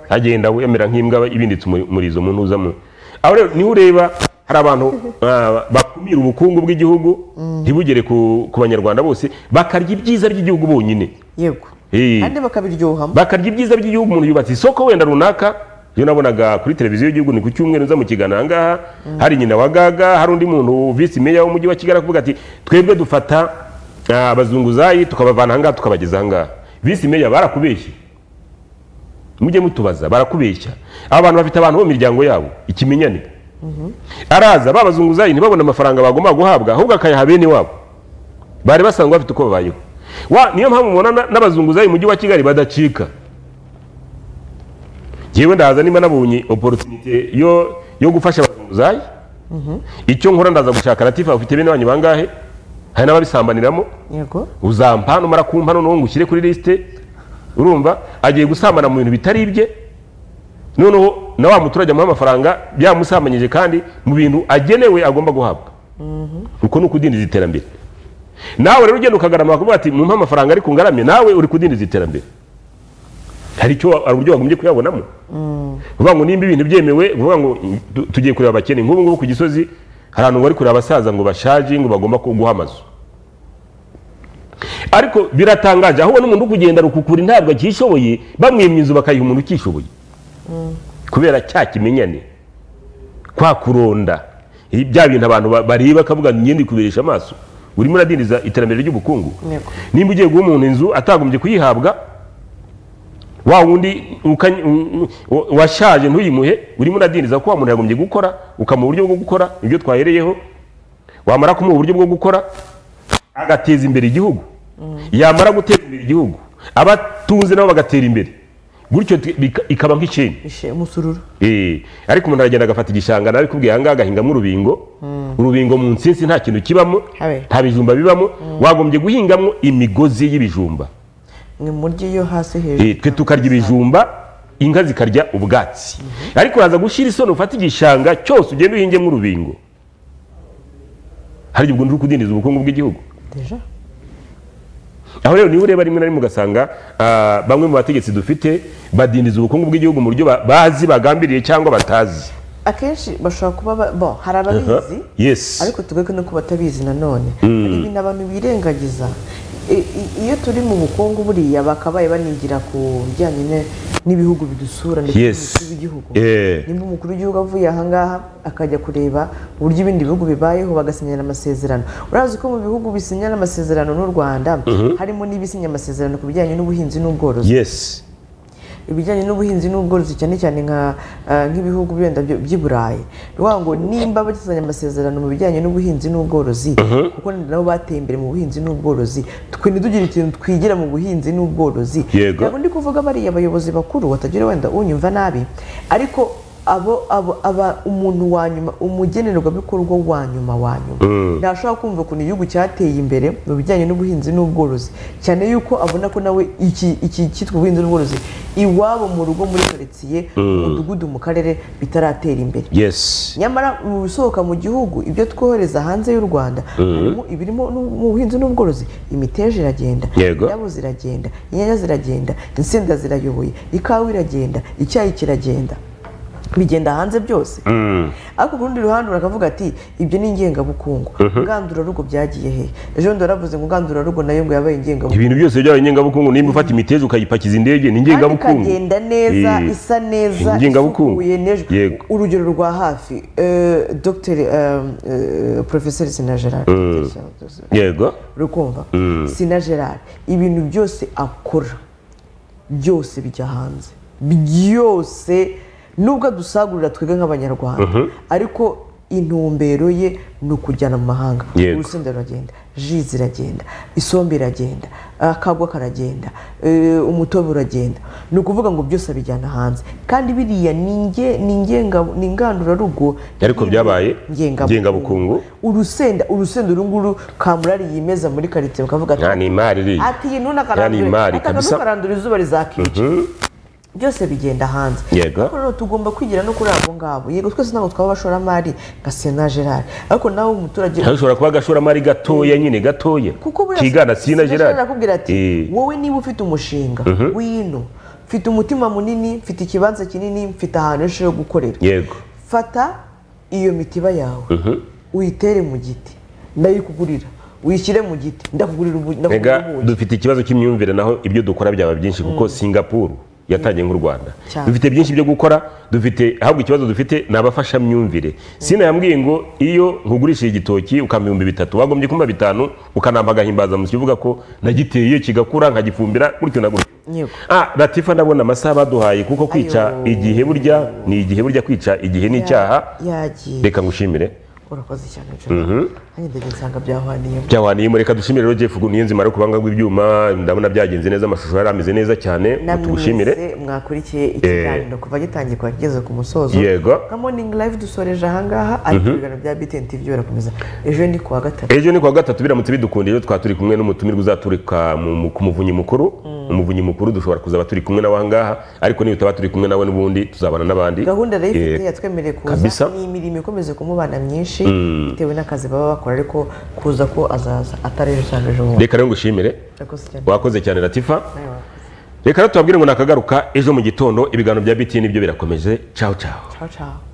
Agenda we. Yamera nk'imbwa ibinditse umuri- umurizo mu ntuza mu. Aho rero ni ho ureba hari abantu ah, bakumira ubukungu bw'igihugu ntibugere ku banyarwanda bose bakarya ibyiza by'igihugu bonyine. Yego. Kandi bakabiryohamo. Bakarya ibyiza by'igihugu umuntu yubatse isoko wenda runaka iyo nabonaga kuri televiziyo y'igihugu ni ku cyumweru nza mu kiganiro aha ngaha hari nyina wa gaga hari undi muntu visi meya w'umujyi wa kigali akavuga ati twebwe dufata ah, abazunguzayi tukabavana aha ngaha tukabageza aha ngaha. Visi meya barakubeshye. Mujye mutubaza barakubeshya. Aba bantu bafite abantu bo mu miryango yabo ikimenyane. Araza ba bazunguzayi ntibabone amafaranga bagomba guhabwa ahubwo akayaha bene wabo. Bari basanzwe bafite uko babayeho. Wa niyo mpamvu mubona na- n'abazunguzayi mu mujyi wa kigali badacika. Yewe ndaza niba nabonye opportunité yo yo gufasha abazunguzayi. Icyo nkora ndaza gushaka latifa ufite bene wanyu bangahe? Hari n'ababisambaniramo? Uzampa numara kumpa noneho ngo ushyire kuri lisite urumva? Agiye gusambana mu bintu bitari ibye noneho na wa muturage amuha amafaranga byamusambanyije kandi mu bintu agenewe agomba guhabwa. Uko ni ukudindiza iterambere. Nawe rero ugenda ukagarama bakavuga ati mumpe amafaranga ariko ngaramye nawe uri kudindiza iterambere. Hari icyo hari uburyo wagombye kuyabonamo. Uvuga ngo nimba ibintu byemewe uvuga ngo tu- tugiye kureba abakene. Nk'ubu ngubu ku gisozi hari abantu bari kureba abasaza ngo bashaje ngo bagomba guha amazu. Ariko biratangaje aho ubona umuntu uri kugenda rukukura ntabwo akishoboye bamwimye inzu bakayiha umuntu ukishoboye. Kubera cya kimenyane kwa kuronda. Bya bintu abantu ba- bareba bakavuga ngo ngende kubiresha amaso. Urimo uradindiza iterambere ry'ubukungu? Nimba ugiye guha umuntu inzu atagombye kuyihabwa wa wundi washaje ntuyimuhe urimo uradindiza ko wa muntu yagombye gukora ukamuha uburyo bwo gukora ibyo twahereyeho. Wamara kumuha uburyo bwo gukora agateza imbere igihugu. Yamara guteza imbere igihugu abatunze nabo bagatera imbere. Gutyo ikaba umusururu Eh, ariko umuntu aragenda agafata igishanga nawe kubwiye ahangaha agahingamo urubingo urubingo mu nsisi nta kintu kibamo nta bijumba bibamo. Wagombye guhingamo imigozi y'ibijumba. Mwe murye yo hasi hejuru. Eh, twe tukarya ibijumba inka zikarya ubwatsi. Ariko uraza gushyira isoni ufata igishanga cyose ugenda uhingemo urubingo hari ubwo uri kudindiza ubukungu bw'igihugu? Aho rero niba ureba rimwe na rimwe ugasanga ah, bamwe mu bategetsi dufite badindiza ubukungu bw'igihugu mu buryo ba- bazi bagambiriye cyangwa batazi. Akenshi bashobora kuba ba- bon hari ababizi yes. ariko tugaruke no ku batabizi nanone hari ibintu abantu birengagiza. Iyo turi mu bukungu buriya bakabaye banigira ku bijyanye n'ibihugu bidusura ndetse w'igihugu. Eh. nimba umukuru w'igihugu avuye ahangaha akajya kureba uburyo ibindi bihugu bibayeho bagasinyana amasezerano. Urazi ko mu bihugu bisinyana amasezerano n'u rwanda harimo n'ibisinya amasezerano ku bijyanye n'ubuhinzi n'ubworozi. Yes. Ibijyanye n'ubuhinzi n'ubworozi cyane cyane ah, nk'ibihugu wenda by'i burayi. Ngo nimba bagizanye amasezerano mu bijyanye n'ubuhinzi n'ubworozi kuko nabo bateye imbere mu buhinzi n'ubworozi twe ntitugire ikintu twigira mu buhinzi n'ubworozi. Yego. ndi kuvuga bariya abayobozi bakuru batagira wenda unyumva nabi ariko abo aba umuntu wa nyuma umugenerwabikorwa wa nyuma wa nyuma. Ntashobora kumva ukuntu igihugu cyateye imbere mu bijyanye n'ubuhinzi n'ubworozi. Cyane yuko abona ko nawe iki cyitwa ubuhinzi n'ubworozi iwabo mu rugo muri karitsiye mu mudugudu mu karere bitaratera imbere. Nyamara mu bisohoka mu gihugu ibyo twohereza hanze y'u rwanda harimo ibirimo mu buhinzi n'ubworozi imiteja iragenda indabo ziragenda inyanya ziragenda insenda zirayoboye ikawa iragenda icyayi kiragenda. Bigenda hanze byose. Ariko ku rundi ruhande urakavuga ati ibyo ni ingengabukungu. Ngandurarugo byagiye he? Ejo bundi waravuze ngo ngandurarugo na yo ngo yabaye ingengabukungu. Ibintu byose byabaye ingengabukungu nimba ufata imiteja ukayipakiza indege ni kandi ingengabukungu. ikagenda neza Eh, isa neza isukuye Yego. urugero rwa hafi. Eh, dr professeur sina gerard. Yego. Urukumva sina gerard. Ibintu byose akora. Byose bijya hanze. Byose nubwo adusagurira twebwe nk'abanyarwanda ariko intumbero ye ni ukujyana mu mahanga. Urusenda ruragenda ji ziragenda isombe iragenda akagwa karagenda eh, umutobe uragenda. Ni ukuvuga ngo byose abijyana hanze. Kandi biriya ni ingandurarugo Ariko byabaye ngengabukungu. urusenda urusenda uru nguru kamurari yimeza muri karitsiye bakavuga nta ni imari iriya. Ati iyi Ya ni ntunakarandure imari ati aka kabisa. ntukarandure izuba rizakica. Byose bigenda hanze. Yego. rero tugomba kwigira no kuri abo ngabo. Yego twese ntabwo twaba abashoramari nka sena gerard. Ariko nawe umuturage hashobora kuba agashoramari gatoya nyine gatoya. Kuko buriya kigana Sena gerard. Arakubwira ati Eh. wowe niba ufite umushinga w'ino. Mfite umutima munini mfite ikibanza kinini mfite ahantu henshi ho gukorera. Yego. Fata iyo mitiba yawe. Mhm. uyitere mu giti. Ndayikugurira. Uyishyire mu giti. Ndakugurira ubu- ndakugurira Ega ubuki dufite ikibazo cy'imyumvire naho ibyo dukora byaba byinshi kuko singapuru yatangiye nk'u rwanda. Dufite byinshi byo gukora dufite ahubwo ikibazo dufite ni abafashamyumvire. Sina yambwiye ngo iyo nkugurishije igitoki ukampa ibihumbi bitatu wagombye kumpa bitanu ukanampa agahimbazamusyi uvuga ko nagiteye kigakura nkagifumbira gutyo na gutyo ah latifa ndabona amasaha baduhaye kuko kwica igihe burya ni igihe burya kwica igihe ni icyaha. reka ngushimire. Urakoze cyane Byawaniyemo reka dushimire rero Jeff niyo nzima ari kubanga rw'ibyuma ndabona byagenze neza amashusho yari ameze neza cyane tugushimire. mwakurikiye ikiganiro kuva gitangiye kuba kigeze ku musozo. Yego. nka morning live dusoreje ahangaha ariko Mhm. ibiganiro bya btn tv birakomeza. Ejo ni kuwa gatatu. Ejo ni kuwa gatatu biramutse bidukundiye twa turi kumwe n'umutumirwa uzaturika ku muvunyi mukuru. Umuvunyi mukuru dushobora kuzaba turi kumwe nawe ahangaha ariko niyo tutaba turi kumwe nawe n'ubundi tuzabana n'abandi. Gahunda rero ifite Eh, yatwemereye kabisa. kuza ni imirimo ikomeze kumubana myinshi Mm. bitewe n'akazi baba bakora ariko kuza ko azaza atari ejo cyangwa ejo bundi. Reka rero ngushimire. Wakoze cyane wakoze. reka rero tubabwire ngo nakagaruka ejo mu gitondo ibiganiro bya biti ni byo birakomeje. Ciao ciao.